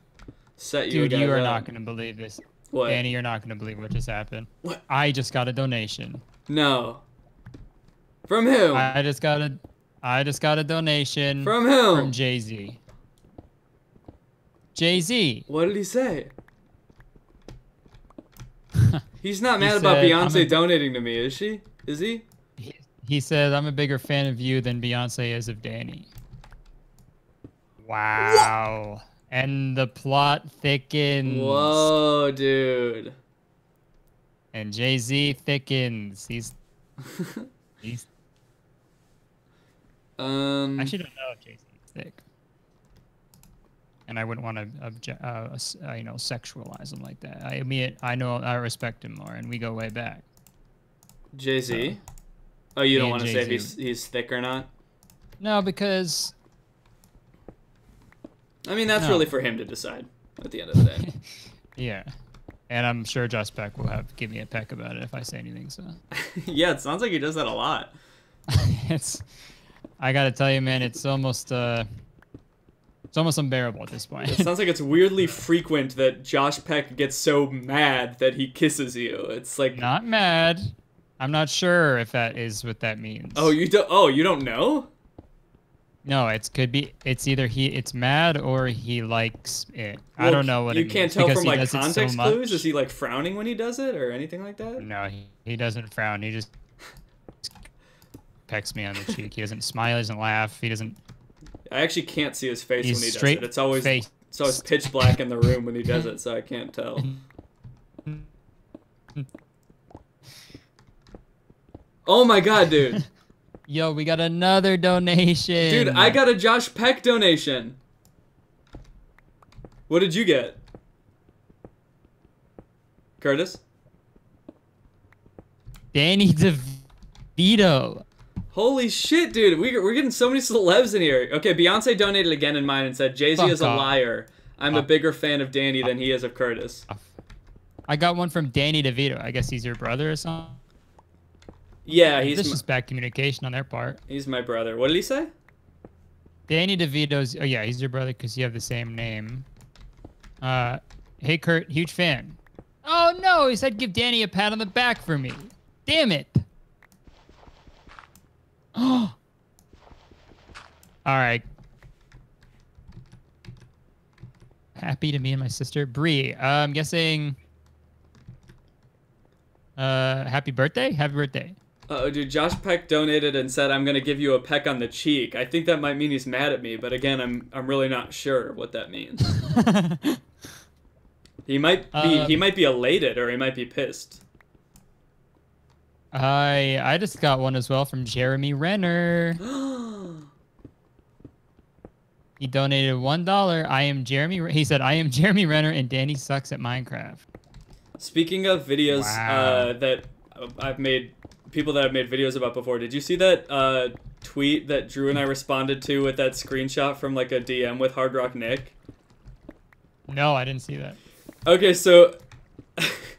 set you dude, you are up. not going to believe this. What? Danny, you're not going to believe what just happened. What? I just got a donation. No. From who? I just got a I just got a donation From who? from Jay-Z. Jay-Z. What did he say? He's not He mad about said, Beyonce donating to me, is she? Is he? He, he said, I'm a bigger fan of you than Beyonce is of Danny. Wow. And the plot thickens. Whoa, dude. And Jay Z thickens. He's he's um. I actually don't know if Jay Z is thick. And I wouldn't want to obje- uh, uh, you know, sexualize him like that. I mean, I know I respect him more, and we go way back. Jay Z. Oh, you don't want to say if he's he's thick or not. No, because I mean, that's No. really for him to decide at the end of the day. yeah, and I'm sure Josh Peck will have give me a peck about it if I say anything. So yeah, it sounds like he does that a lot. it's I gotta tell you, man, it's almost uh, it's almost unbearable at this point. It sounds like it's weirdly frequent that Josh Peck gets so mad that he kisses you. It's like, not mad. I'm not sure if that is what that means. oh, you don't. Oh, you don't know? No, it could be. It's either he it's mad or he likes it. I don't know what you can't tell from like it so context clues. Is he like frowning when he does it or anything like that? No, he, he doesn't frown. He just pecks me on the cheek. He doesn't smile. He doesn't laugh. He doesn't. I actually can't see his face He's when he does it. It's always face. it's always pitch black in the room when he does it, so I can't tell. Oh my god, dude. Yo, we got another donation. Dude, I got a Josh Peck donation. What did you get? Kurtis? Danny DeVito. Holy shit, dude. We, we're getting so many celebs in here. Okay, Beyonce donated again in mine and said, Jay Z Fuck is a off. liar. I'm a bigger fan of Danny than he is of Kurtis. I got one from Danny DeVito. I guess he's your brother or something. Yeah, he's this is bad communication on their part. he's my brother. What did he say? Danny DeVito's. Oh yeah, he's your brother because you have the same name. Uh, hey Kurt, huge fan. Oh no, he said give Danny a pat on the back for me. Damn it. Oh. All right. Happy to me and my sister Bree. Uh, I'm guessing. Uh, happy birthday! Happy birthday. Uh, dude, Josh Peck donated and said, I'm going to give you a peck on the cheek. I think that might mean he's mad at me, but again, I'm, I'm really not sure what that means. He might be Um, he might be elated or he might be pissed. I I just got one as well from Jeremy Renner. He donated one dollar. I am Jeremy. He said, "I am Jeremy Renner, and Danny sucks at Minecraft." Speaking of videos Wow. uh, that I've made, people that I've made videos about before, did you see that uh, tweet that Drew and I responded to with that screenshot from like a DM with Hard Rock Nick? No, I didn't see that. Okay, so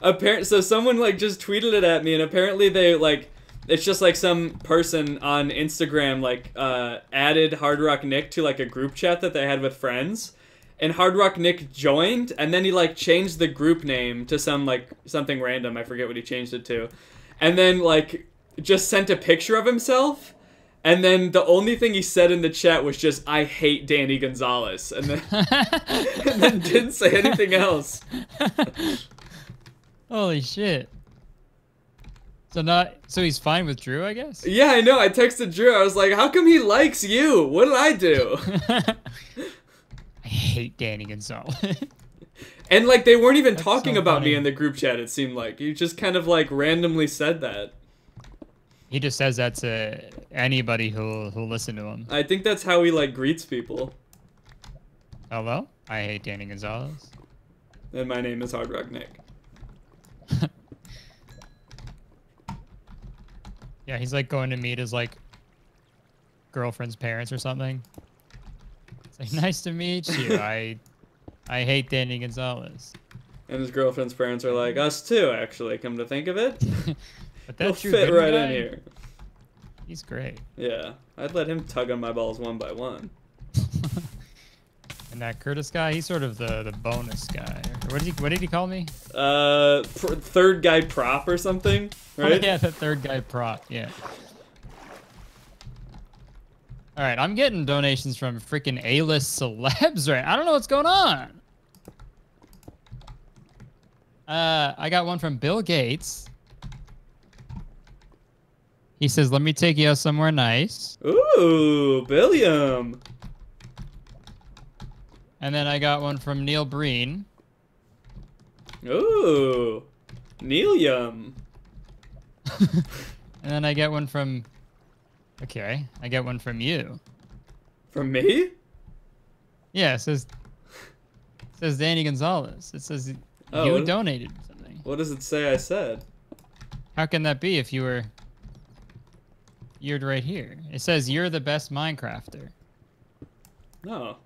apparent so someone like just tweeted it at me and apparently they like it's just like some person on Instagram like uh added Hard Rock Nick to like a group chat that they had with friends and Hard Rock Nick joined and then he like changed the group name to some like something random, I forget what he changed it to. And then like just sent a picture of himself and then the only thing he said in the chat was just I hate Danny Gonzalez and then and then didn't say anything else. Holy shit! So not so he's fine with Drew, I guess. Yeah, I know. I texted Drew. I was like, "How come he likes you? What did I do?" I hate Danny Gonzalez. And like, they weren't even That's talking so about me in the group chat. It seemed like you just kind of like randomly said that. he just says that to anybody who'll who'll listen to him. I think that's how he like greets people. Hello, I hate Danny Gonzalez. And my name is Hard Rock Nick. Yeah, he's like going to meet his like girlfriend's parents or something. It's like nice to meet you. I I hate Danny Gonzalez. And his girlfriend's parents are like, "Us too, actually." Come to think of it, But he'll fit right in here. He's great. Yeah, I'd let him tug on my balls one by one. And that Kurtis guy, he's sort of the the bonus guy. What did he What did he call me? Uh, third guy prop or something, right? Oh, yeah, the third guy prop. Yeah. All right, I'm getting donations from freaking A-list celebs right. I don't know what's going on. Uh, I got one from Bill Gates. He says, "Let me take you out somewhere nice." Ooh, Billiam. And then I got one from Neil Breen. Ooh, Neilium. And then I get one from. Okay, I get one from you. From me? Yeah, it says. It says Danny Gonzalez. It says Oh, you donated something. What does it say I said? How can that be if you were? You're right here. It says you're the best Minecrafter. No.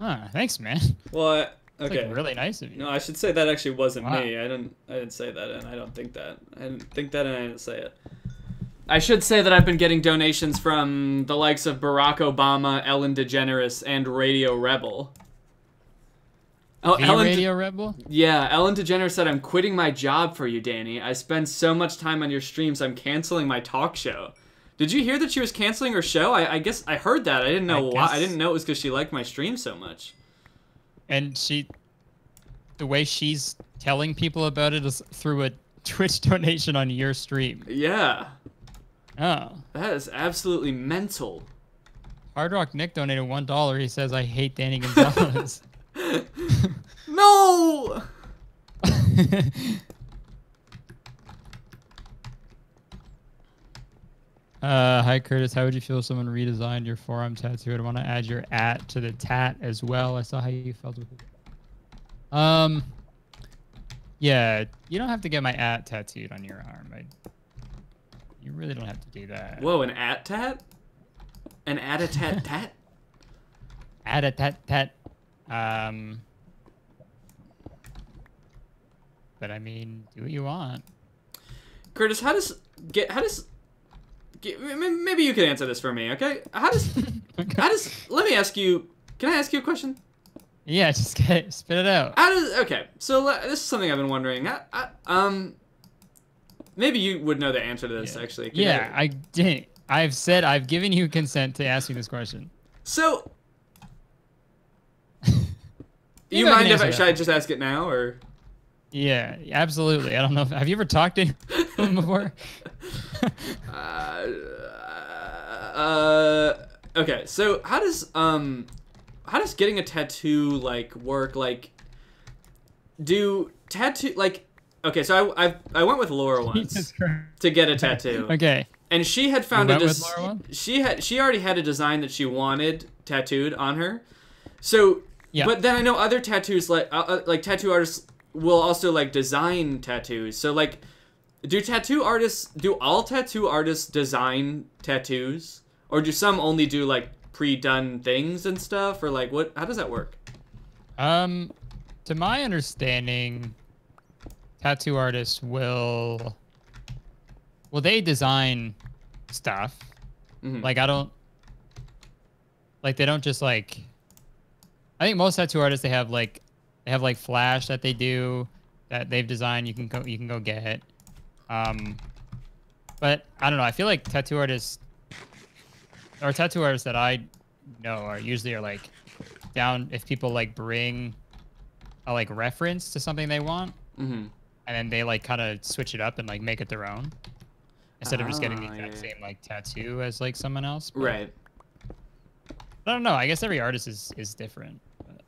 Huh? Thanks, man. Well, I, okay. like really nice of you. No, I should say that actually wasn't Wow. me. I didn't. I didn't say that, and I don't think that. I didn't think that, and I didn't say it. I should say that I've been getting donations from the likes of Barack Obama, Ellen DeGeneres, and Radio Rebel. Oh, The Ellen. De- Radio Rebel. yeah, Ellen DeGeneres said, "I'm quitting my job for you, Danny. I spend so much time on your streams. I'm canceling my talk show." Did you hear that she was canceling her show? I, I guess I heard that. I didn't know I why. I didn't know it was because she liked my stream so much. And she, the way she's telling people about it is through a Twitch donation on your stream. Yeah, Oh. that is absolutely mental. Hard Rock Nick donated one dollar. He says, "I hate Danny Gonzalez." No. uh, hi Kurtis. How would you feel if someone redesigned your forearm tattoo? I'd want to add your at to the tat as well. I saw how you felt with it. Um. Yeah, you don't have to get my at tattooed on your arm. I, you really don't have to do that. Whoa, an at tat? An at a tat tat? at a tat tat. Um. But I mean, do what you want. Kurtis, how does get how does get, m- m- maybe you can answer this for me, okay? How does how does let me ask you? Can I ask you a question? Yeah, just get spit it out. How does okay? So uh, this is something I've been wondering. I, I, um, maybe you would know the answer to this actually. Can Yeah, I didn't. I've said I've given you consent to ask you this question. So, You you mind if I, should that. I just ask it now or? Yeah, absolutely. I don't know. If, have you ever talked to him before? Uh, uh, okay. So how does um, how does getting a tattoo like work? Like, do tattoo like okay, so I, I I went with Laura once to get a tattoo, Okay. and she had found a des- she had she already had a design that she wanted tattooed on her. So, Yeah. but then I know other tattoos like uh, uh, like tattoo artists will also like design tattoos. So like, do tattoo artists do all tattoo artists design tattoos, or do some only do like pre-done things and stuff, or like what? How does that work? Um, to my understanding, tattoo artists will, well, they design stuff. Mhm. Like I don't, like they don't just like. I think most tattoo artists they have like, they have like flash that they do, that they've designed. You can go, you can go get. Um, but I don't know. I feel like tattoo artists, or tattoo artists that I know are usually are like down if people like bring a like reference to something they want Mm-hmm. and then they like kind of switch it up and like make it their own instead of just getting the Ah, exact yeah. same like tattoo as like someone else but Right. i don't know i guess every artist is is different but-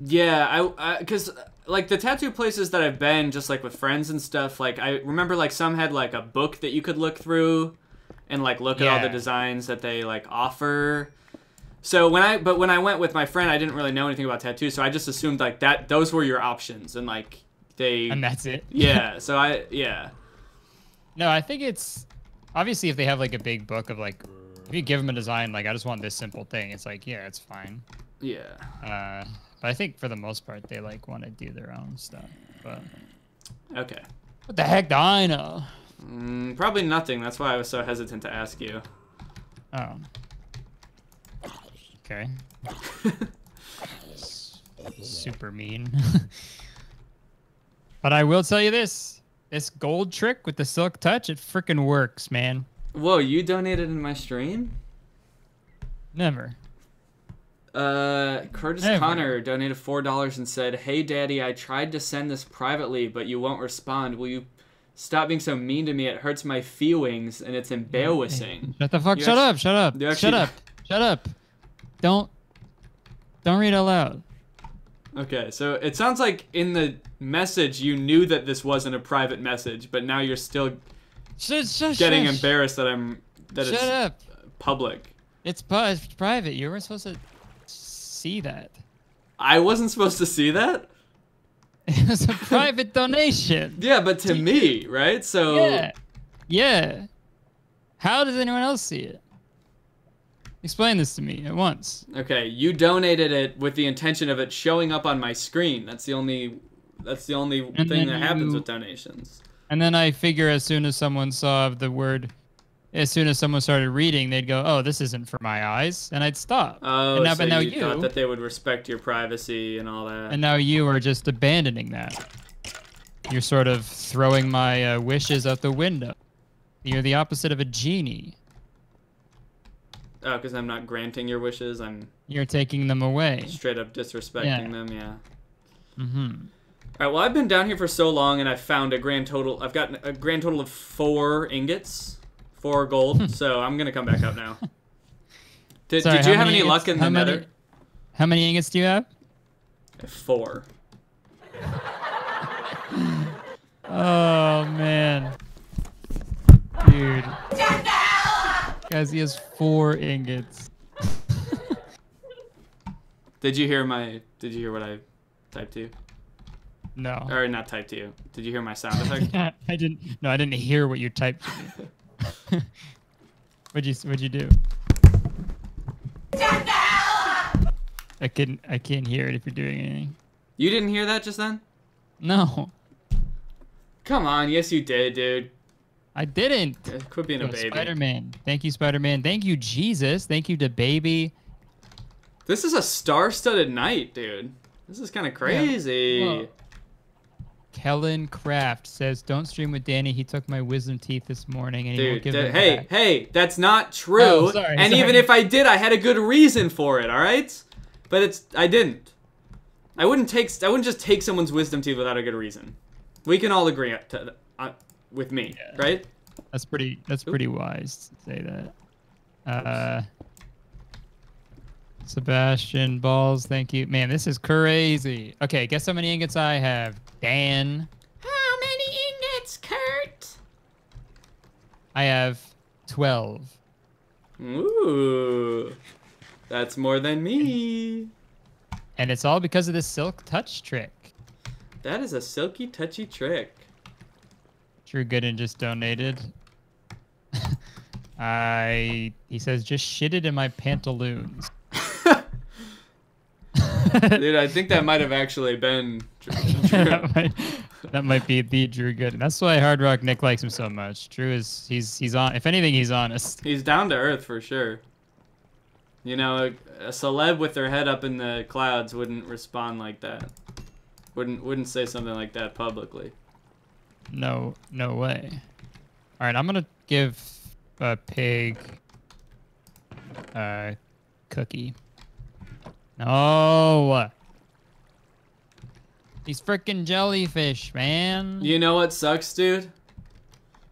Yeah, I because like the tattoo places that I've been, just like with friends and stuff. Like I remember, like some had like a book that you could look through, and like look at all the designs that they like offer. So when I but when I went with my friend, I didn't really know anything about tattoos, so I just assumed like that those were your options, and like they and that's it yeah. So I yeah no i think it's obviously if they have like a big book of like if you give them a design like i just want this simple thing it's like yeah it's fine yeah. uh but i think for the most part they like want to do their own stuff but Okay. what the heck do i know Mm, probably nothing. That's why I was so hesitant to ask you. oh okay super mean. but I will tell you this: this gold trick with the silk touch, it freaking works, man. Whoa, you donated in my stream? Never. Uh, Kurtis Never. Conner donated four dollars and said, "Hey, Daddy, I tried to send this privately, but you won't respond. Will you stop being so mean to me? It hurts my feelings, and it's embarrassing." Shut the fuck. You shut actu- up. Shut up. you Shut up. Shut up. Don't. Don't read aloud. Okay, so it sounds like in the message you knew that this wasn't a private message, but now you're still Shut. Shut. getting embarrassed that I'm that Shut it's up. public. It's, it's private. You weren't supposed to see that. I wasn't supposed to see that. It was a private donation. Yeah, but to me, right? So Yeah. Yeah. How does anyone else see it? Explain this to me at once. Okay, you donated it with the intention of it showing up on my screen. That's the only that's the only And thing that happens with donations. And then I figure as soon as someone saw the word, as soon as someone started reading, they'd go, "Oh, this isn't for my eyes," and I'd stop. Oh, and now, so now you, you, thought that they would respect your privacy and all that. and now you are just abandoning that. You're sort of throwing my uh, wishes out the window. You're the opposite of a genie. oh, because I'm not granting your wishes. I'm You're taking them away. straight up disrespecting Yeah. them. Yeah. Mm-hmm. All right. Well, I've been down here for so long, and I've found a grand total. I've gotten a grand total of four ingots, four gold. Hmm. so I'm gonna come back up now. Did, Sorry, did you have any luck in the many- nether? How many ingots do you have? Four. Oh man, dude. Guys, he has four ingots. Did you hear my? Did you hear what I typed to you? No. Or not typed to you? Did you hear my sound effect? I didn't. No, I didn't hear what you typed. what'd you What'd you do? I couldn't. I can't hear it if you're doing anything. you didn't hear that just then? No, Come on, yes you did, dude. I didn't. Uh, Quit being a Yo, baby. Spider-Man. Thank you, Spider-Man. Thank you, Jesus. Thank you to Baby. This is a star-studded night, dude. This is kind of crazy. Whoa. Kellen Kraft says, "Don't stream with Danny. He took my wisdom teeth this morning, and he won't give hey, back." hey, that's not true. Oh, sorry, and even if I did, I had a good reason for it. All right, but it's I didn't. I wouldn't take. I wouldn't just take someone's wisdom teeth without a good reason. We can all agree to, uh, with me, Yeah. right? That's pretty. That's pretty wise to say that. Uh, Sebastian Balls, thank you. Man, this is crazy. Okay, guess how many ingots I have? Dan. How many ingots, Kurt? I have 12. Ooh, that's more than me. And it's all because of this silk touch trick. That is a silky, touchy trick. Drew Gooden just donated. I he says just shitted in my pantaloons. Dude, I think that might have actually been. that, might, that might be the Drew Gooden. That's why Hard Rock Nick likes him so much. Drew is he's he's on. If anything, he's honest. He's down to earth for sure. You know, a, a celeb with their head up in the clouds wouldn't respond like that. Wouldn't wouldn't say something like that publicly. No, no way. All right, I'm gonna give a pig a cookie. No. These freaking jellyfish, man. You know what sucks, dude?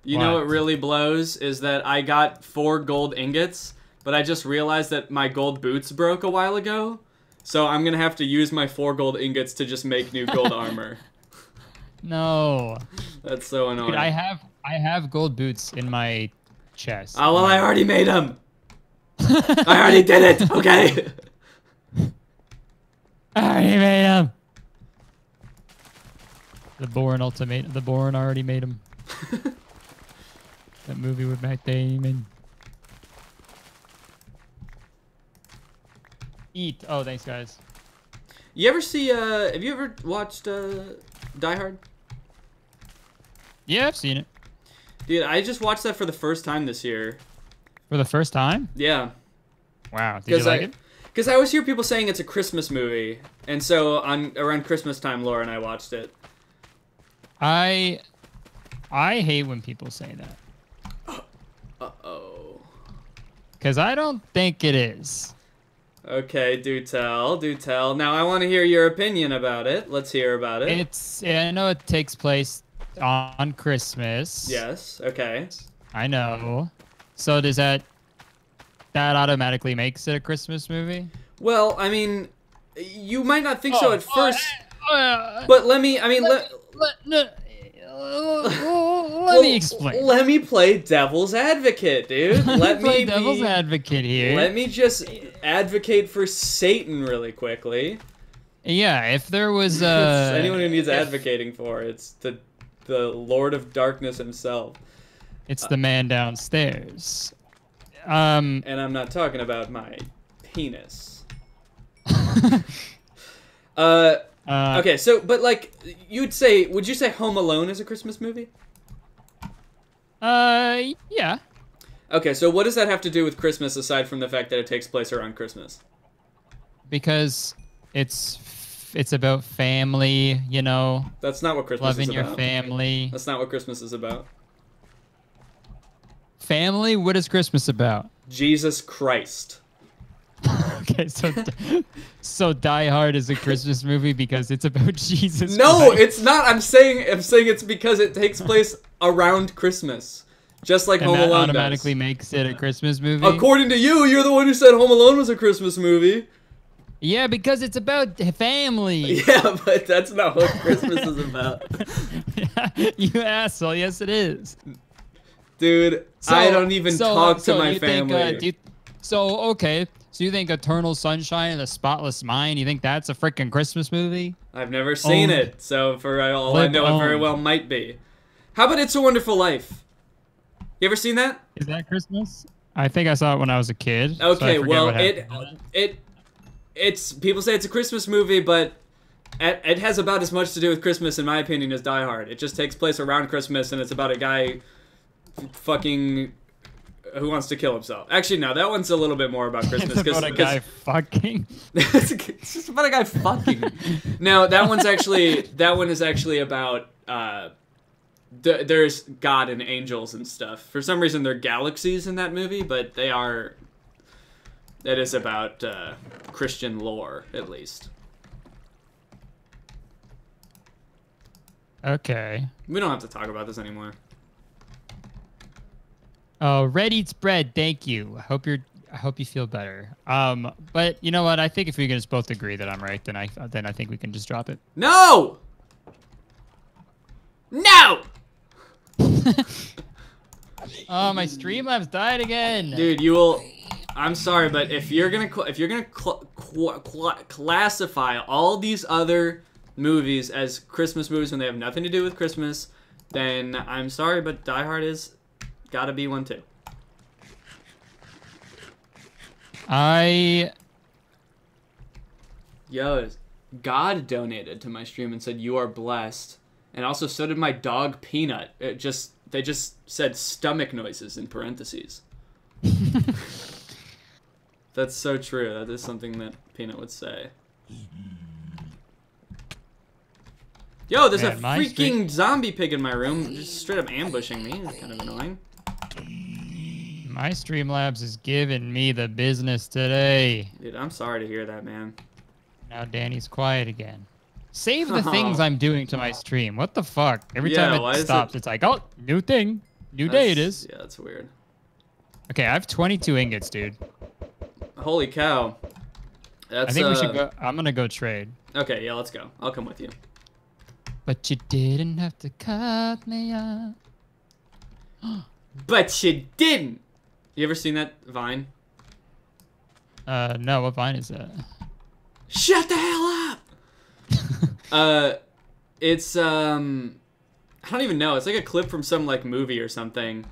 You know What? what really blows is that I got four gold ingots, but I just realized that my gold boots broke a while ago. So I'm gonna have to use my four gold ingots to just make new gold armor. No. That's so annoying. Dude, I have I have gold boots in my chest. Oh well, I already made them. I already did it. Okay. I already made them. The Bourne Ultimate. The Bourne already made him. that movie with Matt Damon. Eat. Oh, thanks, guys. You ever see? Uh, have you ever watched uh, Die Hard? Yeah, I've seen it Dude, I just watched that for the first time this year. for the first time. Yeah, Wow. Did you like I, it? Because I always hear people saying it's a Christmas movie, and so on around Christmas time, Laura and I watched it. I I hate when people say that Uh oh. because I don't think it is. Okay, do tell, do tell. Now I want to hear your opinion about it. Let's hear about it. It's I know it takes place on Christmas. yes. Okay. I know. So does that that automatically makes it a Christmas movie? Well, I mean, you might not think so Oh, at first, Uh, but let me. I mean, let, let, uh, let well, me explain. Let me play devil's advocate, dude. Let play me devil's be, advocate here. Let me just advocate for Satan really quickly. yeah, if there was uh, anyone who needs if advocating for, it's the the Lord of Darkness himself. it's the man downstairs. Um, And I'm not talking about my penis. Uh, uh, okay, so but like you'd say, would you say Home Alone is a Christmas movie? Uh, yeah. Okay, so what does that have to do with Christmas aside from the fact that it takes place around Christmas? because it's it's about family, you know, That's not what Christmas loving is about. your family. That's not what Christmas is about. Family? What is Christmas about? Jesus Christ. okay, so so Die Hard is a Christmas movie because it's about Jesus. No, Christ. it's not. I'm saying I'm saying it's because it takes place around Christmas. Just like and Home that Alone automatically does. makes it a Christmas movie. According to you, you're the one who said Home Alone was a Christmas movie. yeah, because it's about family. Yeah, but that's not what Christmas is about. you asshole. Yes, it is. Dude, So- I don't even so- talk to so my you think, family. uh, you- so okay, so you think Eternal Sunshine of the Spotless Mind? You think that's a freaking Christmas movie? I've never seen Owned. it, so for all I know, it very well might be. How about It's a Wonderful Life? You ever seen that? Is that Christmas? I think I saw it when I was a kid. Okay, well, it it it's people say it's a Christmas movie, but it, it has about as much to do with Christmas, in my opinion, as Die Hard. It just takes place around Christmas, and it's about a guy fucking who wants to kill himself. Actually, no, that one's a little bit more about Christmas It's about a guy fucking. it's just about a guy fucking. no, that one's actually that one is actually about uh, th- there's God and angels and stuff. For some reason, they're galaxies in that movie, but they are. It is about uh, Christian lore, at least. Okay. We don't have to talk about this anymore. Oh, Red Eats Bread. Thank you. I hope you're I hope you feel better. Um, but you know what? I think if we can just both agree that I'm right, then I then I think we can just drop it. No! No! Oh, my Streamlabs died again. Dude, you will. I'm sorry, but if you're gonna if you're gonna cl- cl- cl- classify all these other movies as Christmas movies when they have nothing to do with Christmas, then I'm sorry, but Die Hard is gotta be one too. I Yo, God donated to my stream and said you are blessed, and also so did my dog Peanut. It just they just said stomach noises in parentheses. That's so true. That is something that Peanut would say. Yo, there's Man, a freaking zombie pig in my room, just straight up ambushing me. It's kind of annoying. My Streamlabs is giving me the business today. Dude, I'm sorry to hear that, man. Now Danny's quiet again. Save the things. I'm doing to my stream. What the fuck? Every Yeah, time it is it- stops, it's like, oh, new thing, new day it is. Yeah, that's weird. Okay, I have 22 ingots, dude. Holy cow. That's, I think we should uh, go. I'm gonna go trade. Okay, yeah, let's go. I'll come with you. But you didn't have to cut me off. But you didn't. You ever seen that Vine? Uh, no, what vine is that? Shut the hell up. uh, it's um, I don't even know. It's like a clip from some like movie or something.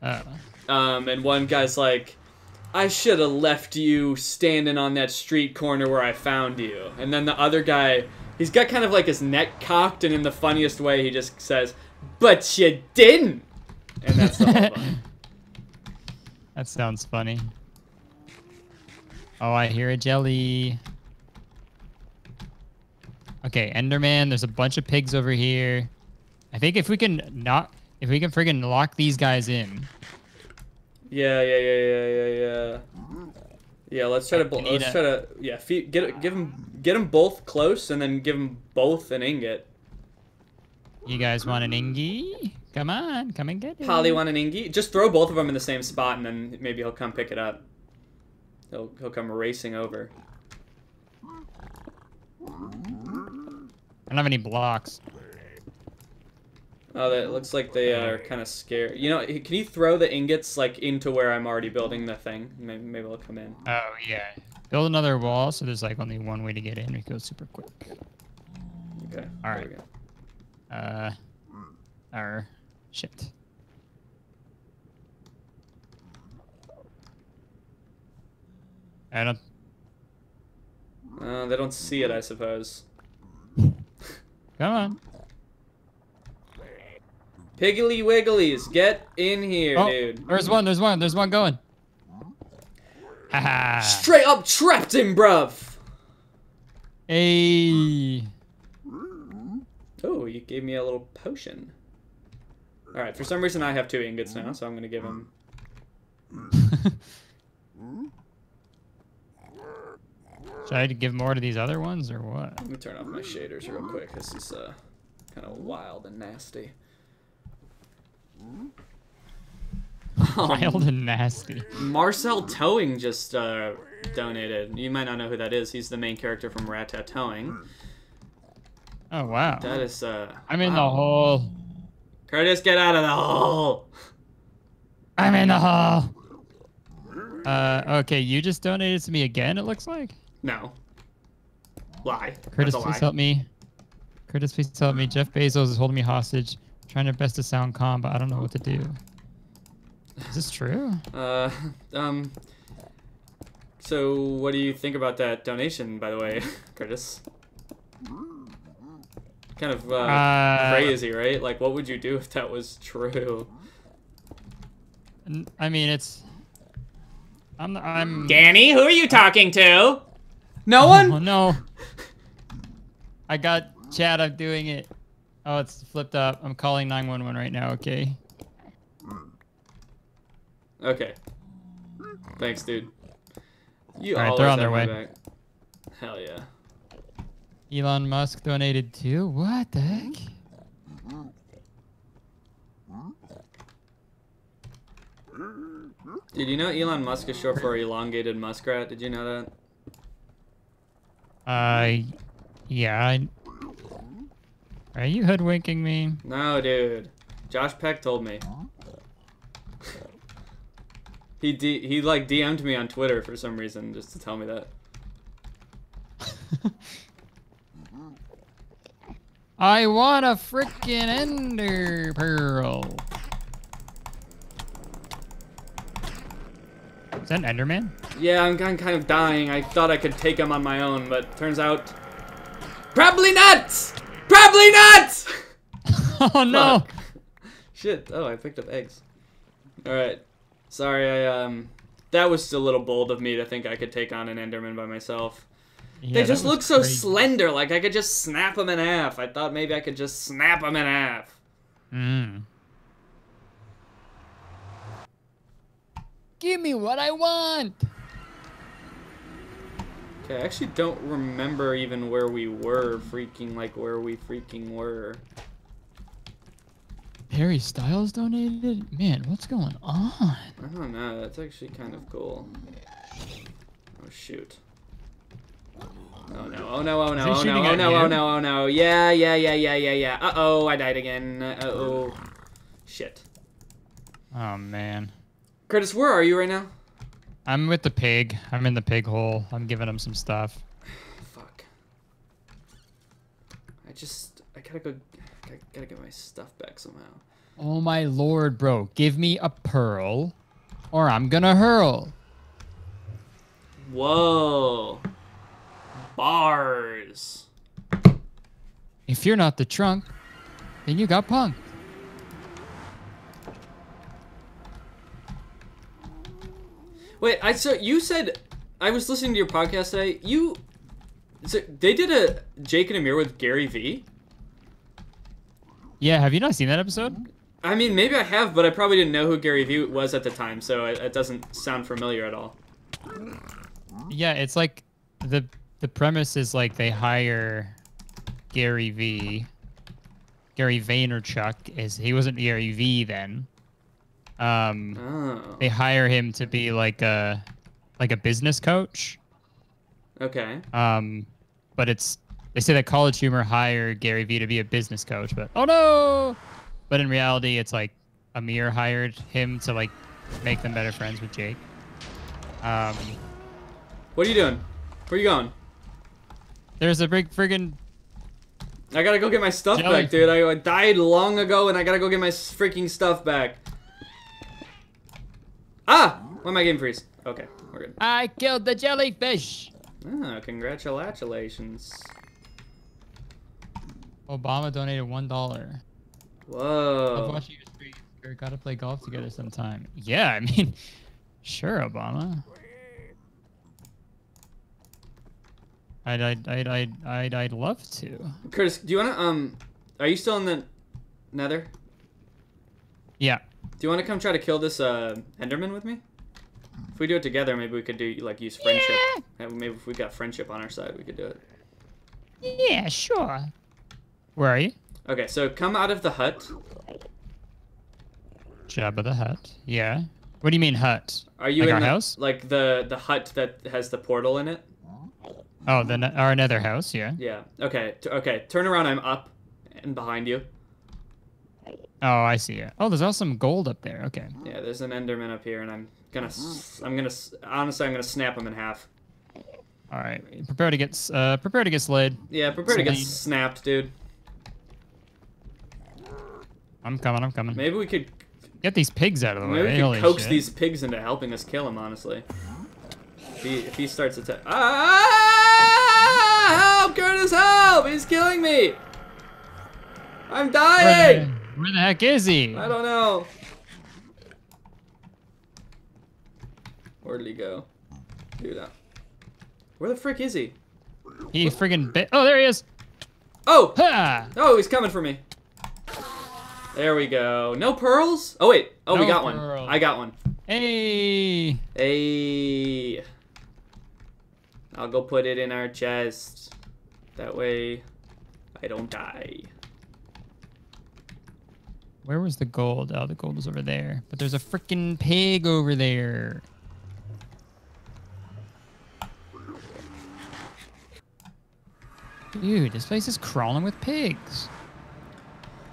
Uh, Um, and one guy's like, I should have left you standing on that street corner where I found you. And then the other guy, he's got kind of like his neck cocked, and in the funniest way, he just says, But you didn't. And that's the whole. that sounds funny. Oh, I hear a jelly. Okay, Enderman. There's a bunch of pigs over here. I think if we can not, if we can friggin' lock these guys in, Yeah, yeah, yeah, yeah, yeah, yeah. Yeah, let's try to bo- We need let's a- try to yeah fe- get give them get them both close and then give them both an ingot. you guys want an ingy? Come on, come and get it. Polly want an ingot? Just throw both of them in the same spot and then maybe he'll come pick it up. He'll he'll come racing over. I don't have any blocks. Oh, that looks like they are kind of scared. You know, can you throw the ingots like into where I'm already building the thing? Maybe maybe they'll come in. Oh yeah. Build another wall so there's like only one way to get in. It goes super quick. Okay. All right. there we go. Uh, or shit. I don't. Uh, they don't see it, I suppose. Come on. Piggly Wigglies, get in here, Oh, dude. there's one. There's one. There's one going. Haha. Straight up trapped him, bruv. Hey. Oh, you gave me a little potion. All right. For some reason, I have two ingots now, so I'm gonna give him. Should I give more to these other ones or what? Let me turn off my shaders real quick. This is uh, kind of wild and nasty. Wild and nasty. Marcel Towing just uh, donated. You might not know who that is. He's the main character from Rat Towing. Oh wow. That is uh. I'm in the wow. hole. Kurtis, get out of the hole. I'm in the hole. Uh, okay, you just donated to me again. It looks like. No. Lie. Kurtis, a please lie. help me. Kurtis, please help me. Jeff Bezos is holding me hostage, trying their best to sound calm, but I don't know what to do. Is this true? Uh, um. So, what do you think about that donation, by the way, Kurtis? Kind of uh, Uh, crazy, right? Like, what would you do if that was true? I mean, it's. I'm. I'm. Danny, who are you talking to? No Oh one. no. I got chat. I'm doing it. Oh, it's flipped up. I'm calling 911 right now. Okay. Okay. Thanks, dude. You Alright, always they're on their way. back. Hell yeah. Elon Musk donated too. What the heck? Did you know Elon Musk is short for elongated muskrat? Did you know that? Uh, yeah. I... Are you hoodwinking me? No, dude. Josh Peck told me. he D- he like DM'd me on Twitter for some reason just to tell me that. I want a freaking ender pearl. Is that an Enderman? Yeah, I'm, I'm kind of dying. I thought I could take him on my own, but turns out probably not. Probably not. oh no! Fuck. Shit. Oh, I picked up eggs. All right. Sorry, I um that was a little bold of me to think I could take on an Enderman by myself. Yeah, they just look so crazy. slender, like I could just snap them in half. I thought maybe I could just snap them in half. Mm. Give me what I want. Okay, I actually don't remember even where we were, freaking like where we freaking were. Harry Styles donated? Man, what's going on? I don't know. That's actually kind of cool. Oh shoot. Oh no! Oh no! Oh no! Oh no! Oh no! Oh no! Oh no! Yeah! Yeah! Yeah! Yeah! Yeah! Yeah! Uh oh! I died again. Uh oh! Shit. Oh man. Kurtis, where are you right now? I'm with the pig. I'm in the pig hole. I'm giving him some stuff. Fuck. I just I gotta go. I gotta get my stuff back somehow. Oh my lord, bro. Give me a pearl or I'm gonna hurl. Whoa. Bars. If you're not the trunk, then you got punked. Wait, I so you said I was listening to your podcast today. You so they did a Jake and Amir with Gary V. Yeah, have you not seen that episode? I mean, maybe I have, but I probably didn't know who Gary V was at the time, so it, it doesn't sound familiar at all. Yeah, it's like the the premise is like they hire Gary V. Gary Vaynerchuk is he wasn't Gary V then. Um, Oh, they hire him to be like a like a business coach. okay. Um, but it's they say that College Humor hired Gary Vee to be a business coach, but oh no! But in reality, it's like Amir hired him to like make them better friends with Jake. Um, What are you doing? Where are you going? There's a big friggin' I gotta go get my stuff Jelly- back, dude. I, I died long ago, and I gotta go get my freaking stuff back. Ah! Why am I getting freeze? Okay, we're good. I killed the jellyfish. Ah, congratulations. Obama donated one dollar. Whoa. watching. We gotta play golf together sometime. Yeah, I mean, sure, Obama. I'd, I'd, I'd, I'd, I'd, I'd love to. Kurtis, do you wanna, um, are you still in the nether? Yeah. Do you wanna come try to kill this, uh, Enderman with me? If we do it together, maybe we could do, like, use friendship. Yeah, Maybe if we got friendship on our side, we could do it. Yeah, sure. Where are you? Okay, so come out of the hut. Jabba the Hut. Yeah. What do you mean hut? Are you Like in our the, house? Like the the hut that has the portal in it? Oh, the ne- our nether house. Yeah. Yeah. Okay. T- okay. Turn around. I'm up and behind you. Oh, I see it. Oh, there's also some gold up there. Okay. Yeah. There's an Enderman up here, and I'm gonna. I'm gonna. Honestly, I'm gonna snap him in half. All right. Prepare to get uh prepare to get slayed. Yeah. Prepare to get snapped, dude. I'm coming. I'm coming. Maybe we could. Get these pigs out of the way. Maybe we Holy could coax shit. these pigs into helping us kill him. Honestly. If he, if he starts attack. Ah! Help, Kurtis! Help! He's killing me. I'm Where dying. the, where the heck is he? I don't know. Where did he go? Dude, uh, where the frick is he? He friggin' bit. Oh, there he is. Oh! Ha! Oh, he's coming for me. There we go. No pearls? Oh, wait. Oh, we No got one. I got one. Hey. Hey. I'll go put it in our chest. That way, I don't die. Where was the gold? Oh, the gold was over there. But there's a freaking pig over there. Dude, this place is crawling with pigs.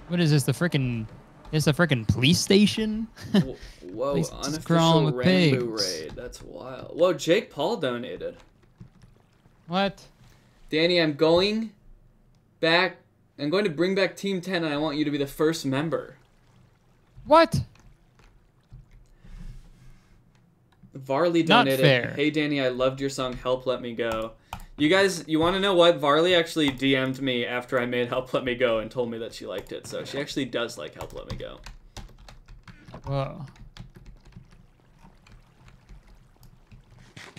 What is this? The freaking is the freaking police station? Whoa, unofficial with Rainbow pigs. raid. That's wild. Whoa, Jake Paul donated. What? Danny, I'm going back. I'm going to bring back Team 10, and I want you to be the first member. What? Varley Not donated. fair. Hey Danny, I loved your song "Help Let Me Go." You guys, you want to know what? Varley actually DM'd me after I made "Help Let Me Go" and told me that she liked it. So she actually does like "Help Let Me Go." Whoa.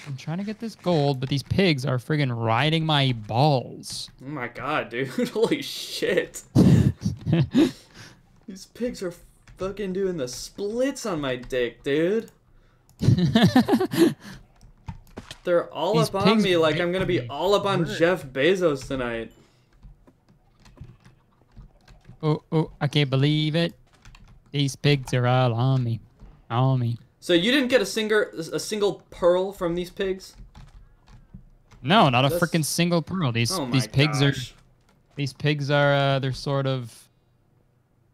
I'm trying to get this gold, but these pigs are friggin' riding my balls. Oh my god, dude! Holy shit! These pigs are fucking doing the splits on my dick, dude. They're all These up on me like I'm gonna be all up on hurt. Jeff Bezos tonight. oh, oh, I can't believe it. These pigs are all on me. On me. So you didn't get a singer a single pearl from these pigs? No, not a freaking single pearl. These Oh these pigs are these pigs are uh, they're sort of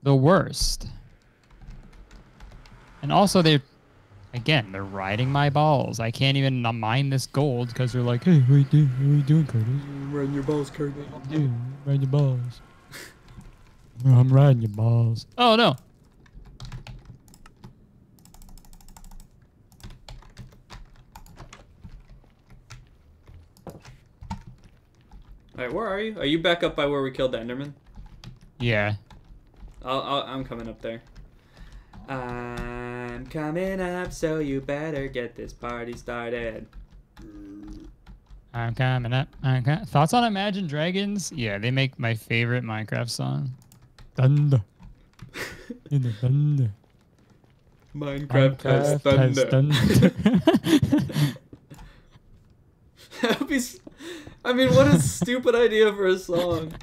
the worst. And also they're again, they're riding my balls. I can't even uh, mine this gold because they're like, hey, what are you doing? What you doing, Kurtis? Run your balls, Kirby. Dude, riding your balls. No, I'm riding your balls. Oh no. Alright, where are you? Are you back up by where we killed the Enderman? Yeah. I'll, I'll, I'm coming up there. I'm coming up, so you better get this party started. I'm coming up. I'm com- Thoughts on Imagine Dragons? Yeah, they make my favorite Minecraft song. Thunder. In the thunder. Minecraft, has Minecraft thunder. thunder. That would be s- I mean, what a stupid idea for a song.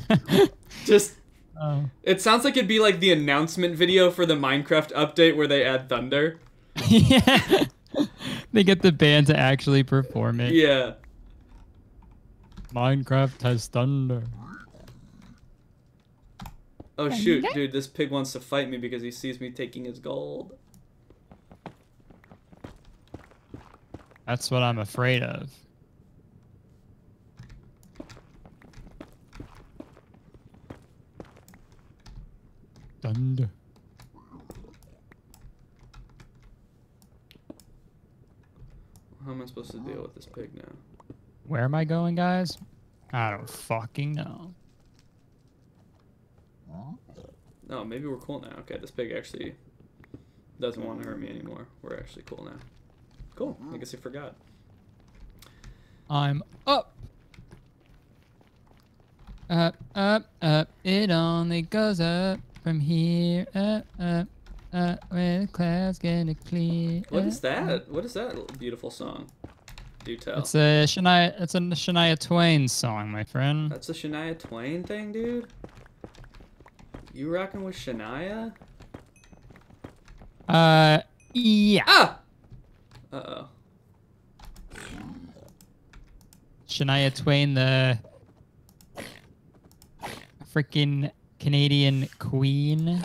Just, oh. it sounds like it'd be like the announcement video for the Minecraft update where they add thunder. yeah. they get the band to actually perform it. Yeah. Minecraft has thunder. Oh shoot, dude, this pig wants to fight me because he sees me taking his gold. That's what I'm afraid of. Thunder. How am I supposed to deal with this pig now? Where am I going, guys? I don't fucking know. Oh, maybe we're cool now. Okay, this pig actually doesn't want to hurt me anymore. We're actually cool now. Cool. I guess he forgot. I'm up. Up, up, up. It only goes up from here. Up, up, up. Where the clouds get clear. What is that? What is that beautiful song? Do tell. It's a Shania. It's a Shania Twain song, my friend. That's a Shania Twain thing, dude? You rocking with Shania? Uh, yeah. Ah! Uh oh. Shania Twain, the freaking Canadian queen.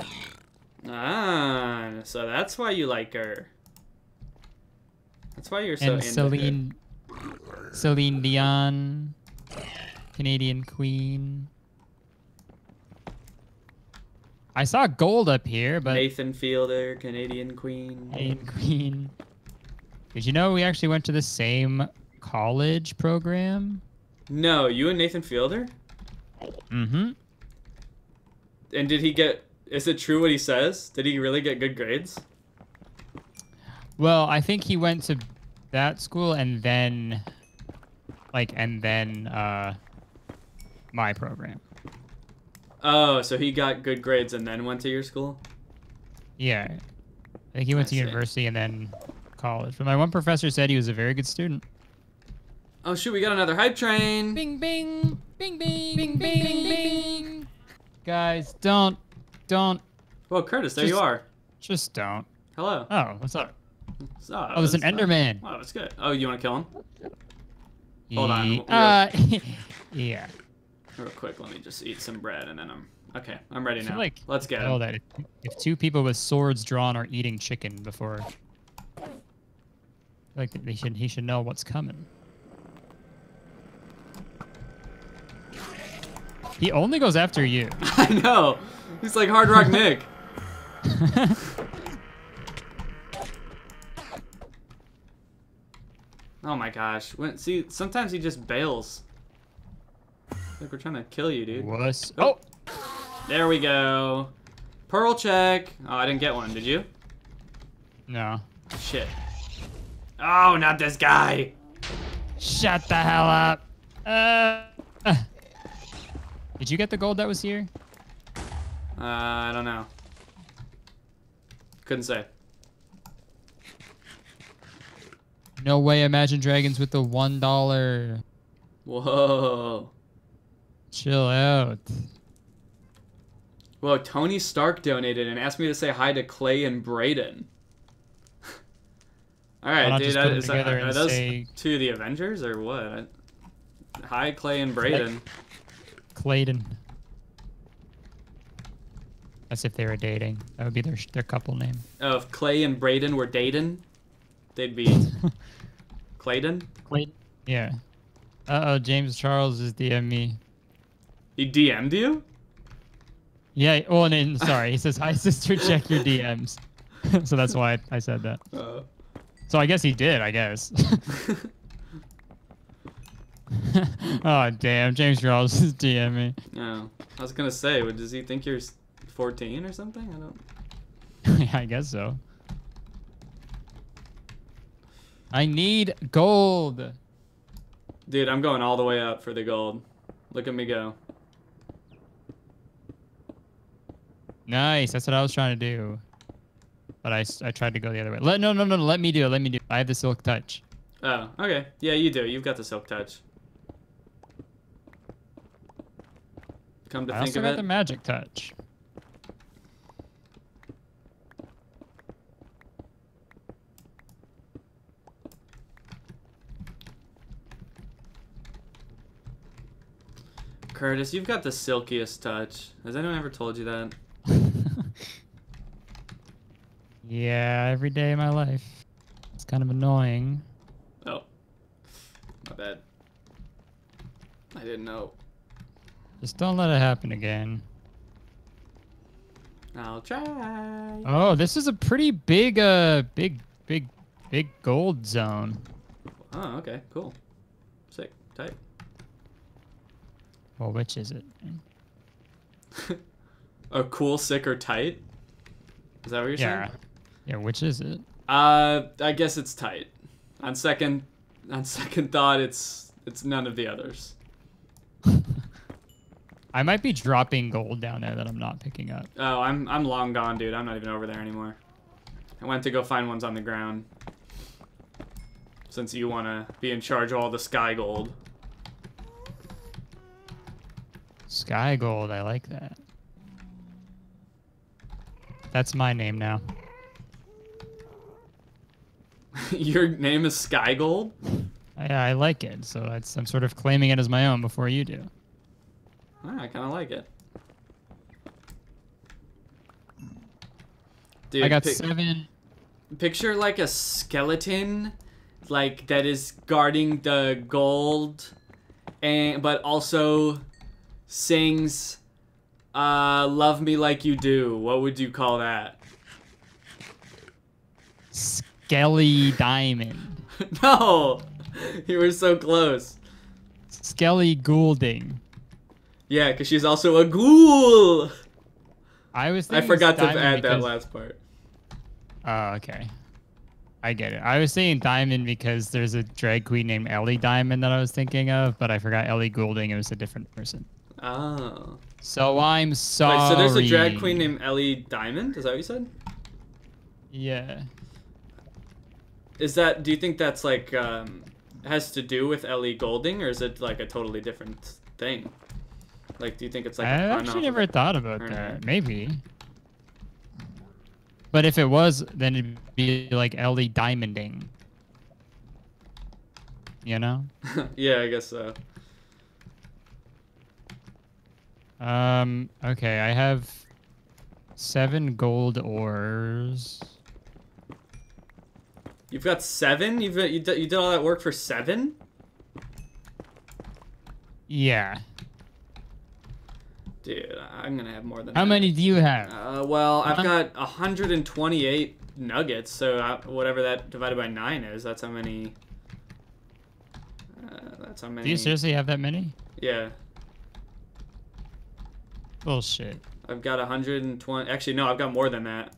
Ah, so that's why you like her. That's why you're so and into her. Celine Celine Dion, Canadian Queen. I saw gold up here, but Nathan Fielder, Canadian Queen. Canadian Queen. Did you know we actually went to the same college program? No, you and Nathan Fielder? Mm-hmm. And did he get? Is it true what he says? Did he really get good grades? Well, I think he went to that school and then, like, and then uh, my program. Oh, so he got good grades and then went to your school? Yeah, I think he went I to see. university and then college. But my one professor said he was a very good student. Oh shoot, we got another hype train. Bing bing, bing bing, bing bing, bing bing. Guys, don't, don't, Well, Kurtis, there you are. Just don't. Hello. Oh, what's up? So, Oh, there's an that's- Enderman. Oh, that's good. Oh, you want to kill him? Hold on, real- Uh, yeah. Real quick, let me just eat some bread and then I'm okay. I'm ready now. like Let's get him. that if, if two people with swords drawn are eating chicken before, like they should, he should know what's coming. He only goes after you. I know. He's like Hard Rock Nick. oh my gosh. When, see, sometimes he just bails. Like we're trying to kill you, dude. Was Oh. oh There we go. Pearl check. Oh, I didn't get one. Did you? no! Shit. Oh, not this guy. Shut the hell up! Uh. Did you get the gold that was here? Uh, I don't know. Couldn't say. No way! Imagine Dragons with the one dollar. Whoa. Chill out. Whoa, Tony Stark donated and asked me to say hi to Clay and Braden. All Why right, not dude. That, is that, are those say- two the Avengers or what? Hi, Clay and Braden. Clayton. As if they were dating. That would be their their couple name. Oh, if Clay and Braden were dating, they'd be Clayton. Clayton. Yeah. Uh oh, James Charles is DM me. He DM'd you? Yeah. Oh, and then, sorry. He says, "Hi, sister. Check your DMs." so that's why I said that. Oh. So I guess he did. I guess. oh damn, James Charles is DM me. Oh, I was gonna say, does he think you're 14 or something? I don't. yeah, I guess so. I need gold. Dude, I'm going all the way up for the gold. Look at me go. Nice. That's what I was trying to do. But I, I tried to go the other way. Let no no no no. Let me do it. Let me do. It. I have the silk touch. Oh, okay. Yeah, you do. You've got the silk touch. Come to I think also of got it, the magic touch. Kurtis, you've got the silkiest touch. Has anyone ever told you that? yeah, every day of my life. It's kind of annoying. Oh, my bad. I didn't know. Just don't let it happen again. I'll try. Oh, this is a pretty big, uh, big, big, big gold zone. Oh, okay, cool. Sick, tight. Well, which is it? Oh, cool, sick, or tight? Is that what you're Yeah. saying? Yeah, which is it? Uh, I guess it's tight. On second, on second thought, it's it's none of the others. I might be dropping gold down there that I'm not picking up. Oh, I'm I'm long gone, dude. I'm not even over there anymore. I went to go find ones on the ground. Since you want to be in charge of all the sky gold. Sky gold, I like that. That's my name now. Your name is Sky Gold? I, I like it, so I'm sort of claiming it as my own before you do. Ah, I kind of like it. Dude, I got seven. picture like a skeleton like that is guarding the gold and but also sings uh love me like you do what would you call that Skelly Diamond. no you were so close Skelly Goulding. Yeah because she's also a ghoul I was i forgot to add that last part Oh, okay. I get it. I was saying Diamond because there's a drag queen named Ellie Diamond that I was thinking of, but I forgot Ellie Goulding. It was a different person. oh So I'm sorry. Wait, so there's a drag queen named ellie diamond is that what you said Yeah. Is that? Do you think that's like um, has to do with Ellie Goulding, or is it like a totally different thing? Like, do you think it's like I a pun off actually never thought about that. Maybe. But if it was, then it'd be like LD diamonding. You know? yeah, I guess so. Um. Okay, I have seven gold ores. You've got seven. You've you did, you did all that work for seven. Yeah. Dude, I'm gonna have more than. How that. many do you have? Uh, well, I've Huh? got 128 nuggets, so I, whatever that divided by nine is, that's how many. Uh, that's how many. Do you seriously have that many? Yeah, Bullshit. I've got 120. Actually, no, I've got more than that.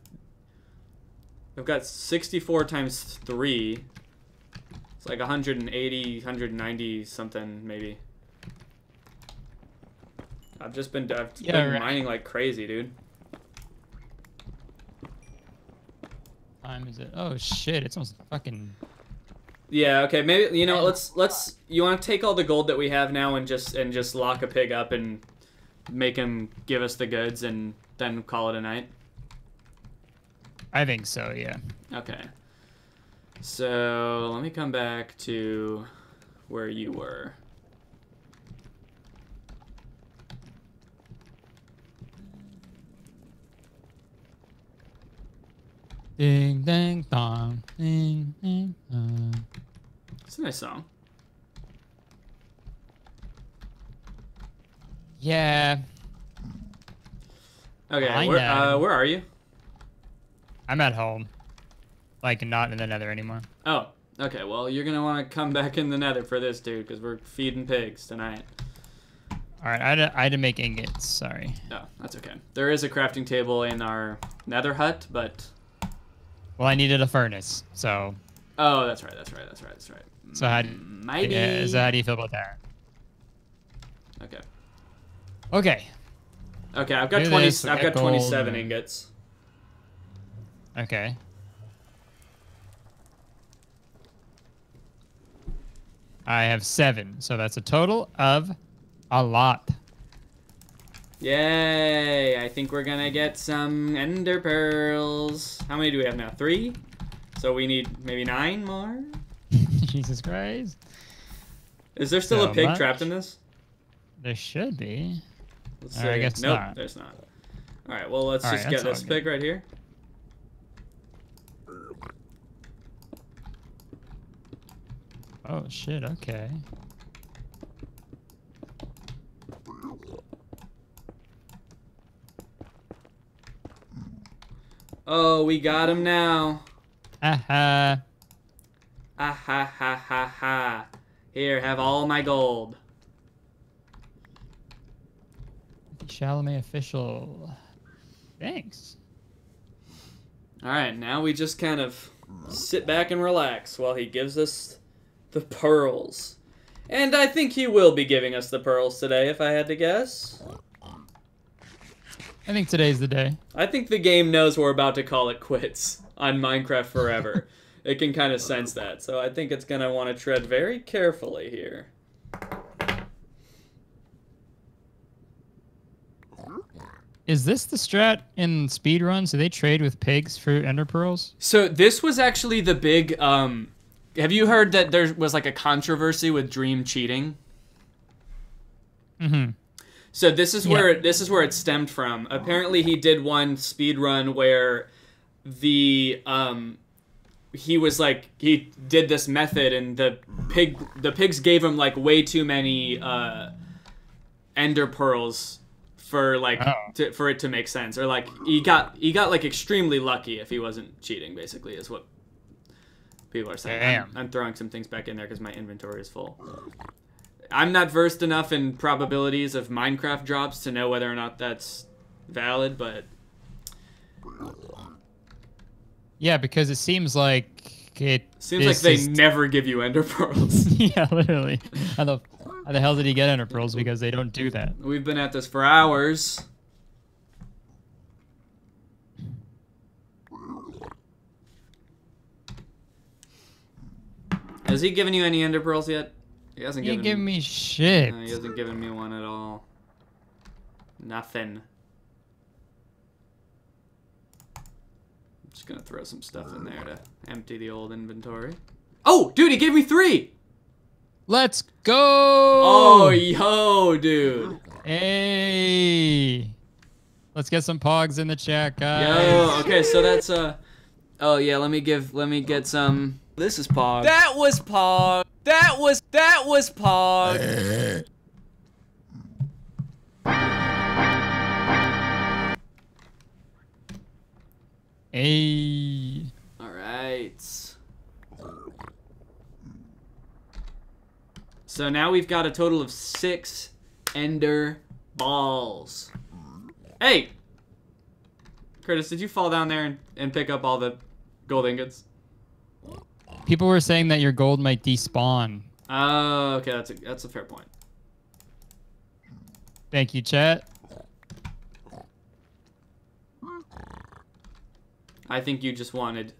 I've got 64 times three. It's like 180, 190 something maybe. I've just been I've Yeah, been right. mining like crazy, dude. Time is it? Oh shit! It's almost fucking. Yeah, okay, maybe you know, let's let's you want to take all the gold that we have now and just and just lock a pig up and make him give us the goods and then call it a night. I think so. Yeah. Okay. So, let me come back to where you were. Ding dang dong. Ding ding dong. It's a nice song. Yeah. Okay, I where uh, where are you? I'm at home. Like not in the Nether anymore. Oh, okay. Well, you're gonna want to come back in the Nether for this, dude, because we're feeding pigs tonight. All right. I had, to, I had to make ingots. Sorry. No, that's okay. There is a crafting table in our Nether hut, but Well, I needed a furnace. So. oh, that's right, that's right, that's right, that's right. So how? d- mm, Maybe. Yeah, so how do you feel about that? Okay. Okay. Okay, I've got Do twenty. this, I've got got twenty-seven gold. ingots. Okay. I have seven, so that's a total of a lot. Yay! I think we're gonna get some ender pearls. How many do we have now? Three. So we need maybe nine more. Jesus Christ. Is there still So a pig much? trapped in this? There should be. Let's Uh, I see. guess nope, not. there's not. All right. Well, let's All right, just get this good. pig right here. Oh shit, okay. Oh, we got him now. Aha. Ah ha ha ha ha. Here, have all my gold. Chalamet official. Thanks. All right, now we just kind of sit back and relax while he gives us the pearls. And I think he will be giving us the pearls today, if I had to guess. I think today's the day. I think the game knows we're about to call it quits on Minecraft Forever. it can kind of sense that, so I think it's going to want to tread very carefully here. Is this the strat in speedruns? Do they trade with pigs for ender pearls? So this was actually the big. Um, have you heard that there was like a controversy with Dream cheating? Mm-hmm. So this is where it, this is where it stemmed from. Apparently, he did one speed run where the um, he was like he did this method, and the pig the pigs gave him like way too many uh, ender pearls for like Oh. to, for it to make sense, or like he got he got like extremely lucky if he wasn't cheating. Basically, is what people are saying. I'm, I'm throwing some things back in there because my inventory is full. I'm not versed enough in probabilities of Minecraft drops to know whether or not that's valid, but Yeah, because it seems like it seems like they never give you ender pearls. yeah, literally. How the how the hell did he get ender pearls? Because they don't do that. We've been at this for hours. Has he given you any ender pearls yet? He hasn't He given ain't me shit. No, he hasn't given me one at all. Nothing. I'm just gonna throw some stuff in there to empty the old inventory. Oh, dude, he gave me three. Let's go. Oh, yo, dude. Hey. Let's get some pogs in the chat, guys. Yo, okay, so that's uh. Oh yeah, let me give. Let me get some. This is Pog. That was Pog. That was that was Pog. Eh, eh, eh. Hey. All right. So now we've got a total of six ender balls. Hey! Kurtis, did you fall down there and, and pick up all the gold ingots? People were saying that your gold might despawn. Oh, okay, that's a, that's a fair point. Thank you, chat. I think you just wanted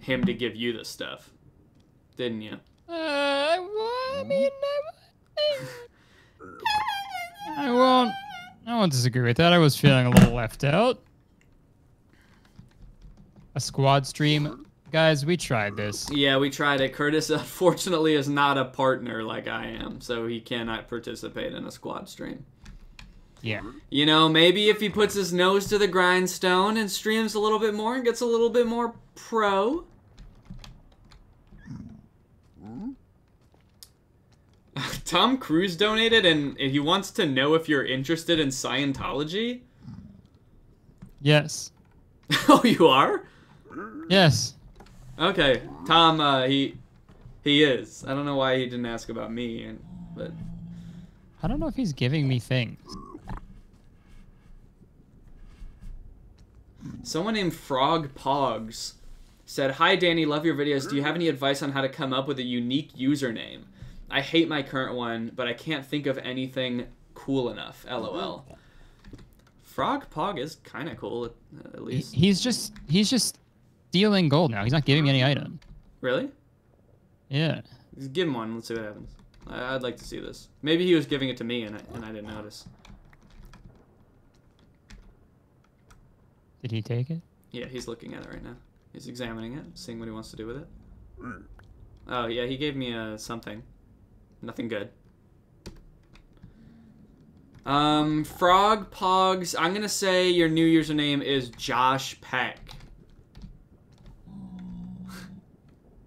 him to give you the stuff, didn't you? Uh, I mean, I, I won't. I won't disagree with that. I was feeling a little left out. A squad stream, guys. We tried this. Yeah, we tried it. Kurtis, unfortunately, is not a partner like I am, so he cannot participate in a squad stream. Yeah. You know, maybe if he puts his nose to the grindstone and streams a little bit more and gets a little bit more pro. Tom Cruise donated and he wants to know if you're interested in Scientology. Yes. oh, you are? Yes. Okay, Tom. Uh, he he is. I don't know why he didn't ask about me, and but I don't know if he's giving me things. someone named Frog Pogs said, "Hi Danny, love your videos. Do you have any advice on how to come up with a unique username? I hate my current one, but I can't think of anything cool enough. LOL." Frog Pog is kind of cool, at, at least. He's just he's just stealing gold now. He's not giving me any item. Really? Yeah. Just give him one. Let's see what happens. I- I'd like to see this. Maybe he was giving it to me and I, and I didn't notice. Did he take it? Yeah, he's looking at it right now. He's examining it, seeing what he wants to do with it. Oh yeah, he gave me uh, something. Nothing good. Um, Frog Pogs. I'm gonna say your new username is Josh Peck.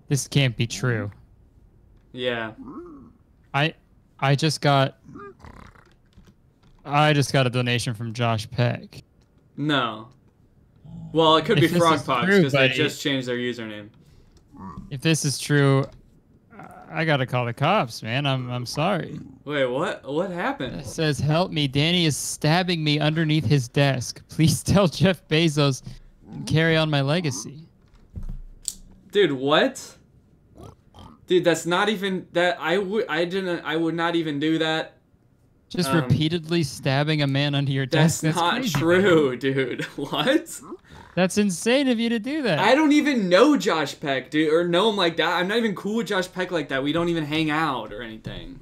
This can't be true. Yeah. I I just got I just got a donation from Josh Peck. No. Well, it could be If this Frog is because they just changed their username. If this is true, I gotta call the cops, man. I'm I'm sorry. Wait, what? What It happened? says, "Help me! Danny is stabbing me underneath his desk. Please tell Jeff Bezos and carry on my legacy." Dude, what? Dude, that's not even that. I would. I didn't. I would not even do that. Just Um, repeatedly stabbing a man under your desk. That's, desk. not crazy, man. true, dude. What? That's insane of you to do that. I don't even know Josh Peck, dude, or know him like that. I'm not even cool with Josh Peck like that. We don't even hang out or anything.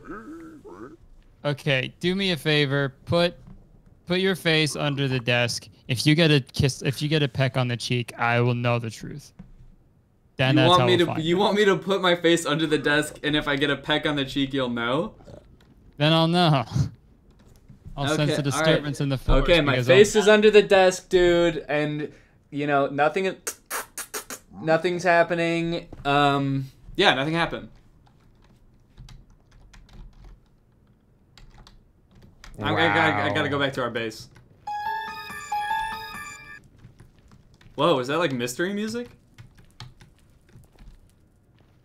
Okay, do me a favor. Put put your face under the desk. If you get a kiss, if you get a peck on the cheek, I will know the truth. Then you want me we'll to? You it. want me to put my face under the desk, and if I get a peck on the cheek, you'll know. Then I'll know. I'll sense Okay, a all right. disturbance in the force. Okay, my because I'll- face is under the desk, dude, and you know nothing. Nothing's happening. Um, yeah, nothing happened. I, I, gotta, I gotta go back to our base. Whoa, is that like mystery music?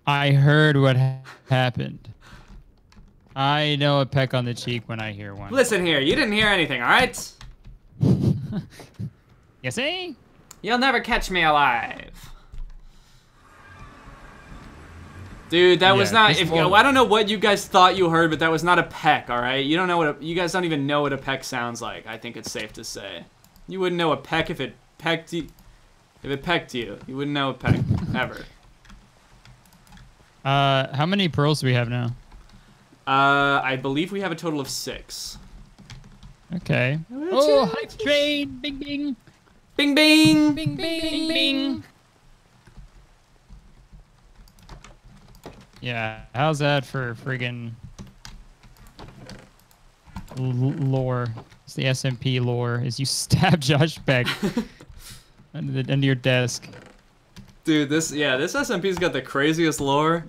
I heard what ha- happened. I know a peck on the cheek when I hear one. Listen here, you didn't hear anything, alright? You see? You'll never catch me alive. Dude, that was not. If I don't know what you guys thought you heard, but that was not a peck. All right, you don't know what a, you guys don't even know what a peck sounds like. I think it's safe to say, you wouldn't know a peck if it pecked you. If it pecked you, you wouldn't know a peck ever. Uh, how many pearls do we have now? Uh, I believe we have a total of six. Okay. Oh, hype train! Bing bing. Bing bing. Bing bing bing. Yeah, how's that for friggin' l- lore? It's the SMP lore. Is you stab Josh Peck under, the, under your desk. Dude, this yeah, this SMP's got the craziest lore.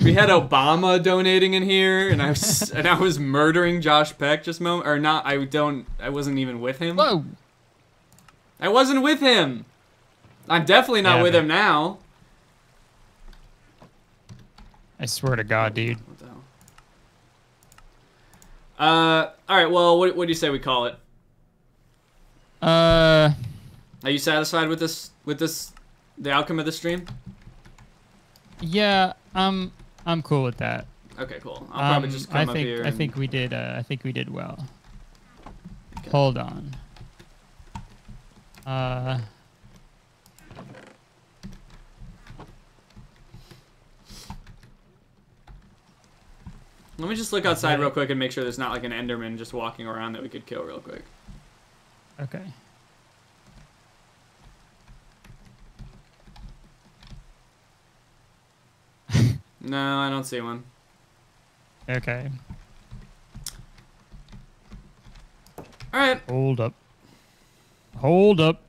We had Obama donating in here, and I was and I was murdering Josh Peck just moment or not. I don't. I wasn't even with him. Whoa! I wasn't with him. I'm definitely not Yeah, with him now. I swear to God, dude. What the hell? Uh, all right. Well, what what do you say we call it? Uh, Are you satisfied with this with this the outcome of the stream? yeah, I'm I'm cool with that. Okay, cool. I'll probably Um, just I come up think here. I and- think we did. Uh, I think we did well. Hold on. Uh, Let me just look outside Okay. real quick and make sure there's not like an Enderman just walking around that we could kill real quick. okay. No, I don't see one. Okay. All right. Hold up. Hold up.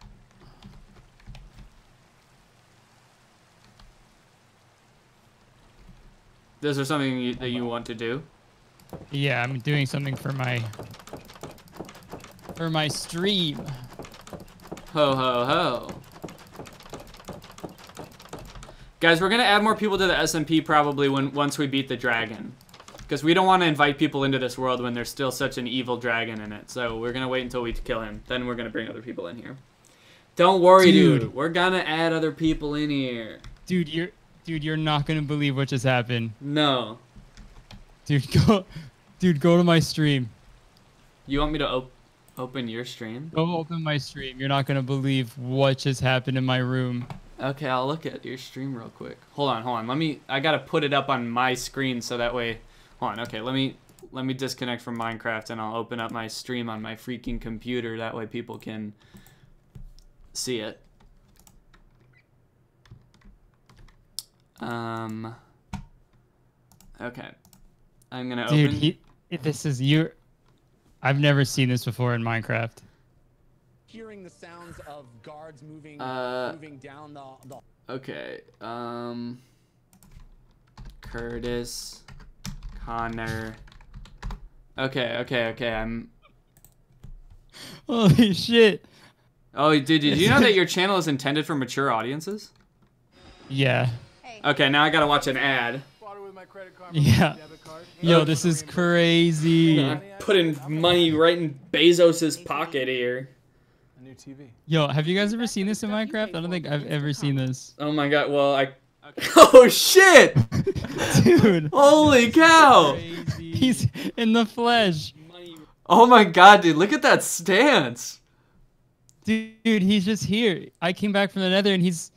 Is there something you, that you want to do? Yeah, I'm doing something for my for my stream. Ho ho ho. Guys, we're gonna add more people to the SMP probably when once we beat the dragon, because we don't want to invite people into this world when there's still such an evil dragon in it. So we're gonna wait until we kill him. Then we're gonna bring other people in here. Don't worry, dude. Dude. We're gonna add other people in here. Dude, you're dude, you're not gonna believe what just happened. No. Dude, go dude, go to my stream. You want me to op- open your stream? Go open my stream. You're not gonna believe what just happened in my room. Okay, I'll look at your stream real quick. Hold on, hold on. Let me. I gotta put it up on my screen so that way. Hold on. Okay, let me let me disconnect from Minecraft and I'll open up my stream on my freaking computer. That way people can see it. Um. Okay. I'm gonna Dude, open. he, this is you. I've never seen this before in Minecraft. Hearing the sounds of guards moving Uh, moving down the, the Okay. Um. Kurtis, Conner. Okay, okay, okay. I'm. Holy shit! Oh, did, did you know that your channel is intended for mature audiences? Yeah, Okay, now I gotta watch an ad. yeah. Yo, this is crazy. I'm putting money right in Bezos's pocket here. A new TV. Yo, have you guys ever seen this in Minecraft? I don't think I've ever seen this. Oh my god. Well, I. Oh shit! Dude, Holy cow! he's in the flesh. Oh my god, dude! Look at that stance. Dude, he's just here. I came back from the nether and he's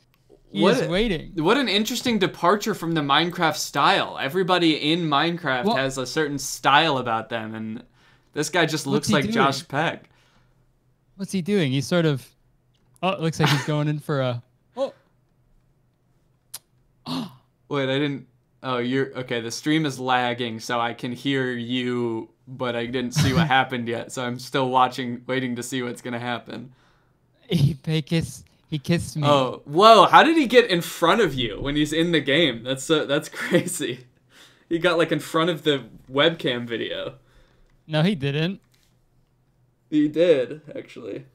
he's What waiting. What an interesting departure from the Minecraft style. Everybody in Minecraft Well- has a certain style about them, and this guy just looks like doing? Josh Peck. What's he doing? He's sort of. Oh, it looks like he's going in for a. Oh, Wait, I didn't. Oh, you're okay. The stream is lagging, so I can hear you, but I didn't see what happened yet. So I'm still watching, waiting to see what's gonna happen. he, he kissed. He kissed me. Oh, whoa! How did he get in front of you when he's in the game? That's so, that's crazy. He got like in front of the webcam video. No, he didn't. He did actually.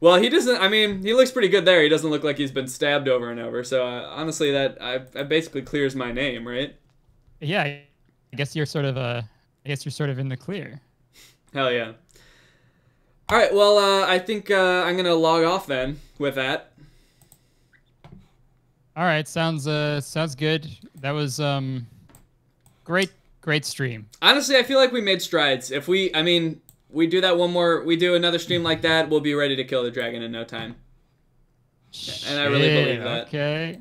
Well, he doesn't. I mean, he looks pretty good there. He doesn't look like he's been stabbed over and over. So uh, honestly, that I, that basically clears my name, right? Yeah, I guess you're sort of uh, I guess you're sort of in the clear. Hell yeah. All right. Well, uh, I think uh, I'm gonna log off then with that. All right, sounds uh sounds good. That was um great great stream. Honestly, I feel like we made strides. If we, I mean, we do that one more, we do another stream like that, we'll be ready to kill the dragon in no time. And I really believe that. Okay.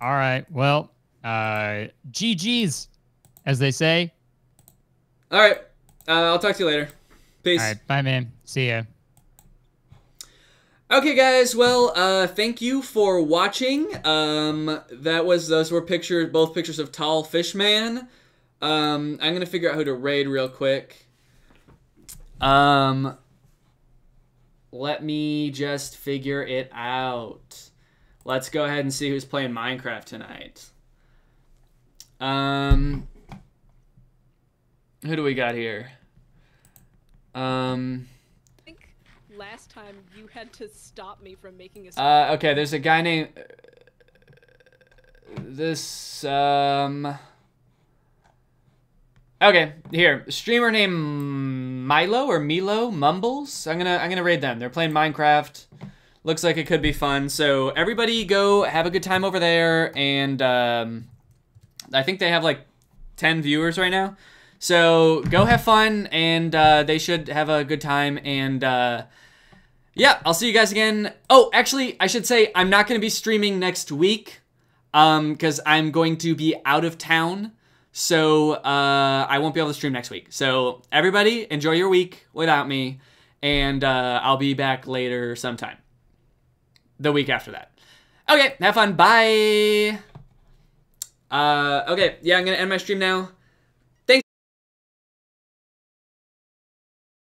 All right. Well, uh GG's as they say. All right. Uh, I'll talk to you later. Peace. All right, bye man. See ya. Okay, guys. Well, uh, thank you for watching. Um, that was those were pictures, both pictures of Tall Fishman. Um, I'm gonna figure out who to raid real quick. Um, let me just figure it out. Let's go ahead and see who's playing Minecraft tonight. Um, who do we got here? Um. I think last time you had to stop me from making a. Uh, okay, there's a guy named this um. Okay, here streamer named Milo or Milo Mumbles. I'm gonna I'm gonna raid them. They're playing Minecraft. Looks like it could be fun. So everybody go have a good time over there, and um, I think they have like ten viewers right now. So go have fun, and uh, they should have a good time. And uh, yeah, I'll see you guys again. Oh, actually, I should say I'm not going to be streaming next week um because I'm going to be out of town. So uh, I won't be able to stream next week. So everybody, enjoy your week without me, and uh, I'll be back later sometime. The week after that. Okay, have fun. Bye. Uh, okay, yeah, I'm gonna end my stream now.